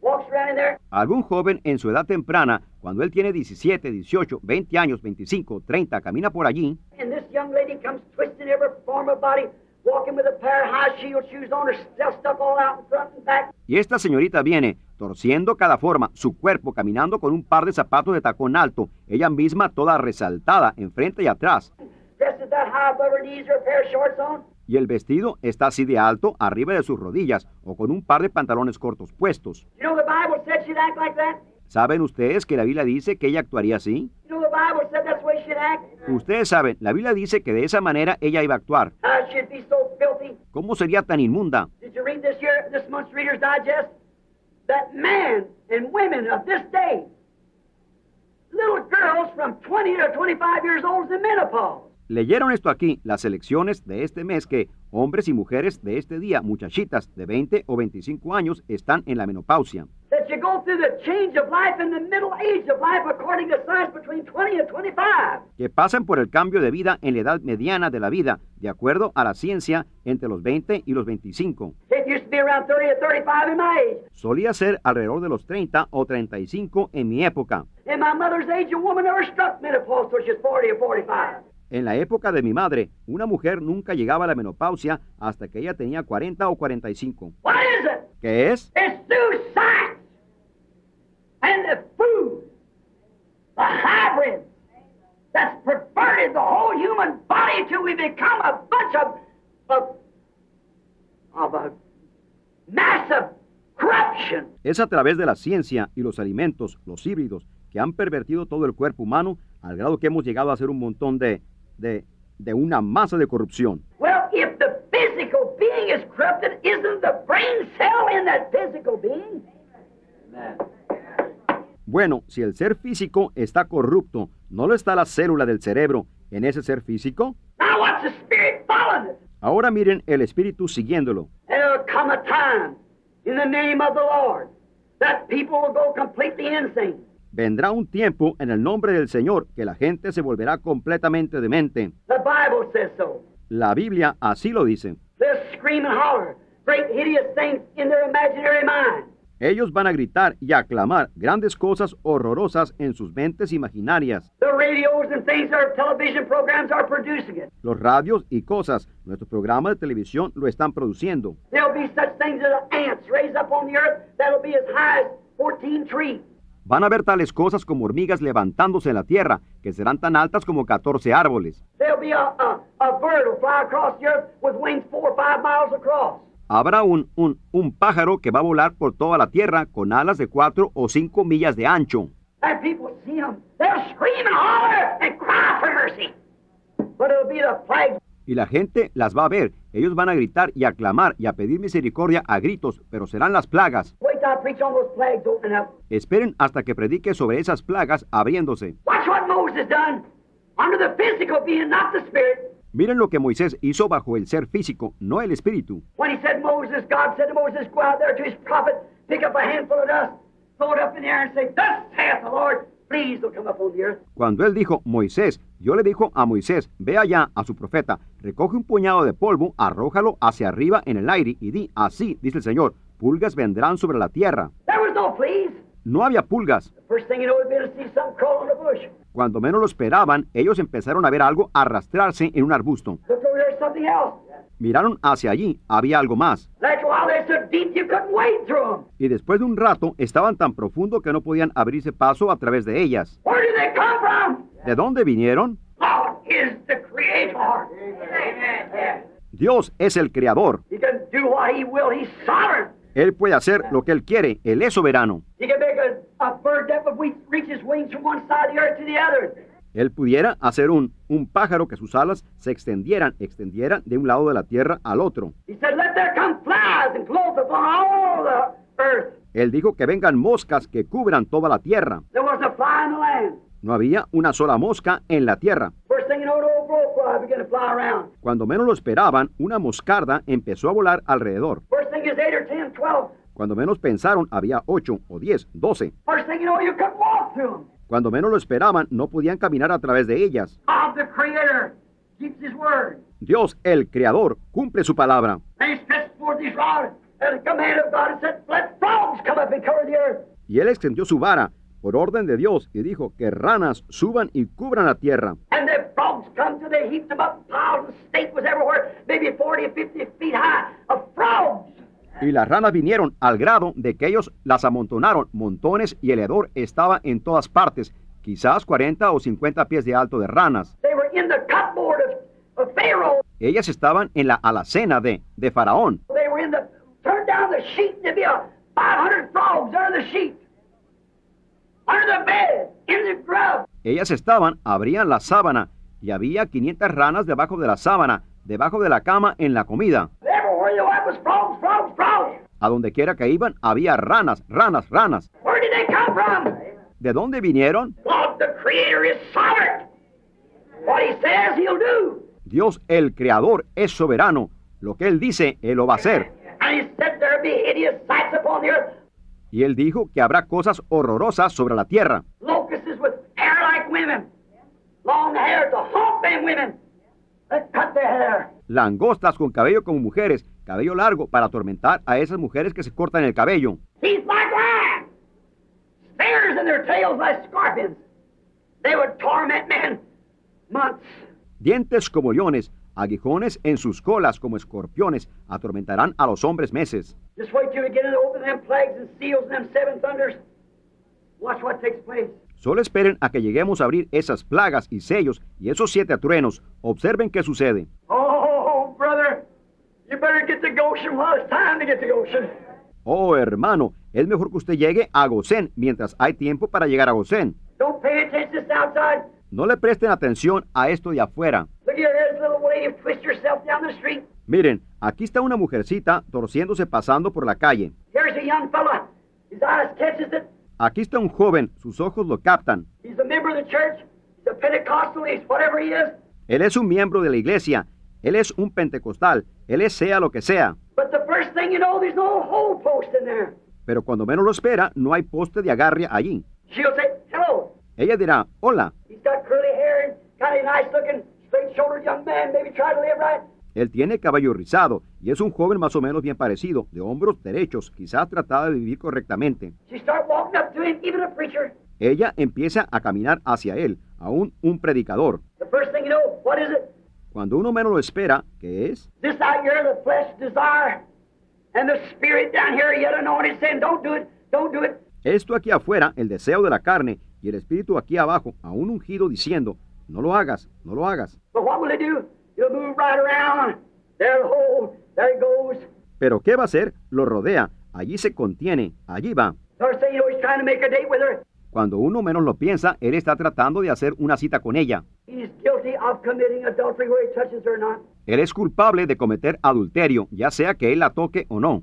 B: walks around in there.
A: Algún joven en su edad temprana, cuando él tiene 17, 18, 20 años, 25, 30, camina por allí y esta señorita viene torciendo cada forma, su cuerpo caminando con un par de zapatos de tacón alto, ella misma toda resaltada, enfrente y atrás. Y el vestido está así de alto, arriba de sus rodillas, o con un par de pantalones cortos puestos. ¿Saben ustedes que la Biblia dice que ella actuaría así? Ustedes saben, la Biblia dice que de esa manera ella iba a actuar.
B: Filthy.
A: ¿Cómo sería tan inmunda?
B: That men and women of this day, little girls from 20 to 25 years old in menopause.
A: Leyeron esto aquí, las elecciones de este mes que hombres y mujeres de este día, muchachitas de 20 o 25 años, están en la menopausia.
B: That you go through the change of life in the middle age of life according to science between 20 and 25.
A: Que pasan por el cambio de vida en la edad mediana de la vida, de acuerdo a la ciencia, entre los 20 y los 25.
B: It used to be around 30 or 35 in my age.
A: Solía ser alrededor de los 30 o 35 en mi época.
B: In my mother's age, a woman never struck menopause till she was 40 or 45.
A: En la época de mi madre, una mujer nunca llegaba a la menopausia hasta que ella tenía 40 o 45.
B: What is it?
A: ¿Qué es?
B: It's science and the food, the hybrid that's perverted the whole human body till we become a bunch of, of, of a massive corruption.
A: Es a través de la ciencia y los alimentos, los híbridos, que han pervertido todo el cuerpo humano al grado que hemos llegado a ser un montón de, de, de una masa de corrupción.
B: Well, if the physical being is corrupted, isn't the brain cell in that physical being?
A: Bueno, si el ser físico está corrupto, ¿no lo está la célula del cerebro en ese ser físico?
B: Now watch the spirit following it.
A: Ahora miren el espíritu siguiéndolo. Vendrá un tiempo en el nombre del Señor que la gente se volverá completamente demente.
B: The Bible says so.
A: La Biblia así lo dice. Ellos van a gritar y aclamar grandes cosas horrorosas en sus mentes imaginarias.
B: The radios and things, our television programs are producing it.
A: Los radios y cosas, nuestros programas de televisión lo están produciendo.
B: There'll be such things as ants raised up on the earth that'll be as high as 14 trees.
A: Van a ver tales cosas como hormigas levantándose en la tierra, que serán tan altas como 14 árboles. Habrá un, un, un pájaro que va a volar por toda la tierra con alas de 4 o 5 millas de ancho. Y la gente las va a ver. Ellos van a gritar y a clamar y a pedir misericordia a gritos, pero serán las plagas.
B: Wait till I preach on those plagues opening up.
A: Esperen hasta que predique sobre esas plagas abriéndose.
B: Watch what Moses done. Under the physical being, not the spirit.
A: Miren lo que Moisés hizo bajo el ser físico, no el espíritu.
B: When he said Moses, God said to Moses, go out there to his prophet, pick up a handful of dust, throw it up in the air and say, Thus saith the Lord, please don't come up on the earth.
A: Cuando él dijo, Moisés, yo le dijo a Moisés, ve allá a su profeta, recoge un puñado de polvo, arrójalo hacia arriba en el aire y di, así, dice el Señor, pulgas vendrán sobre la tierra.
B: There was no fleas.
A: No había pulgas.
B: The first thing you know would be to see something crawl on the bush.
A: Cuando menos lo esperaban, ellos empezaron a ver algo arrastrarse en un arbusto. Miraron hacia allí, había algo más.
B: After a while, they're so deep you couldn't wade through them.
A: Y después de un rato estaban tan profundo que no podían abrirse paso a través de ellas.
B: Where did they come from?
A: ¿De dónde vinieron?
B: God is the Creator. Amen.
A: Dios es el creador. Él puede hacer lo que Él quiere. Él es soberano. Él pudiera hacer un, un pájaro que sus alas se extendieran, extendieran de un lado de la tierra al otro. Él dijo que vengan moscas que cubran toda la tierra. No había una sola mosca en la tierra. Cuando menos lo esperaban, una moscarda empezó a volar alrededor. Cuando menos pensaron, había ocho o diez, doce.
B: First thing you know, you couldn't walk through them.
A: Cuando menos lo esperaban, no podían caminar a través de ellas. Dios, el Creador, cumple su palabra. Y él extendió su vara por orden de Dios y dijo que ranas suban y cubran la tierra.
B: And the frogs come till they heaped them up. Piles of steak was everywhere, maybe 40 or 50 feet high, of frogs.
A: Y las ranas vinieron al grado de que ellos las amontonaron montones y el hedor estaba en todas partes, quizás 40 o 50 pies de alto de ranas.
B: They were in the cupboard of, of.
A: Ellas estaban en la alacena de, de Faraón.
B: They were in the,
A: Ellas estaban, abrían la sábana y había 500 ranas debajo de la sábana, debajo de la cama, en la comida. A donde quiera que iban había ranas, ranas, ranas. ¿De dónde vinieron? Dios el Creador es soberano. Lo que Él dice, Él lo va a hacer. Y Él dijo que habrá cosas horrorosas sobre la tierra. Langostas con cabello como mujeres, cabello largo para atormentar a esas mujeres que se cortan el cabello. Dientes como leones, aguijones en sus colas como escorpiones, atormentarán a los hombres meses.
B: Just wait till we get into open them plagues and seals and them seven thunders. Watch what takes place.
A: Solo esperen a que lleguemos a abrir esas plagas y sellos y esos siete atruenos. Observen qué sucede.
B: Oh, brother, you better get to Goshen while it's time to get to Goshen.
A: Oh, hermano, es mejor que usted llegue a Gosén mientras hay tiempo para llegar a Gosén.
B: Don't pay attention to outside.
A: No le presten atención a esto de afuera. Miren, aquí está una mujercita torciéndose pasando por la calle. Aquí está un joven, sus ojos lo captan.
B: He's a member of the church. He's a Pentecostal. He's whatever he is.
A: Él es un miembro de la iglesia. Él es un pentecostal. Él es sea lo que sea.
B: But the first thing you know, there's no hole post in there.
A: Pero cuando menos lo espera, no hay poste de agarre allí.
B: She'll say, hello.
A: Ella dirá, hola.
B: He's got curly hair and kind of nice looking, straight shouldered young man, maybe try to live right.
A: Él tiene cabello rizado y es un joven más o menos bien parecido, de hombros derechos, quizás trataba de vivir correctamente. Ella empieza a caminar hacia él, aún un predicador.
B: The first thing you know, what is it?
A: Cuando uno menos lo espera, ¿qué es?
B: This out here, the flesh desire, and the spirit down here, yet anointed, saying, don't do it, don't do it.
A: Esto aquí afuera, el deseo de la carne, y el espíritu aquí abajo, aún ungido diciendo, no lo hagas, no lo hagas. Pero ¿qué va a hacer? Lo rodea, allí se contiene, allí va.
B: A.
A: Cuando uno menos lo piensa, él está tratando de hacer una cita con ella.
B: He's guilty of committing adultery where he touches her or not.
A: Él es culpable de cometer adulterio, ya sea que él la toque o no.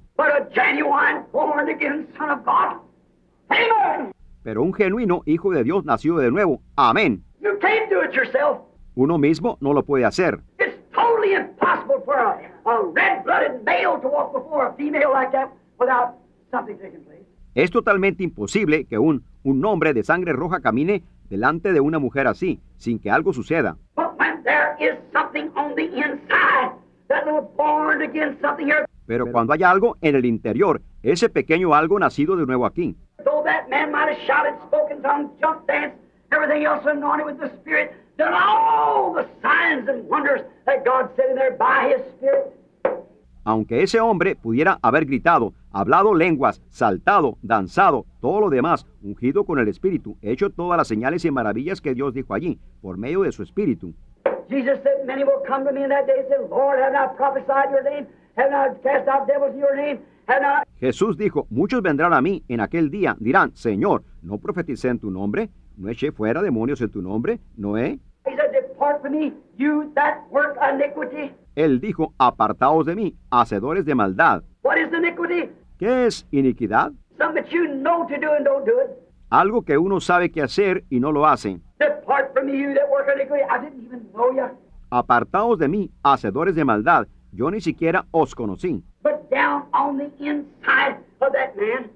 A: Pero un genuino hijo de Dios nacido de nuevo. Amén.
B: You can't do it yourself.
A: Uno mismo no lo puede hacer.
B: It's totally impossible for a, a red-blooded male to walk before a female like that without something taking place.
A: Es totalmente imposible que un, un hombre de sangre roja camine delante de una mujer así, sin que algo suceda.
B: But when there is something on the inside, that little born again something here,
A: Pero cuando hay algo en el interior, ese pequeño algo nacido de nuevo aquí,
B: though that man might have shouted, spoken tongues, jumped, danced, everything else anointed with the Spirit, done all the signs and wonders that God said in there by His Spirit,
A: aunque ese hombre pudiera haber gritado, hablado lenguas, saltado, danzado, todo lo demás, ungido con el Espíritu, hecho todas las señales y maravillas que Dios dijo allí, por medio de su Espíritu.
B: Jesus said, Many will come to me in that day and say, Lord, have I prophesied your name? Have I cast out devils in your name?
A: Jesús dijo, muchos vendrán a mí en aquel día, dirán, Señor, ¿no profeticé en tu nombre? ¿No eché fuera demonios en tu nombre? ¿No he? Él dijo, apartaos de mí, hacedores de maldad.
B: What is iniquity?
A: ¿Qué es iniquidad? Algo que uno sabe que hacer y no lo hace. Apartaos de mí, hacedores de maldad. Yo ni siquiera os conocí.
B: But down on the inside of that man,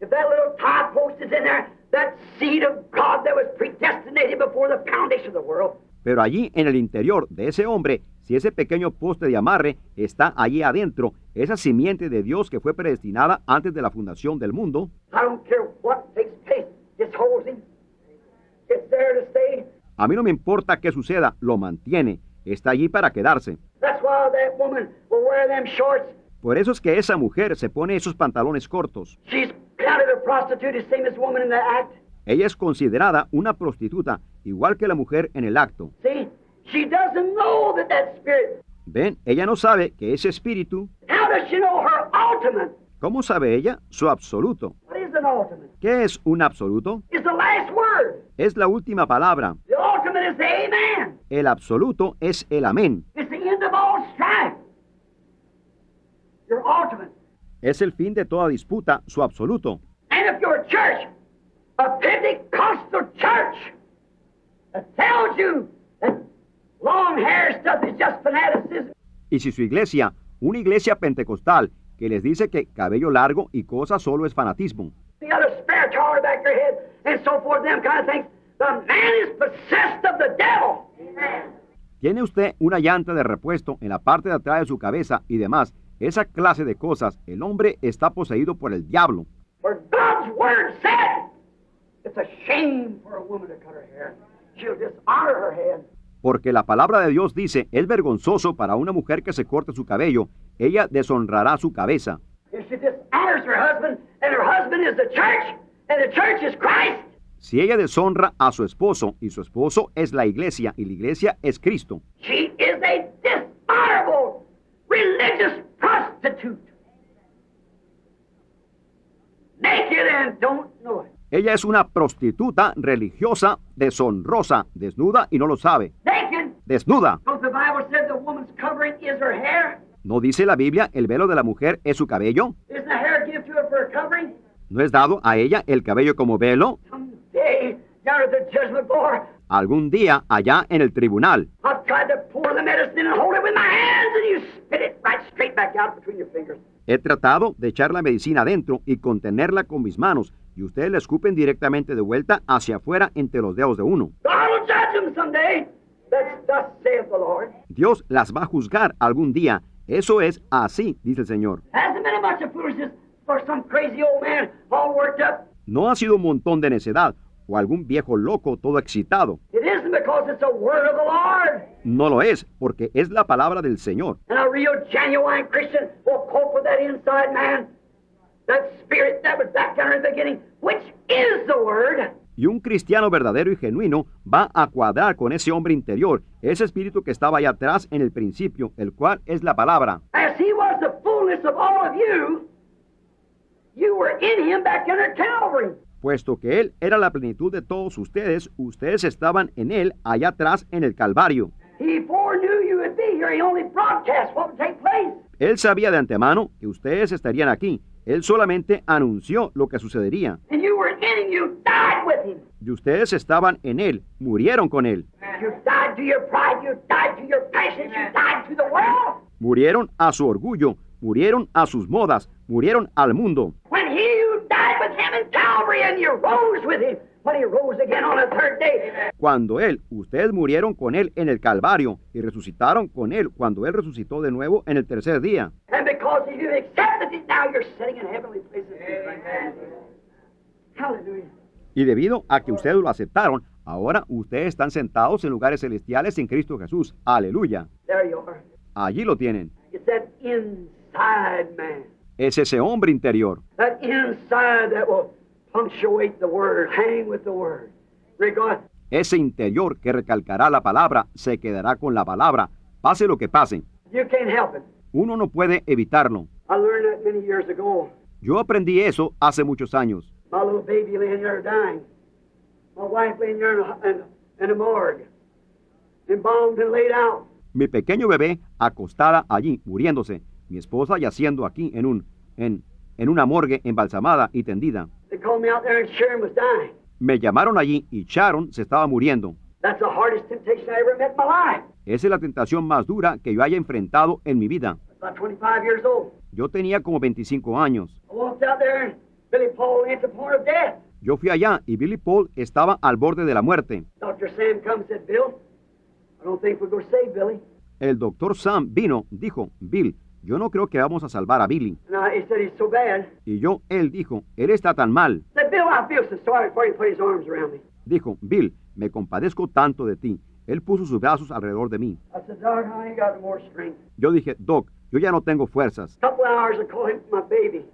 B: if that little tie post is in there, that seed of God that was predestinated before the foundation of the world,
A: Pero allí en el interior de ese hombre, si ese pequeño poste de amarre está allí adentro, esa simiente de Dios que fue predestinada antes de la fundación del mundo,
B: I don't care what takes place, just holds him. It's there to stay.
A: a mí no me importa qué suceda, lo mantiene, está allí para quedarse. Por eso es que esa mujer se pone esos pantalones cortos.
B: She's counted a prostitute, the same as woman in the act.
A: Ella es considerada una prostituta, igual que la mujer en el acto.
B: See, she doesn't know that that spirit.
A: Ven, ella no sabe que ese espíritu,
B: How does she know her ultimate?
A: ¿cómo sabe ella? Su absoluto.
B: What is an ultimate?
A: ¿Qué es un absoluto?
B: It's the last word.
A: Es la última palabra. El absoluto es el amén.
B: It's the end of all strife. Your ultimate.
A: Es el fin de toda disputa, su absoluto.
B: And if your church, a Pentecostal church, that tells you that long hair stuff is just fanaticism,
A: Y si su iglesia, una iglesia pentecostal, que les dice que cabello largo y cosas solo es fanatismo, tiene usted una llanta de repuesto en la parte de atrás de su cabeza y demás, esa clase de cosas, el hombre está poseído por el diablo.
B: For God's word said, it's a shame for a woman to cut her hair. She'll dishonor her head.
A: Porque la palabra de Dios dice, es vergonzoso para una mujer que se corte su cabello, ella deshonrará su cabeza.
B: If she dishonors her husband, and her husband is the church, and the church is Christ,
A: Si ella deshonra a su esposo y su esposo es la iglesia y la iglesia es Cristo,
B: she is a dishonorable religious prostitute. Naked and don't know it.
A: ella es una prostituta religiosa, deshonrosa, desnuda y no lo sabe.
B: Naked.
A: Desnuda.
B: The Bible said the woman's covering is her hair?
A: ¿No dice la Biblia el velo de la mujer es su cabello?
B: Isn't the hair given to her for a covering?
A: ¿No es dado a ella el cabello como velo?
B: Someday, down at the judgment bar,
A: Algún día allá en el tribunal.
B: I've tried to pour the medicine and hold it with my hands, and you spit it right straight back out between your fingers.
A: He tratado de echar la medicina adentro y contenerla con mis manos, y ustedes la escupen directamente de vuelta hacia afuera entre los dedos de uno. Dios las va a juzgar algún día. Eso es así, dice el Señor. No ha sido un montón de necedad o algún viejo loco todo excitado.
B: It isn't because it's a word of the Lord.
A: No lo es, porque es la palabra del Señor.
B: And a real genuine Christian will cope with that inside man, that spirit that was back there in the beginning, which is the word.
A: Y un cristiano verdadero y genuino va a cuadrar con ese hombre interior, ese espíritu que estaba allá atrás en el principio, el cual es la palabra.
B: You, you were in him back Calvary.
A: Puesto que Él era la plenitud de todos ustedes, ustedes estaban en Él allá atrás en el Calvario. Él sabía de antemano que ustedes estarían aquí. Él solamente anunció lo que sucedería.
B: And you were in him. You died with him.
A: Y ustedes estaban en Él, murieron con Él. Murieron a su orgullo, murieron a sus modas, murieron al mundo.
B: When he you died with him in Calvary and you rose with him when he rose again on the third day.
A: Cuando Él, ustedes murieron con Él en el Calvario y resucitaron con Él cuando Él resucitó de nuevo en el tercer día.
B: And because you accepted it, now you're sitting in heavenly places. Hallelujah.
A: Y debido a que ustedes lo aceptaron, ahora ustedes están sentados en lugares celestiales en Cristo Jesús. Aleluya.
B: There you are.
A: Allí lo tienen. Es ese hombre interior,
B: That inside that will punctuate the word, hang with the word. Regard.
A: ese interior que recalcará la palabra, se quedará con la palabra, pase lo que pase.
B: You can't help it.
A: Uno no puede evitarlo.
B: I learned that many years ago.
A: Yo aprendí eso hace muchos años.
B: My little baby laying there dying. My wife laying there in a, in, in a morgue. Embalmed and laid out.
A: Mi pequeño bebé acostada allí, muriéndose. Mi esposa yaciendo aquí en un, en, en una morgue embalsamada y tendida.
B: They called me out there and Sharon was dying.
A: Me llamaron allí y Sharon se estaba muriendo.
B: That's the hardest temptation I ever met in my life.
A: Esa es la tentación más dura que yo haya enfrentado en mi vida.
B: About 25 years old.
A: Yo tenía como 25 años.
B: I walked out there and Billy Paul lay at the point of death.
A: Yo fui allá y Billy Paul estaba al borde de la muerte.
B: Dr. Sam come and said, Bill, I don't think we're going to save Billy.
A: El doctor Sam vino, dijo, Bill, yo no creo que vamos a salvar a Billy.
B: I, he said, he's so bad.
A: Y yo, él dijo, él está tan mal. Dijo, Bill, me compadezco tanto de ti. Él puso sus brazos alrededor de mí.
B: I said, Doc, I ain't got no more strength.
A: Yo dije, Doc, yo ya no tengo fuerzas.
B: A couple hours, I called him my baby,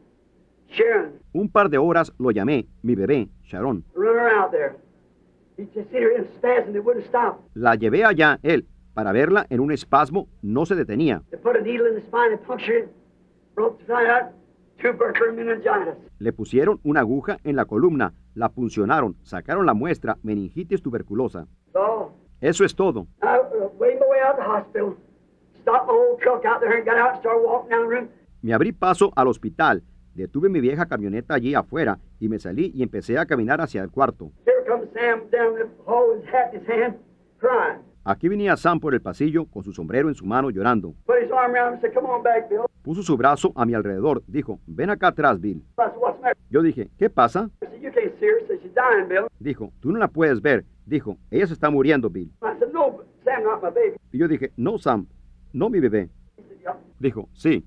B: Sharon.
A: Un par de horas lo llamé, mi bebé, Sharon.
B: Run her out there. Her spasm. It stop.
A: La llevé allá, él, para verla en un espasmo, no se detenía. Le pusieron una aguja en la columna, la puncionaron, sacaron la muestra, meningitis tuberculosa.
B: So
A: Eso es todo.
B: Uh.
A: Me abrí paso al hospital, detuve mi vieja camioneta allí afuera y me salí y empecé a caminar hacia el cuarto.
B: Here comes Sam down the hall with his hat in his hand, crying.
A: Aquí venía Sam por el pasillo con su sombrero en su mano llorando.
B: Put his arm around me and said, Come on back, Bill.
A: Puso su brazo a mi alrededor, dijo, ven acá atrás, Bill. Yo dije, ¿qué pasa? Dijo, tú no la puedes ver. Dijo, ella se está muriendo, Bill. Y yo dije, no, Sam, no mi bebé. Dijo, sí.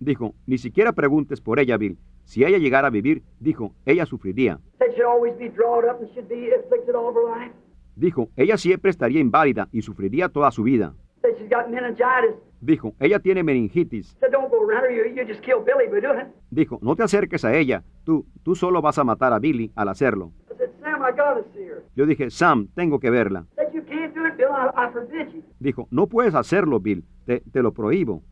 A: Dijo, ni siquiera preguntes por ella, Bill. Si ella llegara a vivir, dijo, ella sufriría. Dijo, ella siempre estaría inválida y sufriría toda su vida. Dijo, ella tiene meningitis. Dijo, no te acerques a ella. Tú, tú solo vas a matar a Billy al hacerlo.
B: I said, Sam, I gotta see her.
A: Yo dije, Sam, tengo que verla.
B: Said you can't do it, Bill. I, I forbid you.
A: Dijo, no puedes hacerlo, Bill. Te, te lo prohíbo.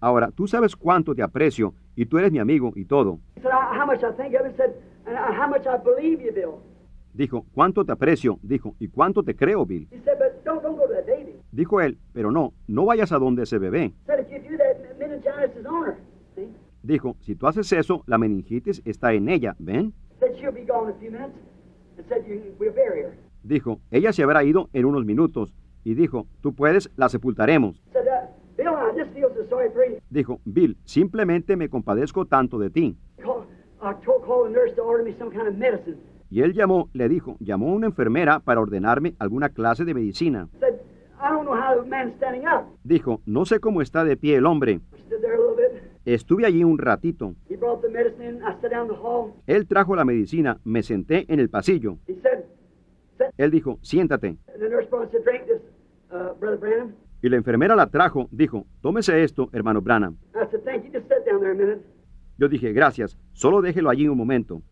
A: Ahora, tú sabes cuánto te aprecio y tú eres mi amigo y todo.
B: He said, "I- how much I think of you. Said, and I- how much I believe you, Bill.
A: Dijo, cuánto te aprecio. Dijo, y cuánto te creo, Bill.
B: He said, but don't, don't go to that baby.
A: Dijo él, pero no, no vayas a donde ese bebé. Dijo, si tú haces eso, la meningitis está en ella, ¿ven?
B: Said she'll be gone in a few minutes. And said, you, we'll bury her.
A: Dijo, ella se habrá ido en unos minutos. Y dijo, tú puedes, la sepultaremos.
B: Said, Bill, I just feel so sorry for you.
A: Dijo, Bill, simplemente me compadezco tanto de ti.
B: Call, I told call the nurse to order me some kind of medicine.
A: Y él llamó, le dijo, llamó a una enfermera para ordenarme alguna clase de medicina.
B: Said, I don't know how the man's standing up.
A: Dijo, no sé cómo está de pie el hombre. Estuve allí un ratito.
B: He brought the medicine in. I sat down in the hall.
A: Él trajo la medicina, me senté en el pasillo. Él dijo, siéntate. Y la enfermera la trajo, dijo, tómese esto, hermano Branham.
B: I said, thank you. Just sit down there a minute.
A: Yo dije, gracias, solo déjelo allí un momento.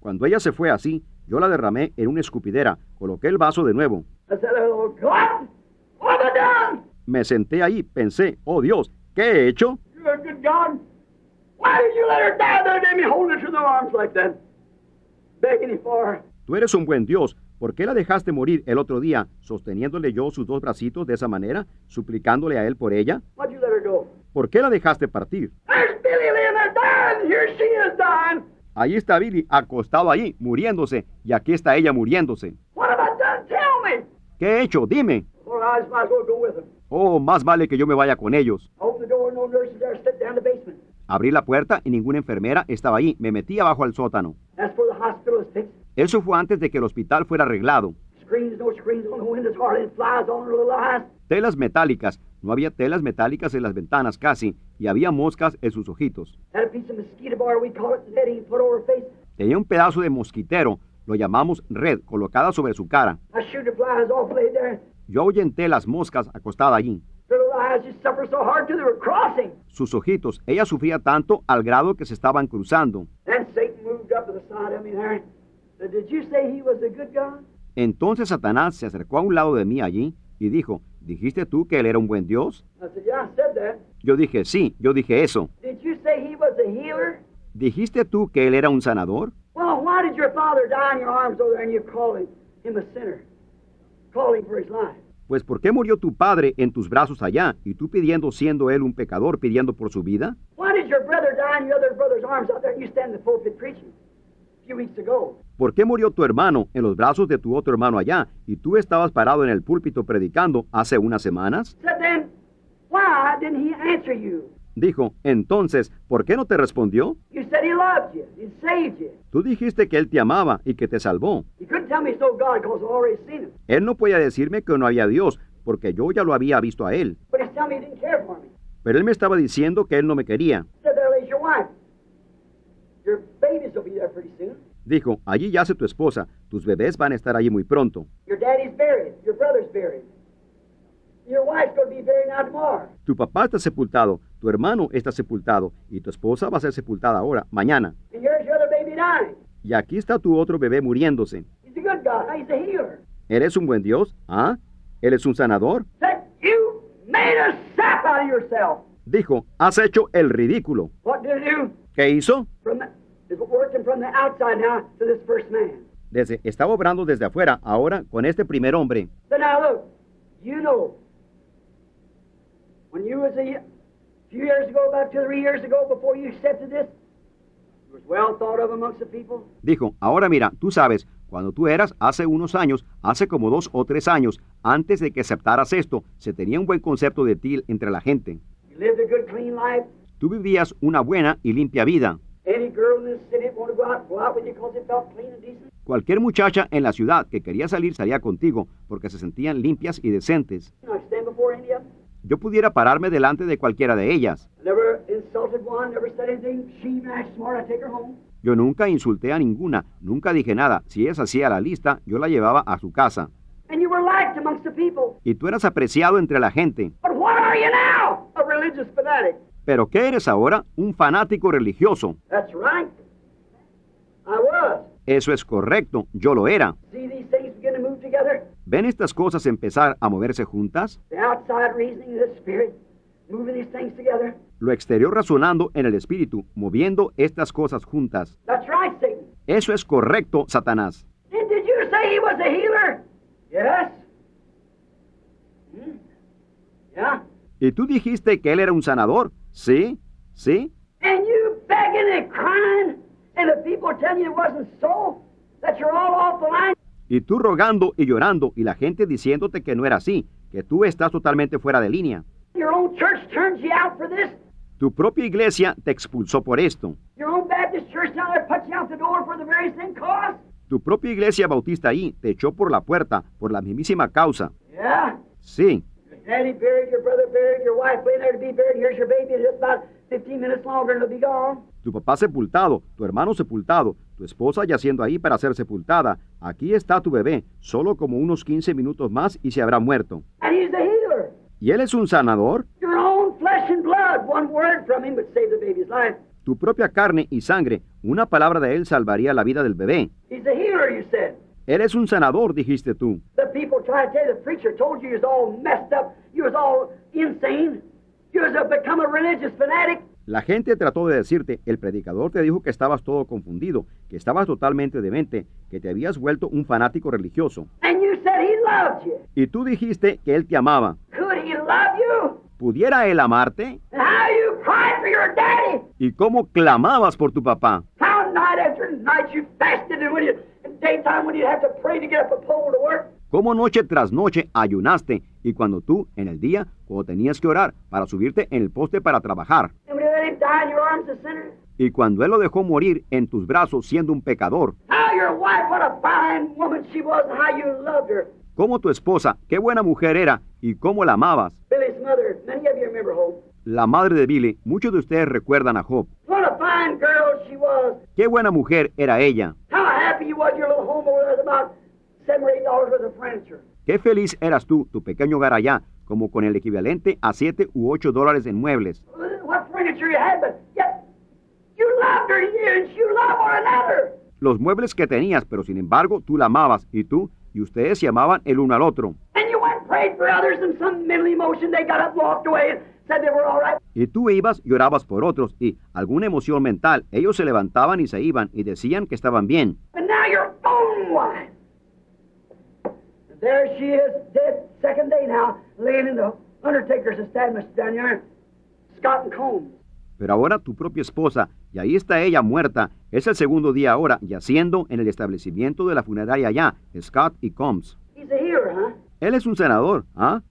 A: Cuando ella se fue así, yo la derramé en una escupidera, coloqué el vaso de nuevo.
B: Oh, done?
A: Me senté ahí, pensé, oh Dios, ¿qué he hecho?
B: You're a good God. Why did you let her die there, Demi, holding her to the arms like that? Begging you for her.
A: Tú eres un buen Dios. ¿Por qué la dejaste morir el otro día, sosteniéndole yo sus dos bracitos de esa manera, suplicándole a él por ella?
B: Why'd you let her go?
A: ¿Por qué la dejaste partir?
B: There's Billy laying there dying. Here she is dying.
A: Ahí está Billy, acostado ahí, muriéndose, y aquí está ella muriéndose.
B: What have I done? Tell me.
A: ¿Qué he hecho? Dime. Oh, más vale que yo me vaya con ellos.
B: Open the door, no nurses there, step down the basement.
A: Abrí la puerta y ninguna enfermera estaba ahí. Me metí abajo al sótano. Eso fue antes de que el hospital fuera arreglado. Telas metálicas. No había telas metálicas en las ventanas casi, y había moscas en sus ojitos. Tenía un pedazo de mosquitero, lo llamamos red, colocada sobre su cara. Yo ahuyenté las moscas acostada allí. Sus ojitos, ella sufría tanto al grado que se estaban cruzando.
B: God?
A: Entonces Satanás se acercó a un lado de mí allí y dijo, ¿dijiste tú que él era un buen Dios?
B: I said, Yeah, I said that.
A: Yo dije, sí, yo dije eso.
B: Did you say he was a healer?
A: ¿Dijiste tú que él era un sanador?
B: Well, why did your father die in your arms over there and you call him, him a sinner? calling for his life.
A: Pues ¿por qué murió tu padre en tus brazos allá y tú pidiendo siendo él un pecador pidiendo por su vida?
B: Why did your brother die in your other brother's arms out there and you stand
A: ¿Por qué murió tu hermano en los brazos de tu otro hermano allá y tú estabas parado en el púlpito predicando hace unas semanas?
B: Said then, why didn't he answer you?
A: Dijo, entonces, ¿por qué no te respondió?
B: You said he loved you, he saved you.
A: Tú dijiste que él te amaba y que te salvó.
B: You couldn't tell me it's no God because I've already seen him.
A: Él no podía decirme que no había Dios, porque yo ya lo había visto a él.
B: But he's telling me he didn't care for me.
A: Pero él me estaba diciendo que él no me quería. Dijo, allí yace tu esposa, tus bebés van a estar allí muy pronto. Tu papá está sepultado, tu hermano está sepultado y tu esposa va a ser sepultada ahora, mañana. Y aquí está tu otro bebé muriéndose. ¿Eres un buen Dios? ¿Ah? ¿Eres un sanador? Dijo, has hecho el ridículo. ¿Qué hizo?
B: From the, is working from the outside now to this first man.
A: Desde, estaba obrando desde afuera, ahora con este primer hombre.
B: So now look, you know, when you was a y- few years ago, about two or three years ago, before you accepted this, you was well thought of amongst the people.
A: Dijo, ahora mira, tú sabes, cuando tú eras hace unos años, hace como dos o tres años, antes de que aceptaras esto, se tenía un buen concepto de ti entre la gente.
B: You lived a good, clean life.
A: Tú vivías una buena y limpia vida.
B: Any girl in this city want to go out, go out with you because it felt clean and decent.
A: Cualquier muchacha en la ciudad que quería salir salía contigo porque se sentían limpias y decentes.
B: Them.
A: Yo pudiera pararme delante de cualquiera de ellas.
B: I never insulted one, never said anything. She even acts smart, I take her home.
A: Yo nunca insulté a ninguna, nunca dije nada. Si ella hacía la lista, yo la llevaba a su casa.
B: And you were liked amongst the people.
A: Y tú eras apreciado entre la gente. Pero ¿qué eres ahora? Un fanático religioso.
B: That's right. I was.
A: Eso es correcto, yo lo era.
B: See these things begin to move together?
A: ¿Ven estas cosas empezar a moverse juntas?
B: The outside reasoning of the Spirit, moving these things together.
A: Lo exterior razonando en el espíritu, moviendo estas cosas juntas.
B: That's right, Satan.
A: Eso es correcto, Satanás.
B: Did you say he was a healer? Yes. Hmm. Yeah.
A: ¿Y tú dijiste que él era un sanador? ¿Sí? ¿Sí?
B: And you begging and crying, and the people telling you it wasn't so, that you're all off the line.
A: Y tú rogando y llorando y la gente diciéndote que no era así, que tú estás totalmente fuera de línea.
B: Your own church turns you out for this.
A: Tu propia iglesia te expulsó por esto.
B: Your own Baptist church down there puts you out the door for the very same cause.
A: Tu propia iglesia bautista ahí te echó por la puerta por la mismísima causa.
B: Yeah.
A: Sí,
B: daddy buried, your brother buried, your wife there to be buried. Here's your baby just about 15 minutes longer and it'll be gone.
A: tu papá sepultado, tu hermano sepultado, tu esposa yaciendo ahí para ser sepultada. Aquí está tu bebé, solo como unos 15 minutos más y se habrá muerto.
B: And he's the healer.
A: ¿Y él es un sanador?
B: Your own flesh and blood. One word from him would save the baby's life.
A: Tu propia carne y sangre, una palabra de él salvaría la vida del bebé.
B: He's a healer, you said.
A: Él es un sanador, dijiste tú.
B: The people tried to tell you, the preacher told you you was all messed up, you was all insane, you was a, become a religious fanatic.
A: La gente trató de decirte, el predicador te dijo que estabas todo confundido, que estabas totalmente demente, que te habías vuelto un fanático religioso.
B: And you said he loved you.
A: Y tú dijiste que él te amaba.
B: Could he love you?
A: ¿Pudiera él amarte?
B: And how you cried for your daddy?
A: ¿Y cómo clamabas por tu papá?
B: How night after night you fasted and when you in daytime when you have to pray to get up a pole to work?
A: ¿Cómo noche tras noche ayunaste? Y cuando tú, en el día, cuando tenías que orar para subirte en el poste para trabajar.
B: And when you let him die in your arms a sinner?
A: Y cuando él lo dejó morir en tus brazos siendo un pecador. ¿Cómo tu esposa, qué buena mujer era y cómo la amabas?
B: Billy's mother, many of you remember Hope.
A: La madre de Billy, muchos de ustedes recuerdan a Job.
B: What a fine girl she was.
A: Qué buena mujer era ella.
B: How happy you was your little home over there with about seven or eight dollars worth of furniture.
A: Qué feliz eras tú, tu pequeño hogar allá, como con el equivalente a 7 u 8 dólares en muebles.
B: What furniture you had, but yet you loved her you, and you loved one another.
A: Los muebles que tenías, pero sin embargo tú la amabas y tú y ustedes se amaban el uno al otro. Y tú ibas y orabas por otros y alguna emoción mental, ellos se levantaban y se iban y decían que estaban bien. Pero ahora tu propia esposa, y ahí está ella muerta. Es el segundo día ahora, yaciendo en el establecimiento de la funeraria allá, Scott y Combs.
B: He's a healer, huh?
A: Él es un senador, ¿ah?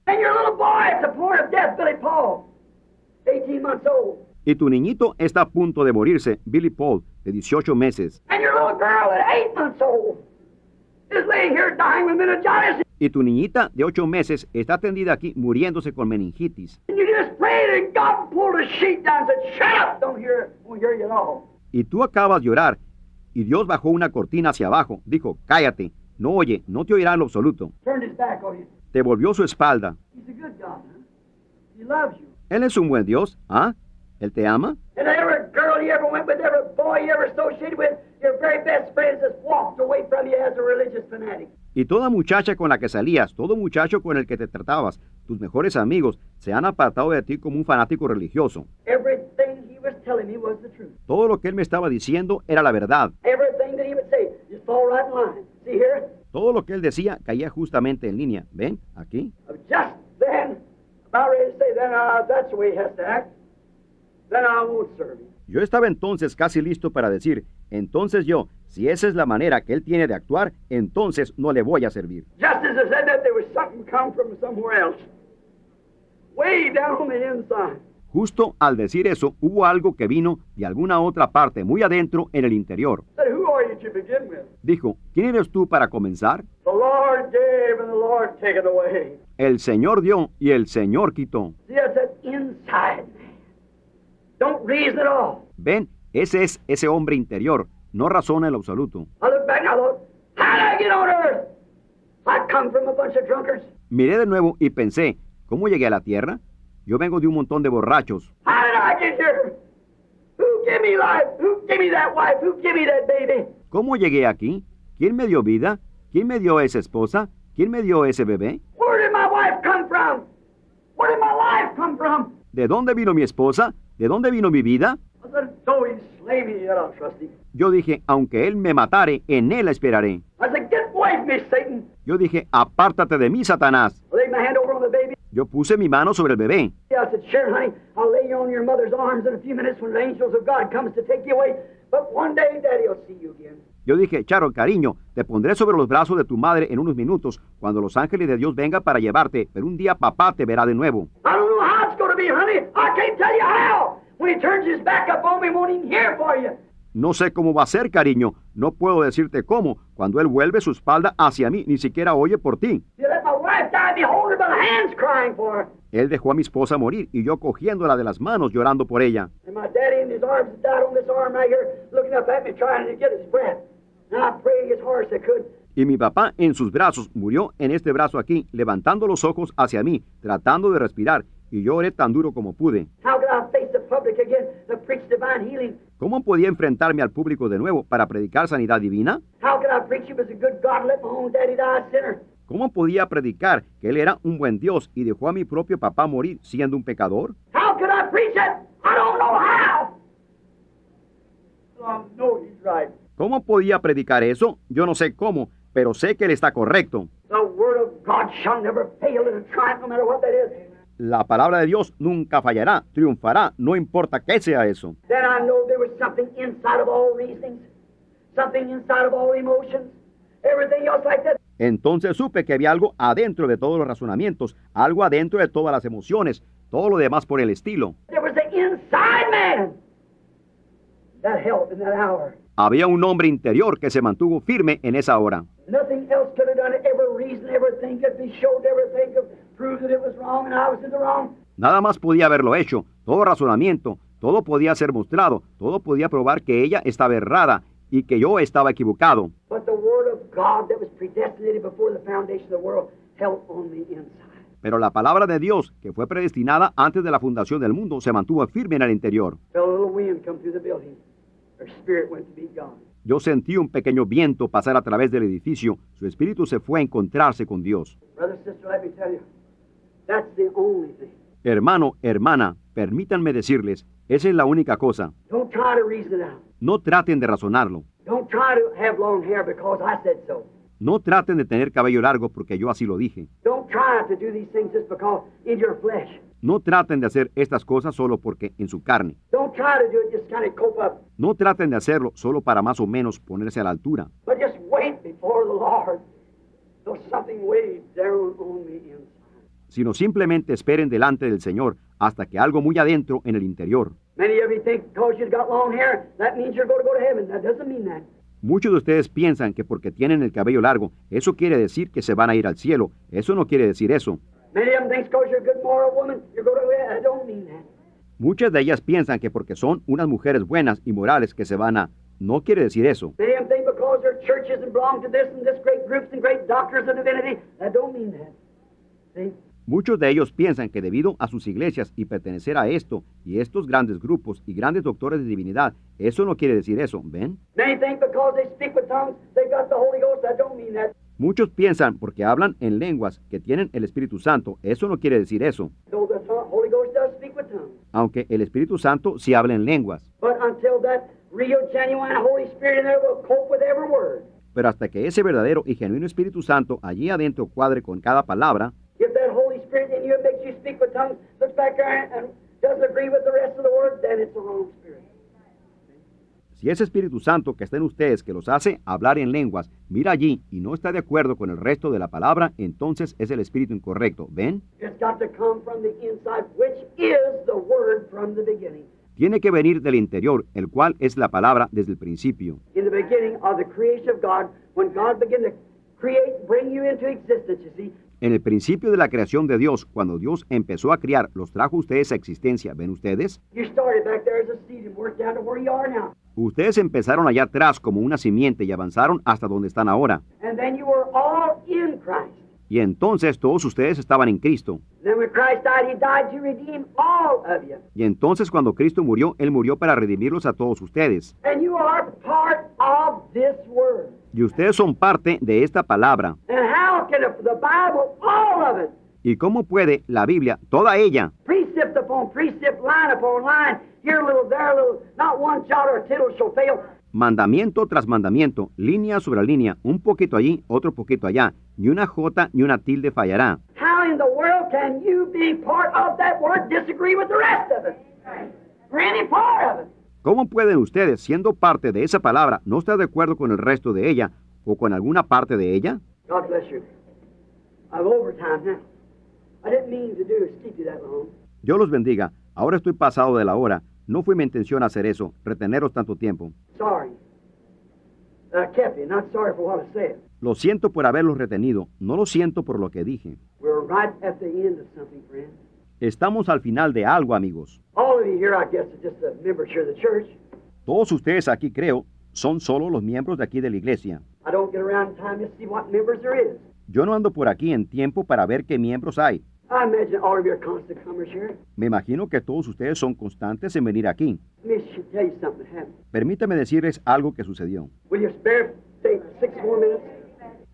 B: And your little boy at the point of death, Billy Paul, 18 months old.
A: Y tu niñito está a punto de morirse, Billy Paul, de 18 meses.
B: And your little girl at 8 months old is laying here dying with meningitis.
A: Y tu niñita de 8 meses está tendida aquí muriéndose con meningitis.
B: And you just prayed and God pulled a sheet down and said, Shut up! Don't hear, won't hear you at all.
A: Y tú acabas de orar, y Dios bajó una cortina hacia abajo. Dijo, cállate, no oye, no te oirá en lo absoluto.
B: Turned his back on you.
A: Te volvió su espalda. Él es un buen Dios, ¿ah? ¿Él te ama?
B: And every girl you ever went with, every boy you ever associated with, your very best friends just walked away from you as a religious fanatic.
A: Y toda muchacha con la que salías, todo muchacho con el que te tratabas, tus mejores amigos, se han apartado de ti como un fanático religioso.
B: Everything he was telling me was the truth.
A: Todo lo que él me estaba diciendo era la verdad. Todo lo que él decía caía justamente en línea. ¿Ven? Aquí. Yo estaba entonces casi listo para decir, entonces yo, si esa es la manera que él tiene de actuar, entonces no le voy a servir.
B: Just as I said that, there was something come from somewhere else. Way down on the inside.
A: Justo al decir eso, hubo algo que vino de alguna otra parte muy adentro en el interior. Dijo, ¿quién eres tú para comenzar?
B: The Lord gave and the Lord taken away.
A: El Señor dio y el Señor quitó. Ven, ese es ese hombre interior, no razona en lo absoluto. Miré de nuevo y pensé, ¿cómo llegué a la tierra? Yo vengo de un montón de borrachos.
B: How did I get here? Who gave me life? Who gave me that wife? Who gave me that baby?
A: ¿Cómo llegué aquí? ¿Quién me dio vida? ¿Quién me dio esa esposa? ¿Quién me dio ese bebé?
B: Where did my wife come from? Where did my life come from?
A: ¿De dónde vino mi esposa? ¿De dónde vino mi vida? Yo dije, aunque él me matare, en él esperaré. Yo dije, apártate de mí, Satanás. Yo puse mi mano sobre el bebé.
B: Yeah, I said, sure, honey, I'll lay you on your mother's arms in a few minutes when the angels of God comes to take you away. But one day, Daddy will see you again.
A: Yo dije, Charo, cariño, te pondré sobre los brazos de tu madre en unos minutos, cuando los ángeles de Dios vengan para llevarte, pero un día papá te verá de nuevo.
B: I
A: No sé cómo va a ser, cariño. No puedo decirte cómo. Cuando él vuelve su espalda hacia mí, ni siquiera oye por ti. Él dejó a mi esposa morir y yo cogiéndola de las manos llorando por ella. Y mi papá en sus brazos murió en este brazo aquí, levantando los ojos hacia mí, tratando de respirar, y yo oré tan duro como pude. ¿Cómo podía enfrentarme al público de nuevo para predicar sanidad divina? ¿Cómo podía predicar que él era un buen Dios y dejó a mi propio papá morir siendo un pecador? ¿Cómo podía predicar eso? Yo no sé cómo, pero sé que él está correcto. La palabra de Dios nunca fallará, triunfará, no importa qué sea eso. Entonces supe que había algo adentro de todos los razonamientos, algo adentro de todas las emociones, todo lo demás por el estilo. Había un hombre interior que se mantuvo firme en esa hora.
B: Nothing else could have done it. Every reason, everything could be showed, everything could prove that it was wrong and I was in the wrong.
A: Nada más podía haberlo hecho, todo razonamiento, todo podía ser mostrado, todo podía probar que ella estaba errada y que yo estaba equivocado.
B: But the word of God that was predestinated before the foundation of the world held on the inside.
A: Pero la palabra de Dios, que fue predestinada antes de la fundación del mundo, se mantuvo firme en el interior. Yo sentí un pequeño viento pasar a través del edificio, su espíritu se fue a encontrarse con Dios. Hermano, hermana, permítanme decirles, esa es la única cosa.
B: Don't try to reason it out.
A: No traten de razonarlo.
B: Don't try to have long hair because I said so.
A: No traten de tener cabello largo porque yo así lo dije. No traten de hacer estas cosas solo porque en su carne.
B: Don't try to do it just kind of cope up.
A: No traten de hacerlo solo para más o menos ponerse a la altura. Sino simplemente esperen delante del Señor hasta que algo muy adentro en el interior.
B: Many of you think because you've got long hair, that means you're going to go to heaven. That doesn't mean that.
A: Muchos de ustedes piensan que porque tienen el cabello largo, eso quiere decir que se van a ir al cielo. Eso no quiere decir eso.
B: Many of them think because you're a good moral woman, you're going to heaven. That don't mean that.
A: Muchas de ellas piensan que porque son unas mujeres buenas y morales que se van a... No quiere decir eso.
B: Many of them think because their churches and belong to this and this great groups and great doctors of divinity. That don't mean that. See?
A: Muchos de ellos piensan que debido a sus iglesias y pertenecer a esto y estos grandes grupos y grandes doctores de divinidad, eso no quiere decir eso, ¿ven? Muchos piensan porque hablan en lenguas que tienen el Espíritu Santo, eso no quiere decir eso, aunque el Espíritu Santo sí habla en lenguas. Pero hasta que ese verdadero y genuino Espíritu Santo allí adentro cuadre con cada palabra, si ese Espíritu Santo que está en ustedes que los hace hablar en lenguas, mira allí y no está de acuerdo con el resto de la palabra, entonces es el Espíritu incorrecto, ¿ven?
B: It's got to come from the inside, which is the word from the beginning.
A: Tiene que venir del interior, el cual es la palabra desde el principio. En el principio de la creación de Dios, cuando Dios empezó a criar, los trajo ustedes a existencia, ¿ven ustedes? Ustedes empezaron allá atrás como una simiente y avanzaron hasta donde están ahora.
B: And then you were all in Christ.
A: Y entonces todos ustedes estaban en Cristo. Y entonces cuando Cristo murió, Él murió para redimirlos a todos ustedes. Y ustedes son parte de esta palabra.
B: And how can the the Bible, all of it,
A: ¿Y cómo puede la Biblia, toda ella, mandamiento tras mandamiento, línea sobre línea, un poquito allí, otro poquito allá, ni una jota ni una tilde fallará?
B: how
A: ¿Cómo pueden ustedes, siendo parte de esa palabra, no estar de acuerdo con el resto de ella o con alguna parte de ella?
B: God bless you. I'm overtime now. I didn't mean to do is keep you that long.
A: Dios los bendiga. Ahora estoy pasado de la hora. No fue mi intención hacer eso, reteneros tanto tiempo.
B: Sorry. I kept you, not sorry for what I said.
A: Lo siento por haberlos retenido, no lo siento por lo que dije.
B: We're right at the end of something, friend.
A: Estamos al final de algo, amigos. Todos ustedes aquí, creo, son solo los miembros de aquí de la iglesia.
B: I don't get around in time to see what members there is.
A: Yo no ando por aquí en tiempo para ver qué miembros hay.
B: I imagine all of you are constant comers here.
A: Me imagino que todos ustedes son constantes en venir aquí. Permítame decirles algo que sucedió.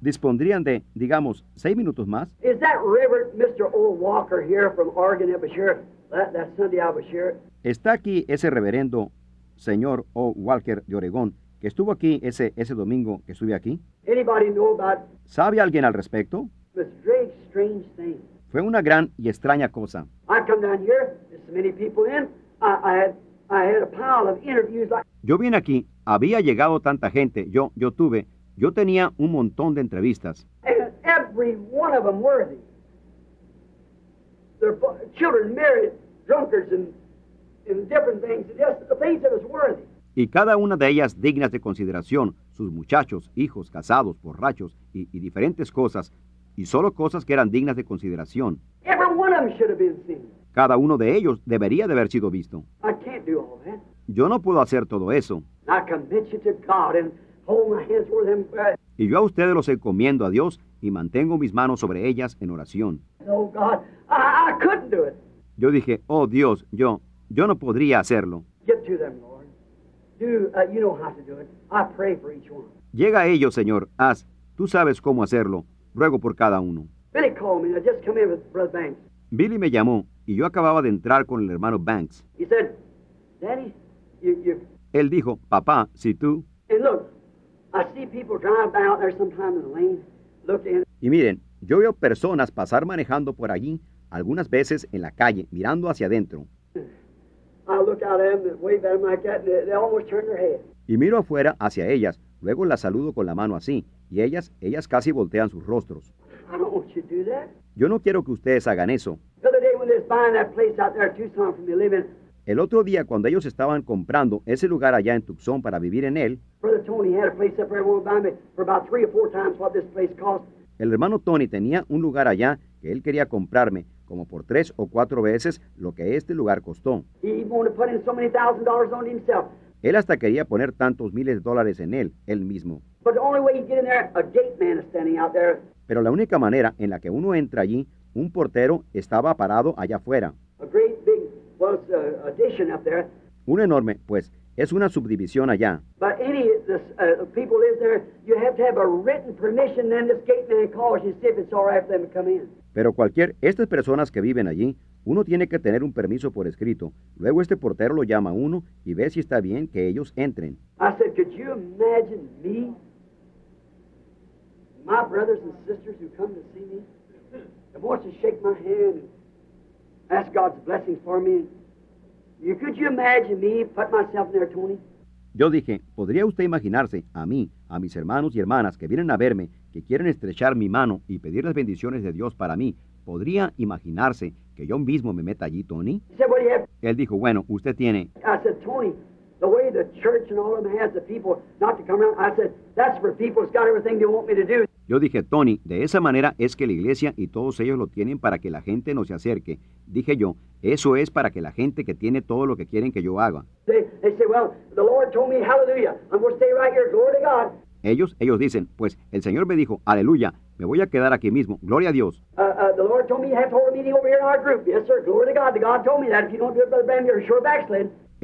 A: Dispondrían de, digamos, seis minutos más.
B: Is that Reverend Mr. Old Walker here from Oregon that was here that, that Sunday I was here?
A: Está aquí ese reverendo señor O. Walker de Oregón, que estuvo aquí ese, ese domingo que estuve aquí.
B: Anybody know about
A: ¿Sabe alguien al respecto?
B: this very strange thing?
A: Fue una gran y extraña cosa. Yo vine aquí, había llegado tanta gente, yo, yo tuve, yo tenía un montón de entrevistas.
B: and every one of them worthy. Their children married, drunkards, and, and different things, just the things that was worthy.
A: Y cada una de ellas dignas de consideración, sus muchachos, hijos, casados, borrachos y, y diferentes cosas, y solo cosas que eran dignas de consideración.
B: Every one of them should have been seen.
A: Cada uno de ellos debería de haber sido visto.
B: I can't do all that.
A: Yo no puedo hacer todo eso.
B: I commit you to God and
A: Y yo a ustedes los encomiendo a Dios y mantengo mis manos sobre ellas en oración. Yo dije, oh Dios, yo, yo no podría hacerlo. Llega a ellos, Señor, haz, tú sabes cómo hacerlo, ruego por cada uno.
B: Billy called me. I just come in with Brother Banks.
A: Billy me llamó y yo acababa de entrar con el hermano Banks.
B: He said, Daddy, you, you
A: Él dijo, papá, si tú, Y miren, yo veo personas pasar manejando por allí, algunas veces en la calle, mirando hacia adentro.
B: I look out at them and wave at them like that, and they, they almost turn their head.
A: Y miro afuera hacia ellas, luego las saludo con la mano así, y ellas, ellas casi voltean sus rostros.
B: I don't want you to do that.
A: Yo no quiero que ustedes hagan eso. El otro día, cuando ellos estaban comprando ese lugar allá en Tucson para vivir en él,
B: Brother Tony had a place up there wanted to buy me for about three or four times what this place cost.
A: el hermano Tony tenía un lugar allá que él quería comprarme como por tres o cuatro veces lo que este lugar costó. Él hasta quería poner tantos miles de dólares en él, él mismo.
B: But the only way you get in there, a gate man is standing out there.
A: Pero la única manera en la que uno entra allí, un portero estaba parado allá afuera. Un enorme, pues, es una subdivisión allá.
B: But any of the people lives there, you have to have a written permission. Then this gate man calls you, see if it's all right for them to come in.
A: Pero cualquier, estas personas que viven allí, uno tiene que tener un permiso por escrito. Luego este portero lo llama a uno y ve si está bien que ellos entren.
B: I ask God's blessings for me? You could you imagine me put myself in there, Tony?
A: Yo dije, ¿podría usted imaginarse a mí, a mis hermanos y hermanas que vienen a verme, que quieren estrechar mi mano y pedir las bendiciones de Dios para mí? ¿Podría imaginarse que yo mismo me meta allí, Tony?
B: He said, what do you have?
A: Él dijo, bueno, usted tiene...
B: I said, Tony, the way the church and all of them has the people not to come around, I said, that's for people got everything they want me to do.
A: Yo dije, Tony, de esa manera es que la iglesia y todos ellos lo tienen para que la gente no se acerque. Dije yo, eso es para que la gente que tiene todo lo que quieren que yo haga. Ellos, ellos dicen, pues el Señor me dijo, aleluya, me voy a quedar aquí mismo, gloria a Dios.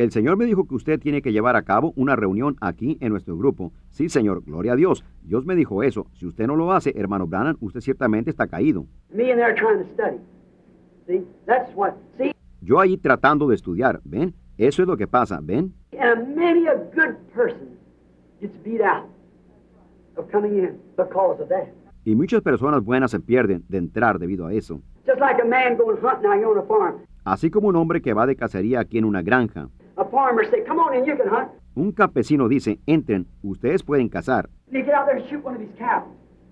A: El Señor me dijo que usted tiene que llevar a cabo una reunión aquí en nuestro grupo. Sí, Señor, gloria a Dios. Dios me dijo eso. Si usted no lo hace, hermano Branham, usted ciertamente está caído. Yo ahí tratando de estudiar, ¿ven? Eso es lo que pasa, ¿ven? Y muchas personas buenas se pierden de entrar debido a eso.
B: Just like a man going hunting out here on a farm.
A: Así como un hombre que va de cacería aquí en una granja.
B: A farmer say, "Come on in, you can hunt."
A: Un campesino dice, entren, ustedes pueden cazar.
B: And he get out there and shoot one of his cows.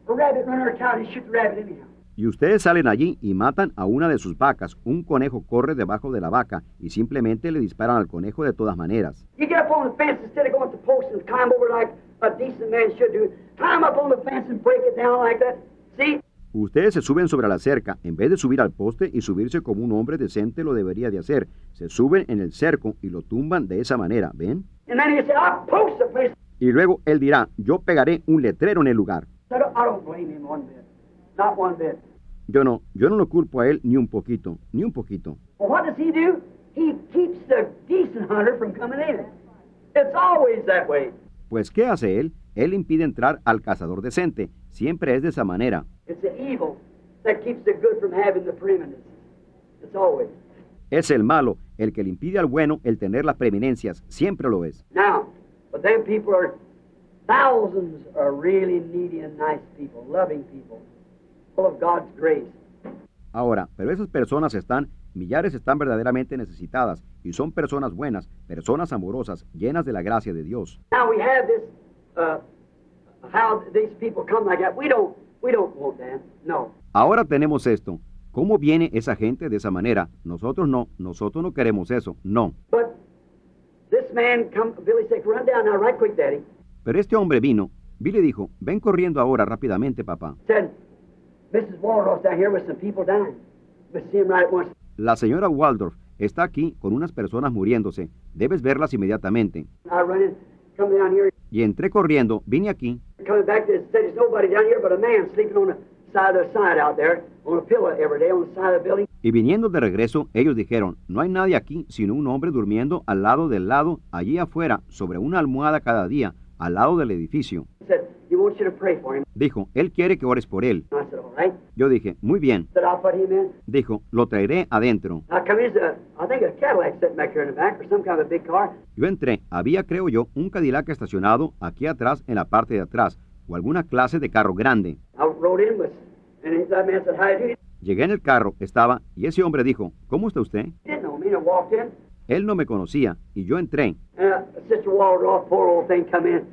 B: A rabbit run her cow, and he shoot the rabbit anyhow.
A: Y ustedes salen allí y matan a una de sus vacas. Un conejo corre debajo de la vaca y simplemente le disparan al conejo de todas maneras. Ustedes se suben sobre la cerca, en vez de subir al poste y subirse como un hombre decente lo debería de hacer. Se suben en el cerco y lo tumban de esa manera, ¿ven? Y luego él dirá, yo pegaré un letrero en el lugar. Yo no, yo no lo culpo a él ni un poquito, ni un poquito. Pues ¿qué hace él? Él impide entrar al cazador decente. Siempre es de esa manera.
B: It's the evil that keeps the good from having the preeminence. It's always.
A: Es el malo, el que le impide al bueno el tener las preeminencias. Siempre lo es.
B: Now, but them people are thousands are really needy and nice people, loving people, full of God's grace.
A: Ahora, pero esas personas están, millares están verdaderamente necesitadas y son personas buenas, personas amorosas, llenas de la gracia de Dios.
B: Now we have this, uh, how these people come like that. We don't, we don't want that. No.
A: Ahora tenemos esto. ¿Cómo viene esa gente de esa manera? Nosotros no, nosotros no queremos eso, no.
B: But this man come, Billy said, run down now right quick, Daddy.
A: Pero este hombre vino. Billy dijo, ven corriendo ahora rápidamente, papá.
B: Said, Mrs. Waldorf's down here with some people dying. We see him right at once.
A: La señora Waldorf está aquí con unas personas muriéndose. Debes verlas inmediatamente.
B: I run in, come down here,
A: Y entré corriendo, vine aquí,
B: coming back, they said there's nobody down here but a man sleeping on the side of the side out there, on a pillow every day on the side of the building.
A: y viniendo de regreso, ellos dijeron, no hay nadie aquí sino un hombre durmiendo al lado del lado, allí afuera, sobre una almohada cada día, al lado del edificio.
B: Said, you want wants you to pray for him.
A: Dijo, él quiere que ores por él.
B: I said, all right.
A: Yo dije, muy bien. Dijo, lo traeré adentro. Yo entré, había, creo yo, un Cadillac estacionado aquí atrás en la parte de atrás, o alguna clase de carro grande. Llegué en el carro, estaba, y ese hombre dijo, ¿cómo está usted? Él no me conocía, y yo entré,
B: uh, Sister Waldorf, poor old thing, come in.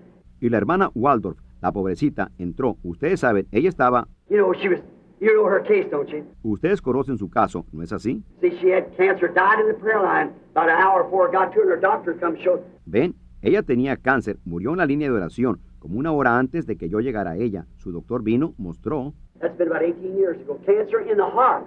A: y la hermana Waldorf, la pobrecita, entró. Ustedes saben, ella estaba,
B: You know, she was, you know her case, don't you?
A: ustedes conocen su caso, ¿no es así?
B: See, she had cancer, died in the prayer line about an hour before it got to her, and her doctor come showed.
A: Ven, ella tenía cáncer, murió en la línea de oración, como una hora antes de que yo llegara a ella. Su doctor vino, mostró,
B: That's been about 18 years ago. Cancer in the heart.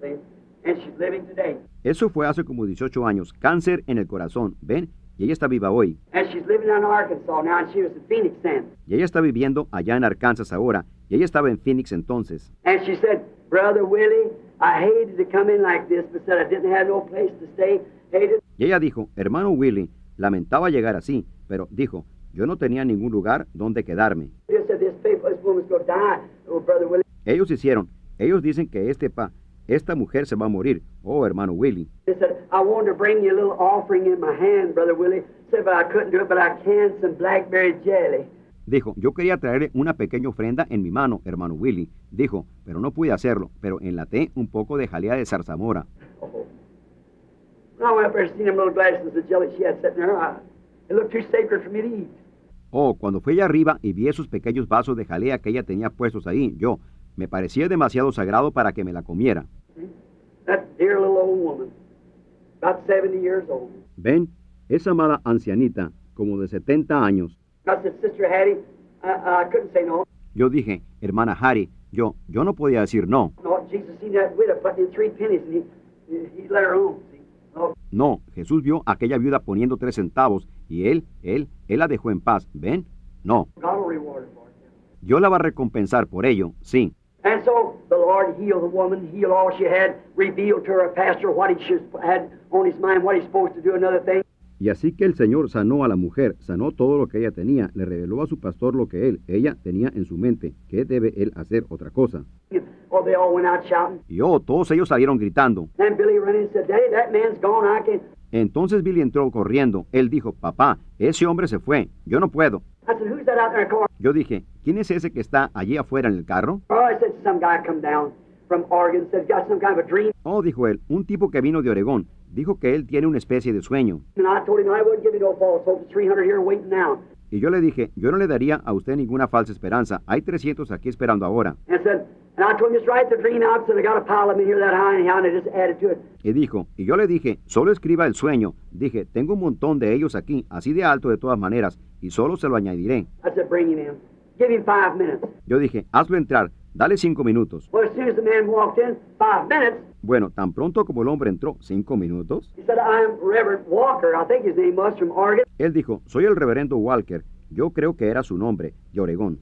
B: See? And she's living today.
A: eso fue hace como 18 años, cáncer en el corazón, ven, y ella está viva hoy.
B: And she's living down in Arkansas now, and she was in Phoenix then.
A: Y ella está viviendo allá en Arkansas ahora, y ella estaba en Phoenix entonces.
B: And she said, Brother Willie, I hated to come in like this, but said I didn't have no place to stay. Hated.
A: Y ella dijo, hermano Willie, lamentaba llegar así, pero dijo, yo no tenía ningún lugar donde quedarme.
B: Oh.
A: Ellos hicieron, ellos dicen que este pa, esta mujer se va a morir. Oh, hermano Willie.
B: They said, I wanted to bring you a little offering in my hand, Brother Willie. Said, but I couldn't do it, but I can some blackberry jelly.
A: Dijo, yo quería traerle una pequeña ofrenda en mi mano, hermano Willie. Dijo, pero no pude hacerlo, pero enlaté un poco de jalea de zarzamora.
B: Oh.
A: Oh, cuando fui allá arriba y vi esos pequeños vasos de jalea que ella tenía puestos ahí, yo, me parecía demasiado sagrado para que me la comiera.
B: That dear little old woman, about 70 years old.
A: Ven, esa amada ancianita, como de 70 años.
B: I said, Sister Hattie, I, I couldn't say no.
A: Yo dije, hermana Harry, yo, yo no podía decir no.
B: No, Jesus seen that widow putting in three pennies, and he, he let her home. See? No,
A: No, Jesús vio a aquella viuda poniendo tres centavos y él, él, él la dejó en paz. ¿Ven? No, yo la va a recompensar por ello, sí.
B: And so the Lord healed the woman, healed all she had, revealed to her pastor what he should, had on his mind, what he's supposed to do, another thing.
A: Y así que el Señor sanó a la mujer, sanó todo lo que ella tenía, le reveló a su pastor lo que él, ella tenía en su mente, que debe él hacer otra cosa.
B: Oh, they all went out shouting.
A: Y oh, todos ellos salieron gritando.
B: And Billy said, that man's gone. I can't.
A: Entonces Billy entró corriendo. Él dijo, papá, ese hombre se fue, yo no puedo. Yo dije, ¿quién es ese que está allí afuera en el carro?
B: Oh, I said, Some guy come down from Oregon, said, Got some kind of a dream.
A: Oh, dijo él, un tipo que vino de Oregón. Dijo que él tiene una especie de sueño.
B: And I told him I wouldn't give you no false hope. There's 300 here waiting now.
A: Y yo le dije, yo no le daría a usted ninguna falsa esperanza. Hay 300 aquí esperando ahora. Y dijo, y yo le dije, solo escriba el sueño. Dije, tengo un montón de ellos aquí, así de alto de todas maneras, y solo se lo añadiré.
B: I said, bring him in. Give him five minutes.
A: Yo dije, hazlo entrar, dale cinco minutos.
B: Well, as soon as the man walked in, five minutes,
A: Bueno, tan pronto como el hombre entró, cinco minutos,
B: he said, I'm Reverend Walker. I think his name was from Oregon.
A: él dijo, soy el reverendo Walker. Yo creo que era su nombre, de Oregón.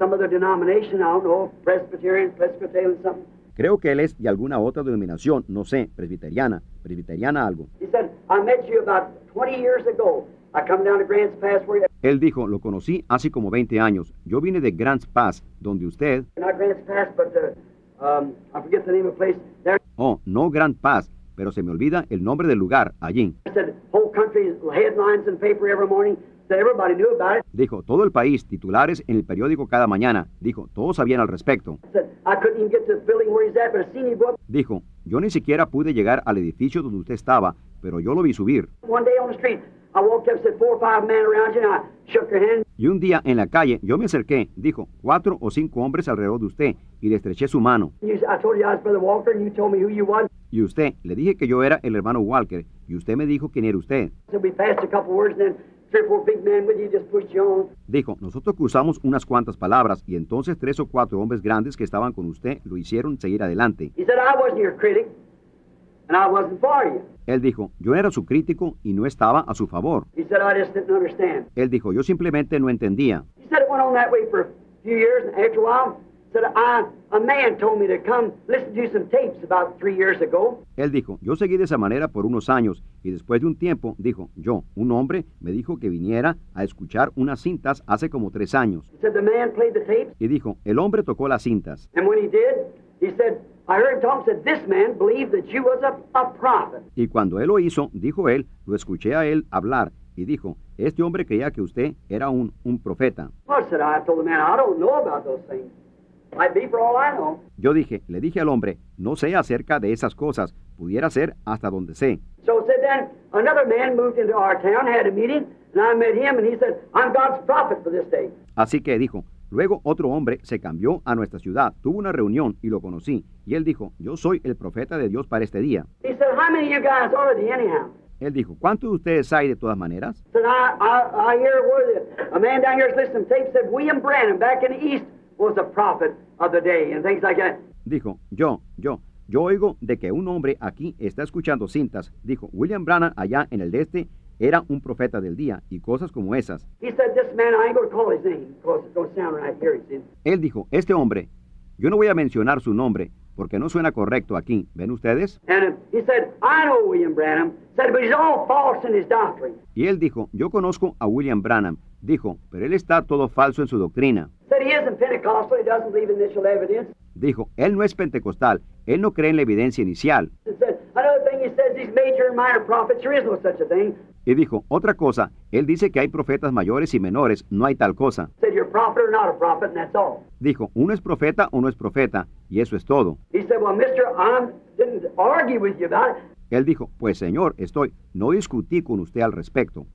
B: Some other denomination. I don't know, Presbyterian, Presbyterian, something.
A: Creo que él es de alguna otra denominación, no sé, presbiteriana, presbiteriana algo.
B: He said, I met you about 20 years ago. I come down to Grants Pass where you
A: Él dijo, lo conocí hace como 20 años. Yo vine de Grants Pass, donde usted,
B: not Grants Pass, but um, I forget the name of the place. There,
A: oh, no Grant Pass, pero se me olvida el nombre del lugar, allí.
B: I said, whole country's headlines in the paper every morning. So everybody knew about it.
A: Dijo, todo el país, titulares en el periódico cada mañana. Dijo, todos sabían al respecto. Dijo, yo ni siquiera pude llegar al edificio donde usted estaba, pero yo lo vi subir.
B: one day on the street. I walked up, said, four or five men around you, and I shook your hand.
A: Y un día en la calle yo me acerqué, dijo, cuatro o cinco hombres alrededor de usted, y le estreché su mano. Y usted, le dije que yo era el hermano Walker, y usted me dijo quién era usted. Dijo, nosotros cruzamos unas cuantas palabras, y entonces tres o cuatro hombres grandes que estaban con usted lo hicieron seguir adelante.
B: He said, I wasn't your critic, and I wasn't for you.
A: Él dijo, yo era su crítico y no estaba a su favor. Él dijo, yo simplemente no entendía. Él dijo, yo seguí de esa manera por unos años y después de un tiempo dijo, yo, un hombre, me dijo que viniera a escuchar unas cintas hace como tres años.
B: Said the man played the tapes,
A: Y dijo, el hombre tocó las cintas.
B: and when he did, he said, I heard him talk, said, this man believed that you was a, a prophet.
A: Y cuando él lo hizo, dijo él, lo escuché a él hablar y dijo, este hombre creía que usted era un, un profeta. Yo dije, le dije al hombre, no sé acerca de esas cosas, pudiera ser hasta donde sé.
B: So said then another man moved into our town, had a meeting, and I met him, and he said, I'm God's prophet for this day.
A: Así que dijo, luego otro hombre se cambió a nuestra ciudad, tuvo una reunión y lo conocí, y él dijo, yo soy el profeta de Dios para este día.
B: He said, How many of you guys are they anyhow?
A: Él dijo, ¿cuántos de ustedes hay de todas maneras?
B: The, the was a prophet of the day and things like that.
A: Dijo, yo, yo, yo oigo de que un hombre aquí está escuchando cintas. Dijo, William Branham allá en el este era un profeta del día y cosas como esas.
B: He said, This man, I ain't going to call his name because it don't sound right here, he said.
A: Él dijo, este hombre, yo no voy a mencionar su nombre porque no suena correcto aquí. ¿Ven ustedes?
B: And he said, I know William Branham. Said, but he's all false in his doctrine.
A: Y él dijo, yo conozco a William Branham. Dijo, pero él está todo falso en su doctrina.
B: Said he isn't Pentecostal. He doesn't believe in initial evidence.
A: Dijo, él no es pentecostal, él no cree en la evidencia inicial. Y dijo, otra cosa, él dice que hay profetas mayores y menores, no hay tal cosa.
B: Said, you're a prophet or not a prophet, and that's all.
A: Dijo, uno es profeta o no es profeta, y eso es todo.
B: He said, well, mister, I didn't argue with you about it.
A: Él dijo, pues señor, estoy, no discutí con usted al respecto.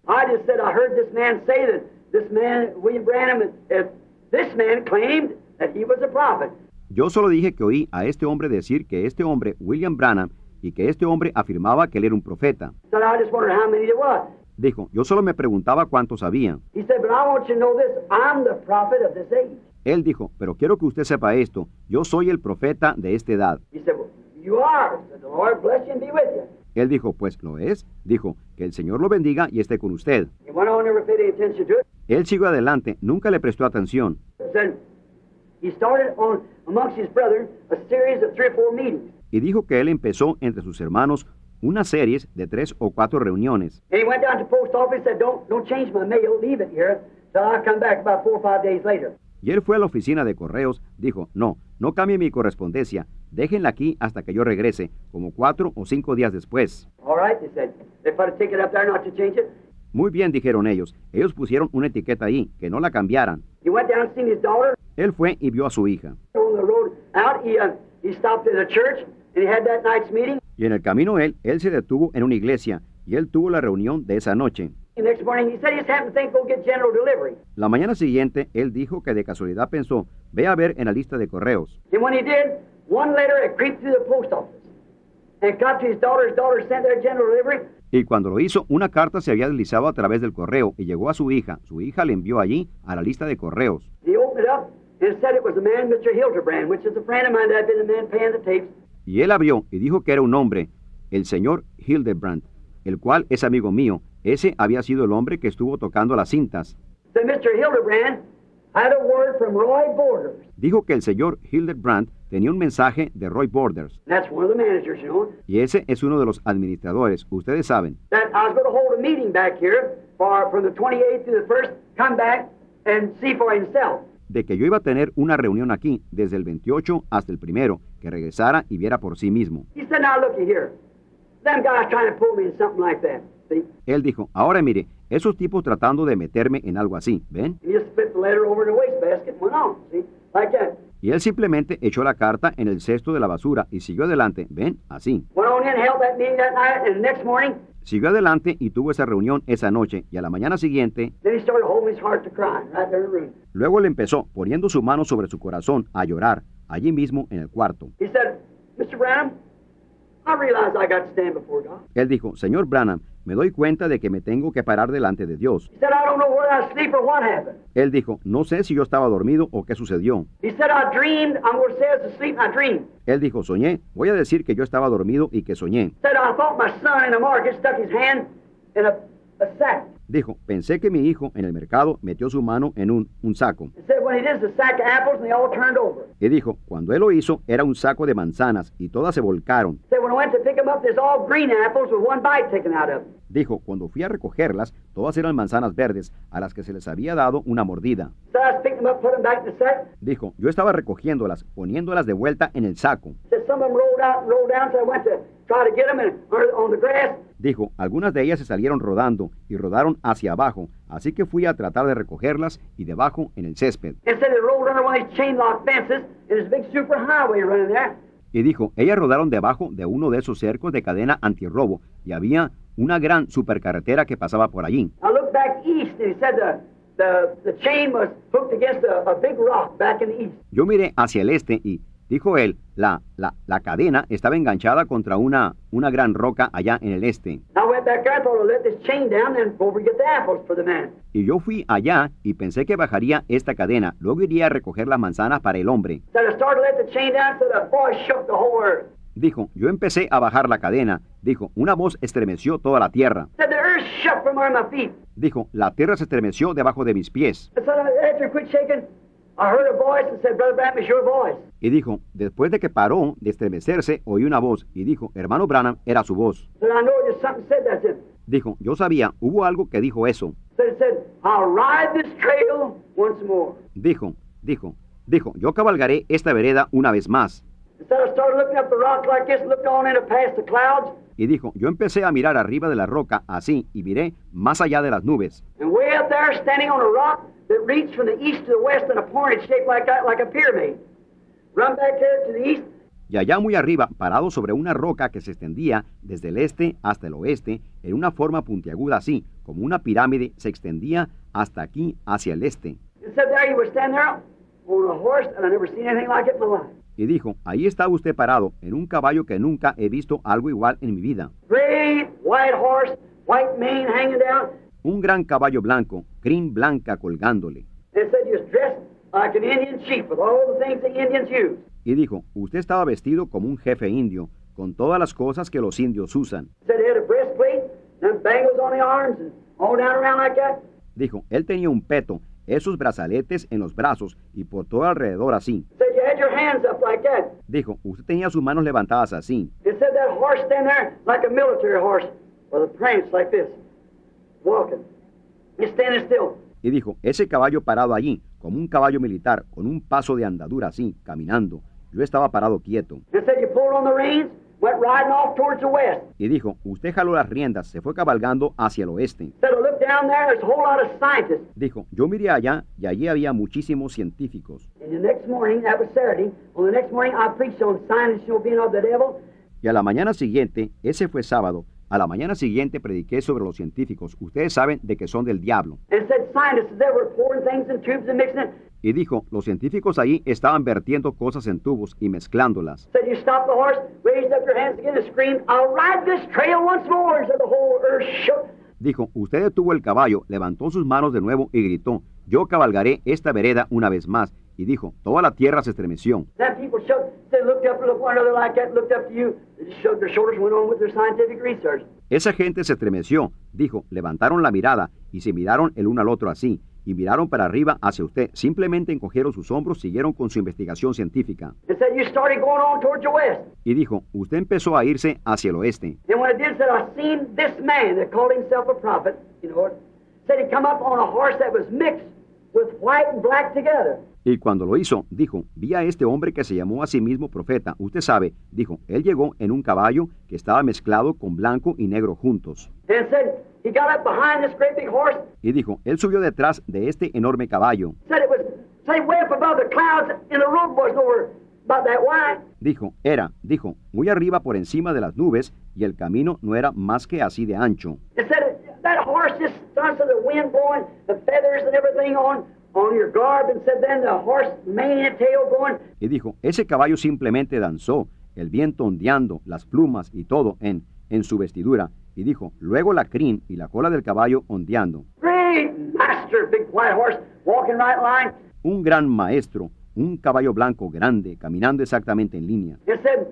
B: This man claimed that he was a prophet.
A: Yo solo dije que oí a este hombre decir que este hombre, William Branham, y que este hombre afirmaba que él era un profeta.
B: Said I just wondered how many there was.
A: Dijo, yo solo me preguntaba cuántos había.
B: He said, but I want you to know this: I'm the prophet of this age.
A: Él dijo, pero quiero que usted sepa esto, yo soy el profeta de esta edad.
B: He said, well, you are. Said the Lord bless you and be with you.
A: Él dijo, pues lo es. Dijo, que el Señor lo bendiga y esté con usted.
B: He went on, never paid any attention to it.
A: Él siguió adelante, nunca le prestó atención. Y dijo que él empezó entre sus hermanos unas series de tres o cuatro reuniones.
B: And he went down to the post office. Said, don't don't change my mail. Leave it here. So I'll come back about four or five days later.
A: Y él fue a la oficina de correos, dijo, no, no cambie mi correspondencia, déjenla aquí hasta que yo regrese, como cuatro o cinco días después.
B: All right, they said. They
A: Muy bien, dijeron ellos. Ellos pusieron una etiqueta ahí, que no la cambiaran.
B: He went down and seen his daughter
A: Él fue y vio a su hija.
B: uh.
A: Y en el camino él, él se detuvo en una iglesia, y él tuvo la reunión de esa noche. La mañana siguiente, él dijo que de casualidad pensó, ve a ver en la lista de correos. Y cuando lo hizo, una carta se había deslizado a través del correo y llegó a su hija. Su hija le envió allí a la lista de correos.
B: He opened it up and it said it was a man, Mr. Hildebrand, which is a friend of mine that had been the man paying the tapes.
A: Y él abrió y dijo que era un hombre, el señor Hildebrand, el cual es amigo mío. Ese había sido el hombre que estuvo tocando las cintas.
B: Said Mr. Hildebrand had a word from Roy Borders.
A: Dijo que el señor Hildebrand tenía un mensaje de Roy Borders.
B: That's one of the managers, you know.
A: Y ese es uno de los administradores, ustedes saben.
B: That I was going to hold a meeting back here for from the 28th to the 1st, come back and see for himself.
A: de que yo iba a tener una reunión aquí desde el 28 hasta el primero, que regresara y viera por sí mismo. Él dijo, ahora mire, esos tipos tratando de meterme en algo así, ¿ven? Y él simplemente echó la carta en el cesto de la basura y siguió adelante, ¿ven? Así. Siguió adelante y tuvo esa reunión esa noche y a la mañana siguiente, luego le empezó poniendo su mano sobre su corazón a llorar, allí mismo en el cuarto. Él dijo, Señor Branham, me doy cuenta de que me tengo que parar delante de Dios. Él dijo, no sé si yo estaba dormido o qué sucedió. Él dijo, soñé, voy a decir que yo estaba dormido y que soñé. Dijo, pensé que mi hijo en el mercado metió su mano en un, un saco. Y dijo, cuando él lo hizo, era un saco de manzanas y todas se volcaron.
B: Of them.
A: Dijo, cuando fui a recogerlas, todas eran manzanas verdes a las que se les había dado una mordida.
B: Sack.
A: Dijo, yo estaba recogiéndolas, poniéndolas de vuelta en el saco.
B: Grass.
A: Dijo, algunas de ellas se salieron rodando y rodaron hacia abajo, así que fui a tratar de recogerlas y debajo en el césped.
B: And said it rolled under one of these chain lock fences, and there's a big super highway running there.
A: Y dijo, ellas rodaron debajo de uno de esos cercos de cadena antirrobo y había una gran supercarretera que pasaba por allí.
B: I looked back east, and he said the, the, the chain was hooked against a, a big rock back in the east.
A: Yo miré hacia el este y, dijo él, la, la, la cadena estaba enganchada contra una, una gran roca allá en el este. Y yo fui allá y pensé que bajaría esta cadena, luego iría a recoger las manzanas para el hombre. Dijo, yo empecé a bajar la cadena. Dijo, una voz estremeció toda la tierra. Dijo, la tierra se estremeció debajo de mis pies. Y dijo, después de que paró de estremecerse, oí una voz. Y dijo, hermano Branham, era su voz. Dijo, yo sabía, hubo algo que dijo eso. Dijo, dijo, dijo, yo cabalgaré esta vereda una vez más. Y dijo, yo empecé a mirar arriba de la roca así y miré más allá de las nubes. Y allá muy arriba, parado sobre una roca que se extendía desde el este hasta el oeste, en una forma puntiaguda así, como una pirámide, se extendía hasta aquí, hacia el este.
B: and said there he was standing there on a horse, and I never seen anything like it in my life.
A: Y dijo, ahí estaba usted parado, en un caballo que nunca he visto algo igual en mi vida.
B: Great white horse, white mane hanging down,
A: Un gran caballo blanco, crin blanca colgándole.
B: Like an Indian chief with all the things the Indians use.
A: Y dijo, usted estaba vestido como un jefe indio, con todas las cosas que los indios usan. Dijo, él tenía un peto, esos brazaletes en los brazos y por todo alrededor así.
B: Said you had your hands up like that.
A: Dijo, usted tenía sus manos levantadas así.
B: It said that horse stand there like a military horse with a prance like this, walking. He's standing still.
A: Y dijo, ese caballo parado allí, como un caballo militar, con un paso de andadura así, caminando. Yo estaba parado quieto. Y dijo, usted jaló las riendas, se fue cabalgando hacia el oeste. Dijo, yo miré allá y allí había muchísimos científicos.
B: And the next morning, that was Saturday, on the next morning I preached on science, you know, being of the devil.
A: Y a la mañana siguiente, ese fue sábado, a la mañana siguiente prediqué sobre los científicos. Ustedes saben de que son del diablo. Y dijo, los científicos ahí estaban vertiendo cosas en tubos y mezclándolas. Dijo, usted detuvo el caballo, levantó sus manos de nuevo y gritó, yo cabalgaré esta vereda una vez más. Y dijo, toda la tierra se estremeció.
B: Then people shook, they looked up and looked one another like that, looked up to you. They just shrugged their shoulders and went on with their scientific research.
A: Esa gente se estremeció, dijo, levantaron la mirada y se miraron el uno al otro así, y miraron para arriba hacia usted. Simplemente encogieron sus hombros, siguieron con su investigación científica.
B: And said you started going on towards the west.
A: Y dijo, usted empezó a irse hacia el oeste.
B: And when it did, said I seen this man that called himself a prophet, you know it, said he come up on a horse that was mixed
A: Y cuando lo hizo, dijo, vi a este hombre que se llamó a sí mismo profeta. Usted sabe, dijo, él llegó en un caballo que estaba mezclado con blanco y negro juntos. Y dijo, él subió detrás de este enorme caballo. Dijo, era, dijo, muy arriba por encima de las nubes, y el camino no era más que así de ancho.
B: It said that horse just starts with the wind blowing, the feathers and everything on on your garb, and said then the horse mane and tail going.
A: Y dijo, ese caballo simplemente danzó, el viento ondeando, las plumas y todo en, en su vestidura. Y dijo, luego la crin y la cola del caballo ondeando.
B: Great master, big white horse, walking right line.
A: Un gran maestro, un caballo blanco grande, caminando exactamente en línea.
B: Said,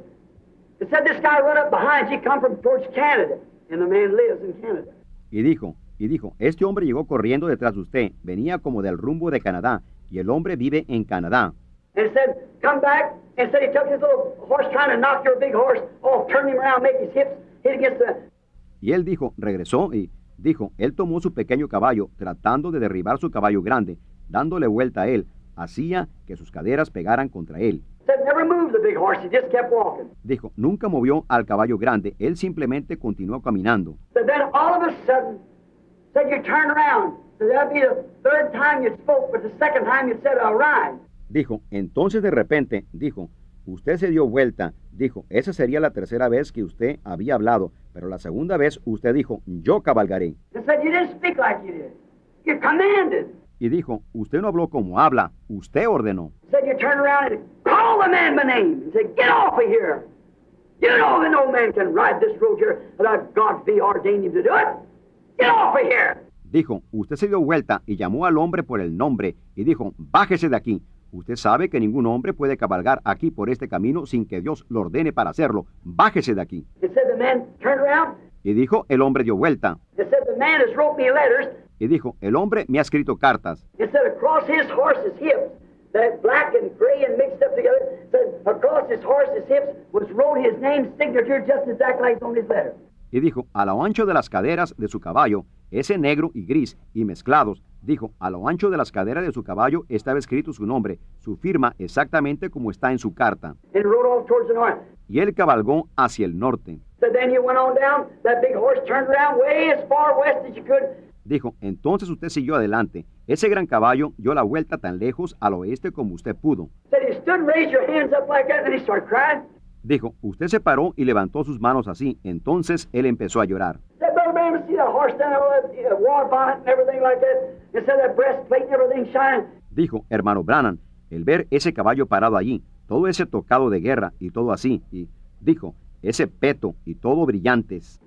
B: said this guy run up behind you, come from towards Canada, and the man lives in Canada.
A: Y dijo, Y dijo, este hombre llegó corriendo detrás de usted, venía como del rumbo de Canadá, y el hombre vive en Canadá.
B: And said, come back. And said he took his little horse trying to knock your big horse off, turned him around, make his hips hit against the...
A: Y él dijo, regresó y dijo, él tomó su pequeño caballo, tratando de derribar su caballo grande, dándole vuelta a él, hacía que sus caderas pegaran contra él.
B: Said never moved the big horse. He just kept walking.
A: Dijo, nunca movió al caballo grande, él simplemente continuó caminando.
B: Said then all of a sudden, said you turned around. Said that'd be the third time you spoke, but the second time you said all right.
A: Dijo, entonces de repente, dijo, usted se dio vuelta, dijo, esa sería la tercera vez que usted había hablado, pero la segunda vez usted dijo, yo cabalgaré.
B: And said you didn't speak like you did. You commanded.
A: Y dijo, usted no habló como habla, usted ordenó.
B: Said you turned around and called the man by name and said, get off of here. You know that no man can ride this road here without God be ordained him to do it. Get off of here.
A: Dijo, usted se dio vuelta y llamó al hombre por el nombre y dijo, bájese de aquí. Usted sabe que ningún hombre puede cabalgar aquí por este camino sin que Dios lo ordene para hacerlo. Bájese de aquí. Y dijo, el hombre dio vuelta. Y dijo, el hombre me ha escrito cartas.
B: It said across his horse's hips, that black and gray and mixed up together, said across his horse's hips was wrote his name signature just exactly like on his letter.
A: Y dijo, a lo ancho de las caderas de su caballo, ese negro y gris y mezclados, dijo, a lo ancho de las caderas de su caballo estaba escrito su nombre, su firma exactamente como está en su carta.
B: And rode off towards the north.
A: Y él cabalgó hacia el norte.
B: So then you went on down, that big horse turned around way as far west as you could.
A: Dijo, entonces usted siguió adelante. Ese gran caballo dio la vuelta tan lejos al oeste como usted pudo. Dijo, usted se paró y levantó sus manos así. Entonces él empezó a llorar.
B: Uh.
A: Dijo, hermano Brannan, el ver ese caballo parado allí, todo ese tocado de guerra y todo así, y dijo, ese peto y todo brillantes.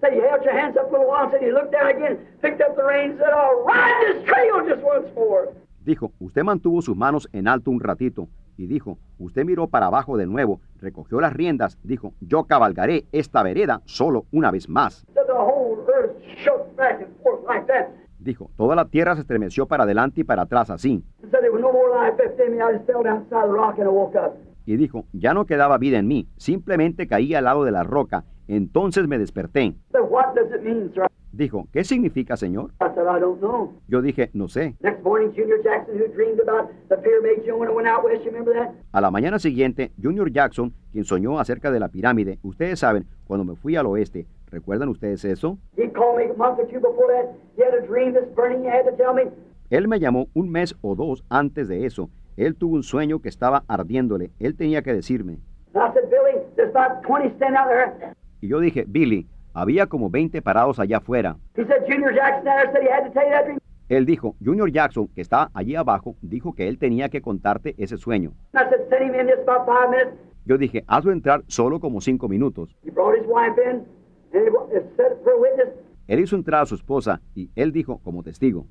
A: Dijo, usted mantuvo sus manos en alto un ratito, y dijo, usted miró para abajo de nuevo, recogió las riendas, dijo, yo cabalgaré esta vereda solo una vez más. Dijo, toda la tierra se estremeció para adelante y para atrás así. Y dijo, ya no quedaba vida en mí, simplemente caí al lado de la roca, entonces me desperté.
B: Mean?
A: Dijo, ¿qué significa, Señor?
B: I said, I don't know.
A: Yo dije, no sé.
B: Morning, Jackson, west?
A: A la mañana siguiente, Junior Jackson, quien soñó acerca de la pirámide, ustedes saben, cuando me fui al oeste, ¿recuerdan ustedes eso? Él me llamó un mes o dos antes de eso. Él tuvo un sueño que estaba ardiéndole. Él tenía que decirme.
B: And I said, Billy, there's about 20 standing out there.
A: Y yo dije, Billy, había como 20 parados allá afuera. Él dijo, Junior Jackson, que está allí abajo, dijo que él tenía que contarte ese sueño. Yo dije, hazlo entrar solo como cinco minutos.
B: He brought his wife in and he wa- said for a witness.
A: Él hizo entrar a su esposa y él dijo como testigo.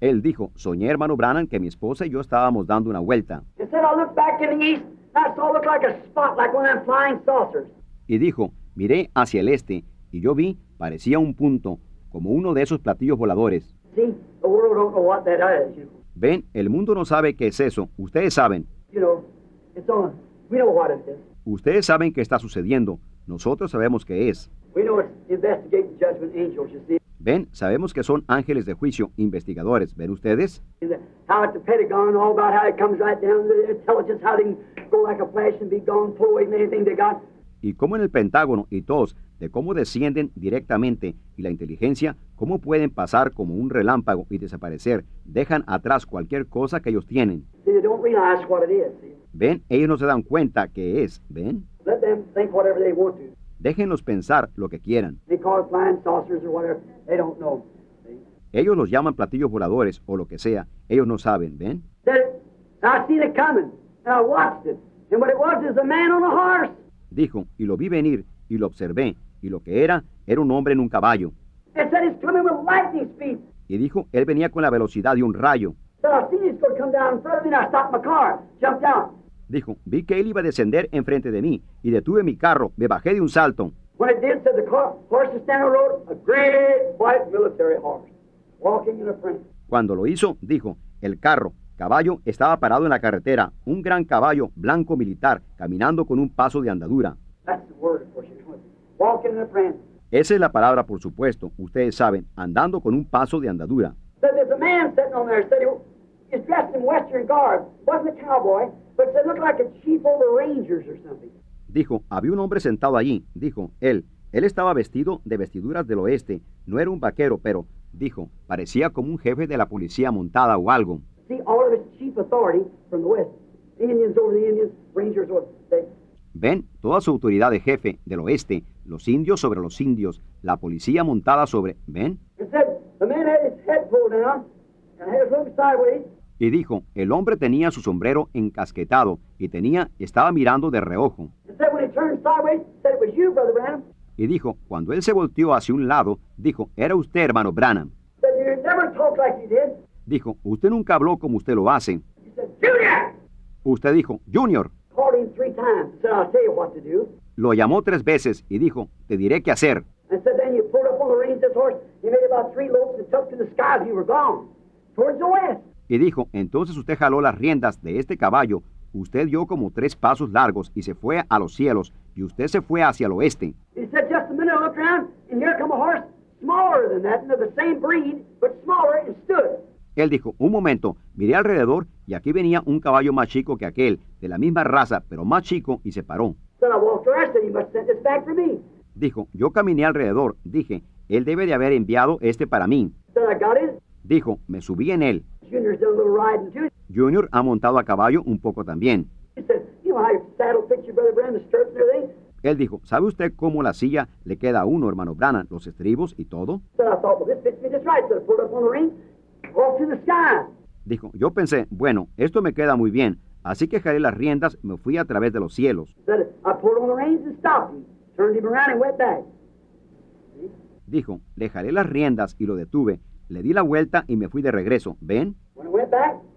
A: Él dijo, soñé hermano Branham que mi esposa y yo estábamos dando una vuelta. Y dijo, miré hacia el este y yo vi, parecía un punto, como uno de esos platillos voladores. Ven, el mundo no sabe qué es eso. Ustedes saben. Ustedes saben qué está sucediendo. Nosotros sabemos qué es. Ven, sabemos que son ángeles de juicio, investigadores. ¿Ven ustedes? Y como en el Pentágono y todos, de cómo descienden directamente y la inteligencia, cómo pueden pasar como un relámpago y desaparecer, dejan atrás cualquier cosa que ellos tienen. Ven, ellos no se dan cuenta qué es. Ven,
B: Let them think whatever they want to.
A: Déjenlos pensar lo que quieran. Ellos los llaman platillos voladores o lo que sea. Ellos no saben. Ven. Dijo, y lo vi venir y lo observé, y lo que era, era un hombre en un caballo. Y dijo, él venía con la velocidad de un rayo. Dijo, vi que él iba a descender enfrente de mí, y detuve mi carro, me bajé de un salto.
B: When it did, said the car, horse was standing on the road, a great white military horse, walking in a frame.
A: Cuando lo hizo, dijo, el carro, caballo, estaba parado en la carretera, un gran caballo blanco militar, caminando con un paso de andadura.
B: That's the word, of course, you know it. Walking in a frame.
A: Esa es la palabra, por supuesto, ustedes saben, andando con un paso de andadura.
B: Was dressed in Western garb. Wasn't a cowboy, but said looked like a chief over Rangers or something.
A: Dijo, había un hombre sentado allí, dijo, él, él estaba vestido de vestiduras del oeste, no era un vaquero, pero, dijo, parecía como un jefe de la policía montada o algo.
B: See, all of his chief authority from the West. Indians over the Indians, Rangers over they,
A: Ven, toda su autoridad de jefe del oeste, los indios sobre los indios, la policía montada sobre, ven,
B: It said the man had his head pulled down and had his look sideways.
A: Y dijo, el hombre tenía su sombrero encasquetado y tenía, estaba mirando de reojo. Y dijo, cuando él se volteó hacia un lado, dijo, era usted, hermano Branham. Dijo, usted nunca habló como usted lo hace. Usted dijo, Junior. Lo llamó tres veces y dijo, te diré qué hacer. Y dijo, entonces usted jaló las riendas de este caballo, usted dio como tres pasos largos y se fue a los cielos, y usted se fue hacia el oeste. Él dijo, un momento, miré alrededor y aquí venía un caballo más chico que aquel, de la misma raza, pero más chico, y se paró. Dijo, yo caminé alrededor, dije, él debe de haber enviado este para mí.
B: Said I got it.
A: Dijo, me subí en él. Junior ha montado a caballo un poco también.
B: He said, you know how your saddle fits your brother Brandon, the stirrups and everything?
A: Él dijo, ¿sabe usted cómo la silla le queda a uno, hermano Branham, los estribos y todo? Dijo, yo pensé, bueno, esto me queda muy bien, así que jalé las riendas, me fui a través de los cielos. Dijo, le jalé las riendas y lo detuve, le di la vuelta y me fui de regreso. ¿Ven?
B: Gone.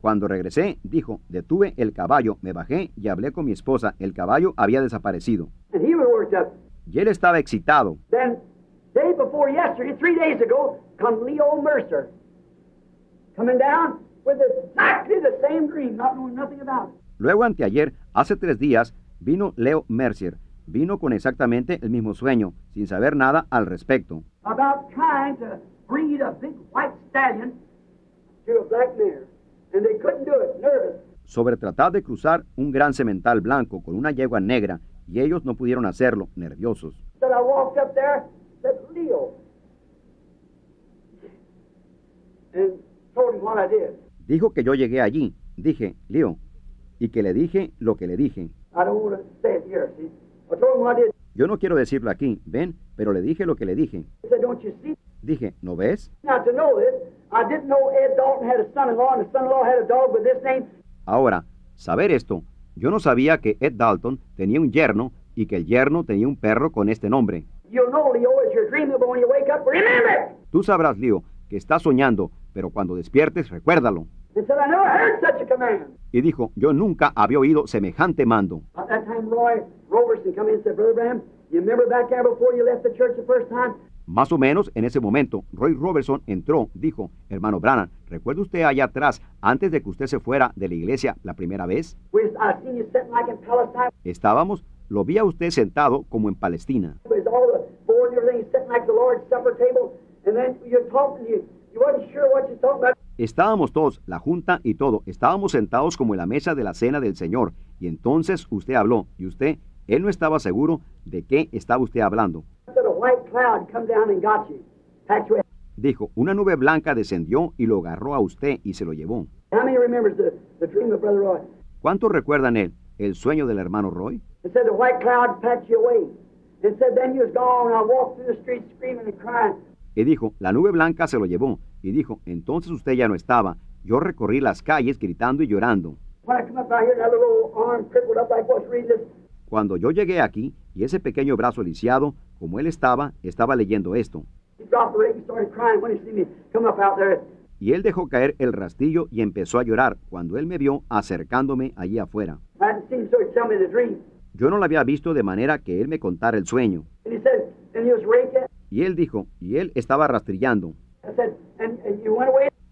A: Cuando regresé, dijo, detuve el caballo, me bajé y hablé con mi esposa, el caballo había desaparecido.
B: And he was worked up.
A: Y él estaba excitado.
B: Then, day before yesterday, three days ago, come Leo Mercer. Coming down with exactly the same dream, not knowing nothing about it.
A: Luego, anteayer, hace tres días, vino Leo Mercier. Vino con exactamente el mismo sueño, sin saber nada al respecto.
B: About trying to breed a big white stallion to a black mare. And they couldn't do it, nervous.
A: sobre tratar de cruzar un gran semental blanco con una yegua negra, y ellos no pudieron hacerlo, nerviosos.
B: Said I walked up there, said Leo. And told him what I did.
A: Dijo que yo llegué allí, dije, Leo, y que le dije lo que le dije.
B: I don't want to say it here, see.
A: Yo no quiero decirlo aquí, ven, pero le dije lo que le dije. Dije, ¿no ves? Ahora, saber esto, yo no sabía que Ed Dalton tenía un yerno y que el yerno tenía un perro con este nombre. Tú sabrás, Leo, que estás soñando, pero cuando despiertes, recuérdalo. Y dijo, yo nunca había oído semejante mando. Más o menos en ese momento, Roy Robertson entró, dijo, hermano Branham, ¿recuerda usted allá atrás, antes de que usted se fuera de la iglesia la primera vez? Estábamos, lo vi a usted sentado como en Palestina. Estábamos todos, la junta y todo, estábamos sentados como en la mesa de la cena del Señor, y entonces usted habló, y usted, él no estaba seguro de qué estaba usted hablando. Dijo, una nube blanca descendió y lo agarró a usted y se lo llevó. ¿Cuántos recuerdan él, el sueño del hermano Roy? Y dijo, la nube blanca se lo llevó. Y dijo, entonces usted ya no estaba. Yo recorrí las calles gritando y llorando. Cuando yo llegué aquí, y ese pequeño brazo lisiado, como él estaba, estaba leyendo esto.
B: He dropped the rake and started crying when he see me come up out there.
A: Y él dejó caer el rastillo y empezó a llorar cuando él me vio acercándome allí afuera. Yo no la había visto de manera que él me contara el sueño. Y él dijo, y él estaba rastrillando.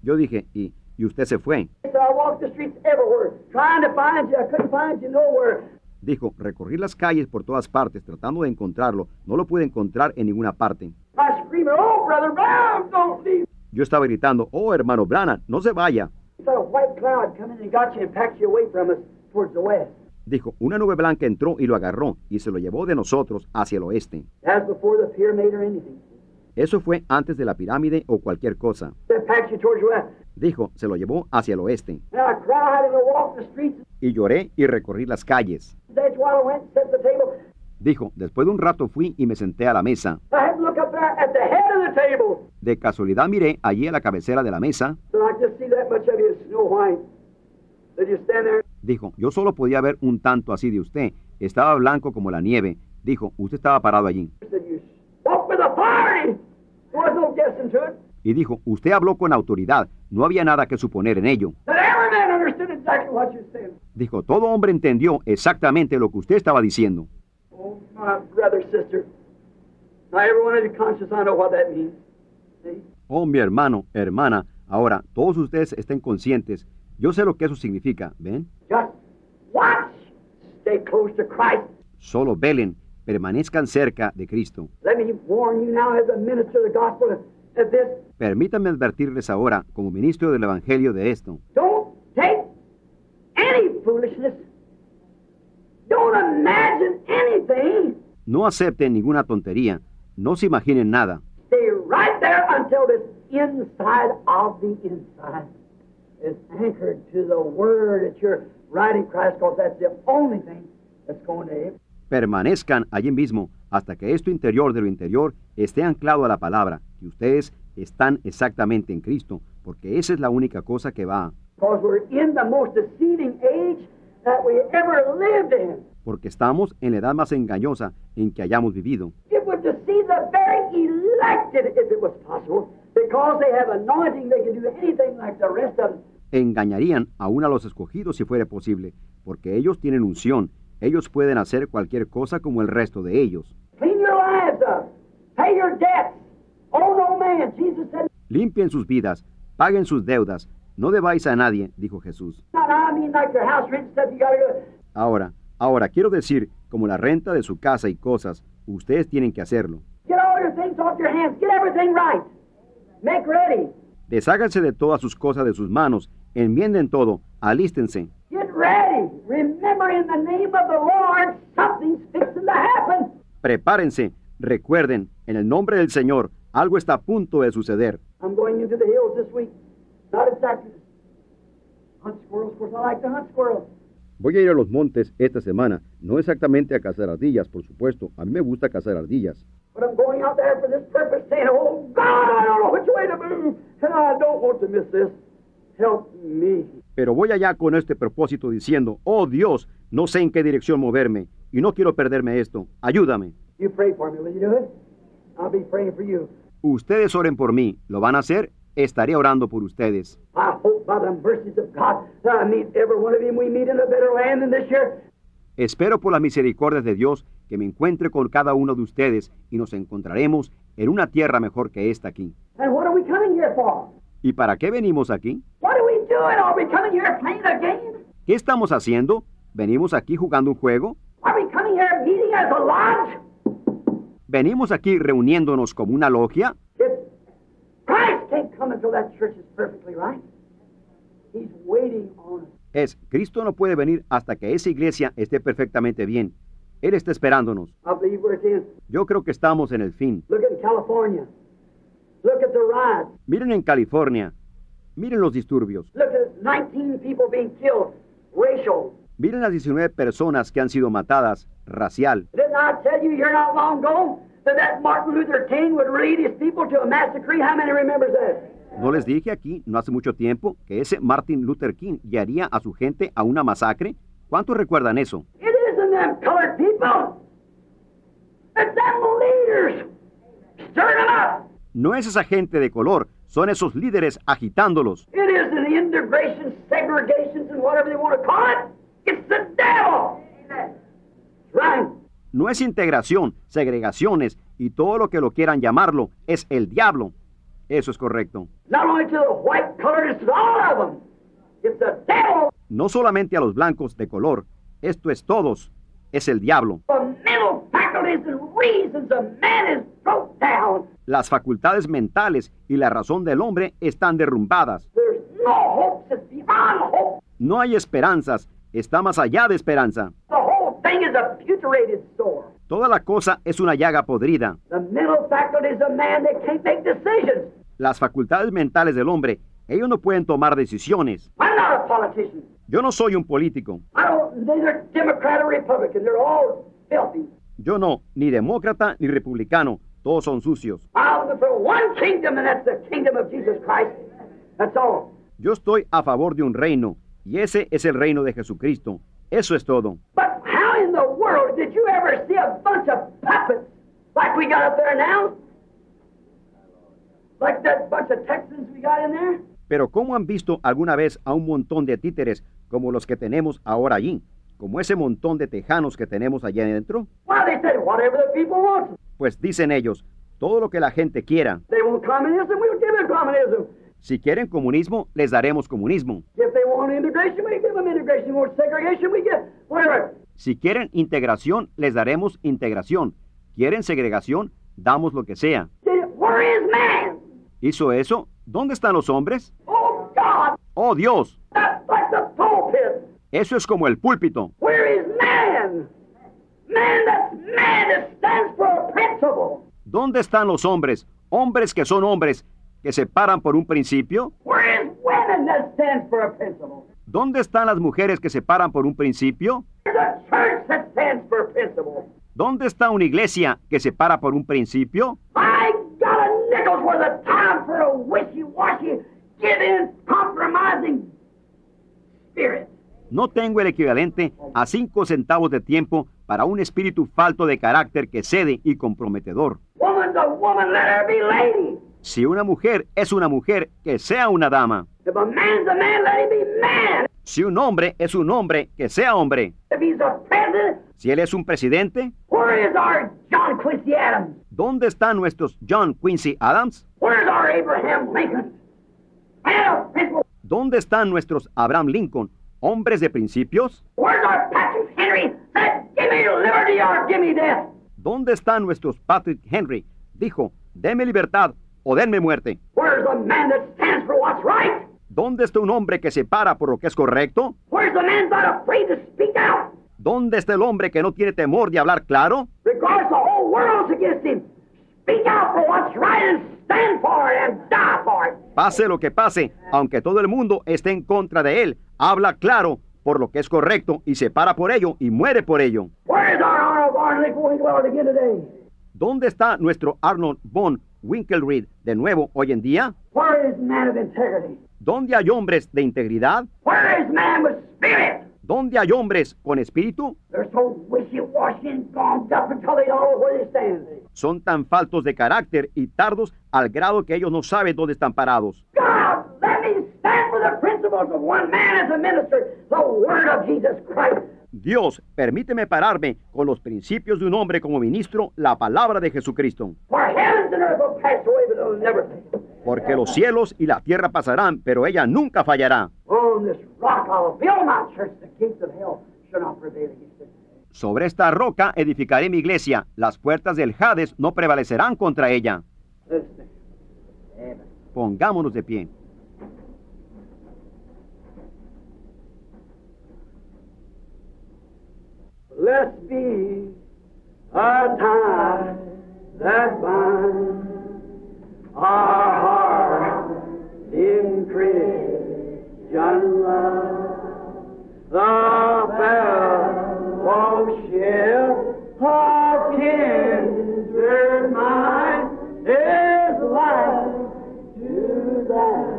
A: Yo dije, y, y usted se fue.
B: He said, I walked the streets everywhere, trying to find you. I couldn't find you nowhere.
A: Dijo, recorrí las calles por todas partes tratando de encontrarlo. No lo pude encontrar en ninguna parte.
B: Oh.
A: Yo estaba gritando, oh hermano Branham, no se vaya. Dijo, una nube blanca entró y lo agarró y se lo llevó de nosotros hacia el oeste. Eso fue antes de la pirámide o cualquier cosa. Dijo, se lo llevó hacia el oeste. Y lloré y recorrí las calles. Dijo, después de un rato fui y me senté a la mesa. De casualidad miré allí a la cabecera de la mesa. Dijo, yo solo podía ver un tanto así de usted. Estaba blanco como la nieve. Dijo, usted estaba parado allí. Y dijo, usted habló con autoridad. No había nada que suponer en ello.
B: That every man understood exactly what you said.
A: Dijo, todo hombre entendió exactamente lo que usted estaba diciendo.
B: Oh, my brother, sister. Now, every one of you conscious, I know what that means. See?
A: Oh, mi hermano, hermana, ahora todos ustedes estén conscientes. Yo sé lo que eso significa, ¿ven?
B: Just watch. Stay close to Christ.
A: Solo velen, permanezcan cerca de Cristo.
B: Let me warn you now as a minister of the gospel of of this.
A: Permítanme advertirles ahora, como ministro del Evangelio, de esto.
B: Don't take any foolishness. Don't imagine anything.
A: No acepten ninguna tontería, no se imaginen nada. Permanezcan allí mismo hasta que esto interior de lo interior esté anclado a la palabra, que ustedes están exactamente en Cristo, porque esa es la única cosa que va, porque estamos en la edad más engañosa en que hayamos vivido.
B: It would deceive the very elected if it was possible, because they have anointing, they can do anything like the rest of them.
A: Engañarían aún a los escogidos si fuera posible, porque ellos tienen unción, ellos pueden hacer cualquier cosa como el resto de ellos.
B: Oh
A: Limpien sus vidas, paguen sus deudas, no debáis a nadie, dijo Jesús. Ahora, ahora quiero decir, como la renta de su casa y cosas, ustedes tienen que hacerlo. Desháganse de todas sus cosas de sus manos, enmienden todo, alístense.
B: Ready. Remember in the name of the Lord, something's fixing to happen.
A: Prepárense, recuerden, en el nombre del Señor, algo está a punto de suceder.
B: I'm going into the hills this week. Not exactly. Hunt squirrels, of course, I like to hunt squirrels.
A: Voy a ir a los montes esta semana, no exactamente a cazar ardillas, por supuesto, a mí me gusta cazar ardillas,
B: But I'm going out there for this purpose, saying, Oh God, I don't know which way to move, and I don't want to miss this. Help me.
A: pero voy allá con este propósito diciendo, oh Dios, no sé en qué dirección moverme y no quiero perderme esto, ayúdame.
B: You pray for me, will you do it? I'll be praying for you.
A: Ustedes oren por mí, ¿lo van a hacer? Estaré orando por ustedes.
B: I hope by the mercies of God that I meet every one of you and we meet in a better land than this year.
A: Espero por las misericordias de Dios que me encuentre con cada uno de ustedes y nos encontraremos en una tierra mejor que esta aquí.
B: And what are we coming here for?
A: ¿Y para qué venimos aquí? ¿Qué estamos haciendo? ¿Venimos aquí jugando un juego? ¿Venimos aquí reuniéndonos como una logia? Es, Cristo no puede venir hasta que esa iglesia esté perfectamente bien. Él está esperándonos. Yo creo que estamos en el fin.
B: Look at the riots.
A: Miren en California. Miren los disturbios.
B: Look at 19 people being killed, racial.
A: Miren las 19 personas que han sido matadas, racial.
B: Didn't I tell you here not long ago that that Martin Luther King would lead his people to a massacre? How many remembers that?
A: ¿No les dije aquí, no hace mucho tiempo, que ese Martin Luther King guiaría a su gente a una masacre? ¿Cuántos recuerdan eso?
B: It isn't them colored people. It's them leaders. Stir them up.
A: No es esa gente de color, son esos líderes agitándolos.
B: It isn't the integration, segregations, and whatever they want to call it. It's the devil. right.
A: No es integración, segregaciones y todo lo que lo quieran llamarlo, es el diablo. Eso es correcto. No solamente a los blancos de color, esto es todos, es el diablo. Las facultades mentales y la razón del hombre están derrumbadas.
B: No
A: hay esperanzas, está más allá de esperanza.
B: The whole thing is a putrefated sore.
A: Toda la cosa es una llaga podrida. Las facultades mentales del hombre, ellos no pueden tomar decisiones. Yo no soy un político. Yo no, ni demócrata ni republicano. Todos son sucios. Yo estoy a favor de un reino, y ese es el reino de Jesucristo. Eso es todo.
B: But how in the world did you ever see a bunch of puppets like we got up there now? Like that bunch of Texans we got in there?
A: Pero ¿cómo han visto alguna vez a un montón de títeres como los que tenemos ahora allí? Como ese montón de tejanos que tenemos allá adentro?
B: Well,
A: Pues dicen ellos, todo lo que la gente quiera.
B: They want communism, we'll give them communism.
A: Si quieren comunismo, les daremos comunismo. Si quieren integración, les daremos integración. Quieren segregación, damos lo que sea.
B: Did it- Where is man?
A: ¿Hizo eso? ¿Dónde están los hombres?
B: Oh
A: ¡Oh Dios! Eso es como el púlpito. ¿Dónde están los hombres? Hombres que son hombres, que se paran por un principio.
B: Women that stands for a principle?
A: ¿Dónde están las mujeres que se paran por un principio?
B: A church that stands for a principle.
A: ¿Dónde está una iglesia que se para por un principio?
B: I got a nickel's worth of time for a wishy-washy, give-in, compromising spirit.
A: No tengo el equivalente a cinco centavos de tiempo para un espíritu falto de carácter que cede y comprometedor.
B: Woman's a woman, let her be lady.
A: Si una mujer es una mujer, que sea una dama.
B: If a man's a man, let him be man.
A: Si un hombre es un hombre, que sea hombre.
B: If he's a president,
A: Si él es un presidente,
B: where is our John Quincy Adams?
A: ¿dónde están nuestros John Quincy Adams? ¿Dónde están nuestros Abraham Lincoln, hombres de principios? ¿Dónde están nuestros Patrick Henry? Dijo, deme libertad o denme muerte.
B: Where's the man that stands for what's right?
A: ¿Dónde está un hombre que se para por lo que es correcto? ¿Dónde está el hombre que no tiene temor de hablar claro? Pase lo que pase, aunque todo el mundo esté en contra de él, habla claro por lo que es correcto y se para por ello y muere por ello. ¿Dónde está nuestro Arnold von Winkelried de nuevo hoy en día? ¿Dónde hay hombres de integridad? ¿Dónde hay hombres con espíritu? Son tan faltos de carácter y tardos al grado que ellos no saben dónde están parados.
B: God,
A: Dios, permíteme pararme con los principios de un hombre como ministro, la palabra de Jesucristo.
B: For heavens and earth will pass away, but it'll never fail.
A: Porque los cielos y la tierra pasarán, pero ella nunca fallará.
B: On this rock I'll build my church, the gates of hell shall not prevail against it.
A: Sobre esta roca edificaré mi iglesia, las puertas del Hades no prevalecerán contra ella. Pongámonos de pie.
B: Let's be a tie that binds our hearts in Christian love. The fellowship of kindred mind is life to that.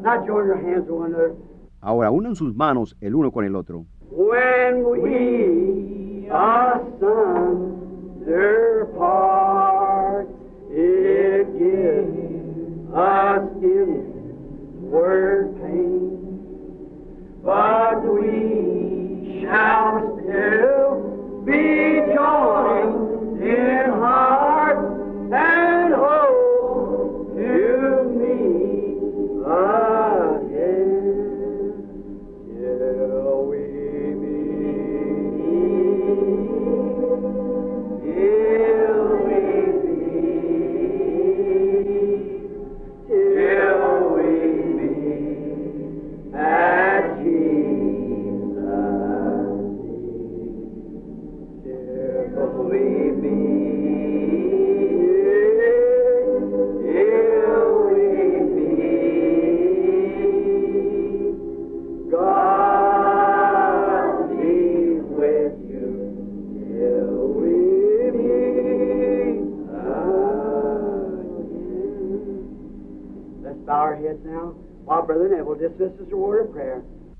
B: Now join your hands to.
A: Ahora unan sus manos el uno con el otro.
B: when we asunder part, it gives us inward pain, but we shall still be joined in heart.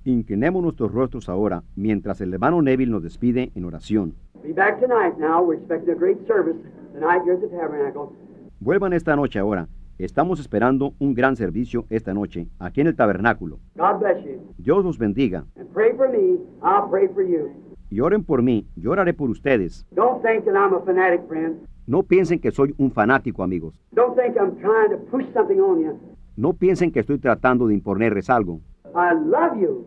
A: Inclinemos nuestros rostros ahora mientras el hermano Neville nos despide en oración.
B: Be back tonight now. We're expecting a great service tonight here at the tabernacle.
A: Vuelvan esta noche ahora. Estamos esperando un gran servicio esta noche aquí en el tabernáculo.
B: God bless you.
A: Dios los bendiga.
B: And pray for me. I'll pray for you.
A: Y oren por mí, yo oraré por ustedes.
B: Don't think that I'm a fanatic, friend.
A: No piensen que soy un fanático, amigos. No piensen que estoy tratando de imponerles algo.
B: I love you.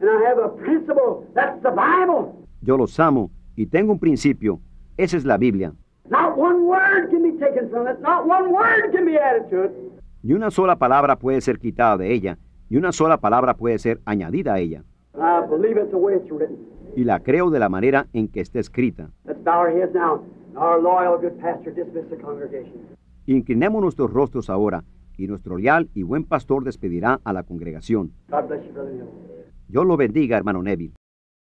B: And I have a principle. That's the Bible.
A: Yo los amo y tengo un principio. Esa es la Biblia.
B: Not one word can be taken from it. Not one word can be added to it.
A: Ni una sola palabra puede ser quitada de ella, ni una sola palabra puede ser añadida a ella.
B: I believe it's the way it's written.
A: Y la creo de la manera en que está escrita.
B: Let's bow our heads now. Our loyal good pastor dismiss the congregation.
A: Inclinemos nuestros rostros ahora, y nuestro leal y buen pastor despedirá a la congregación. Dios lo bendiga, hermano Neville.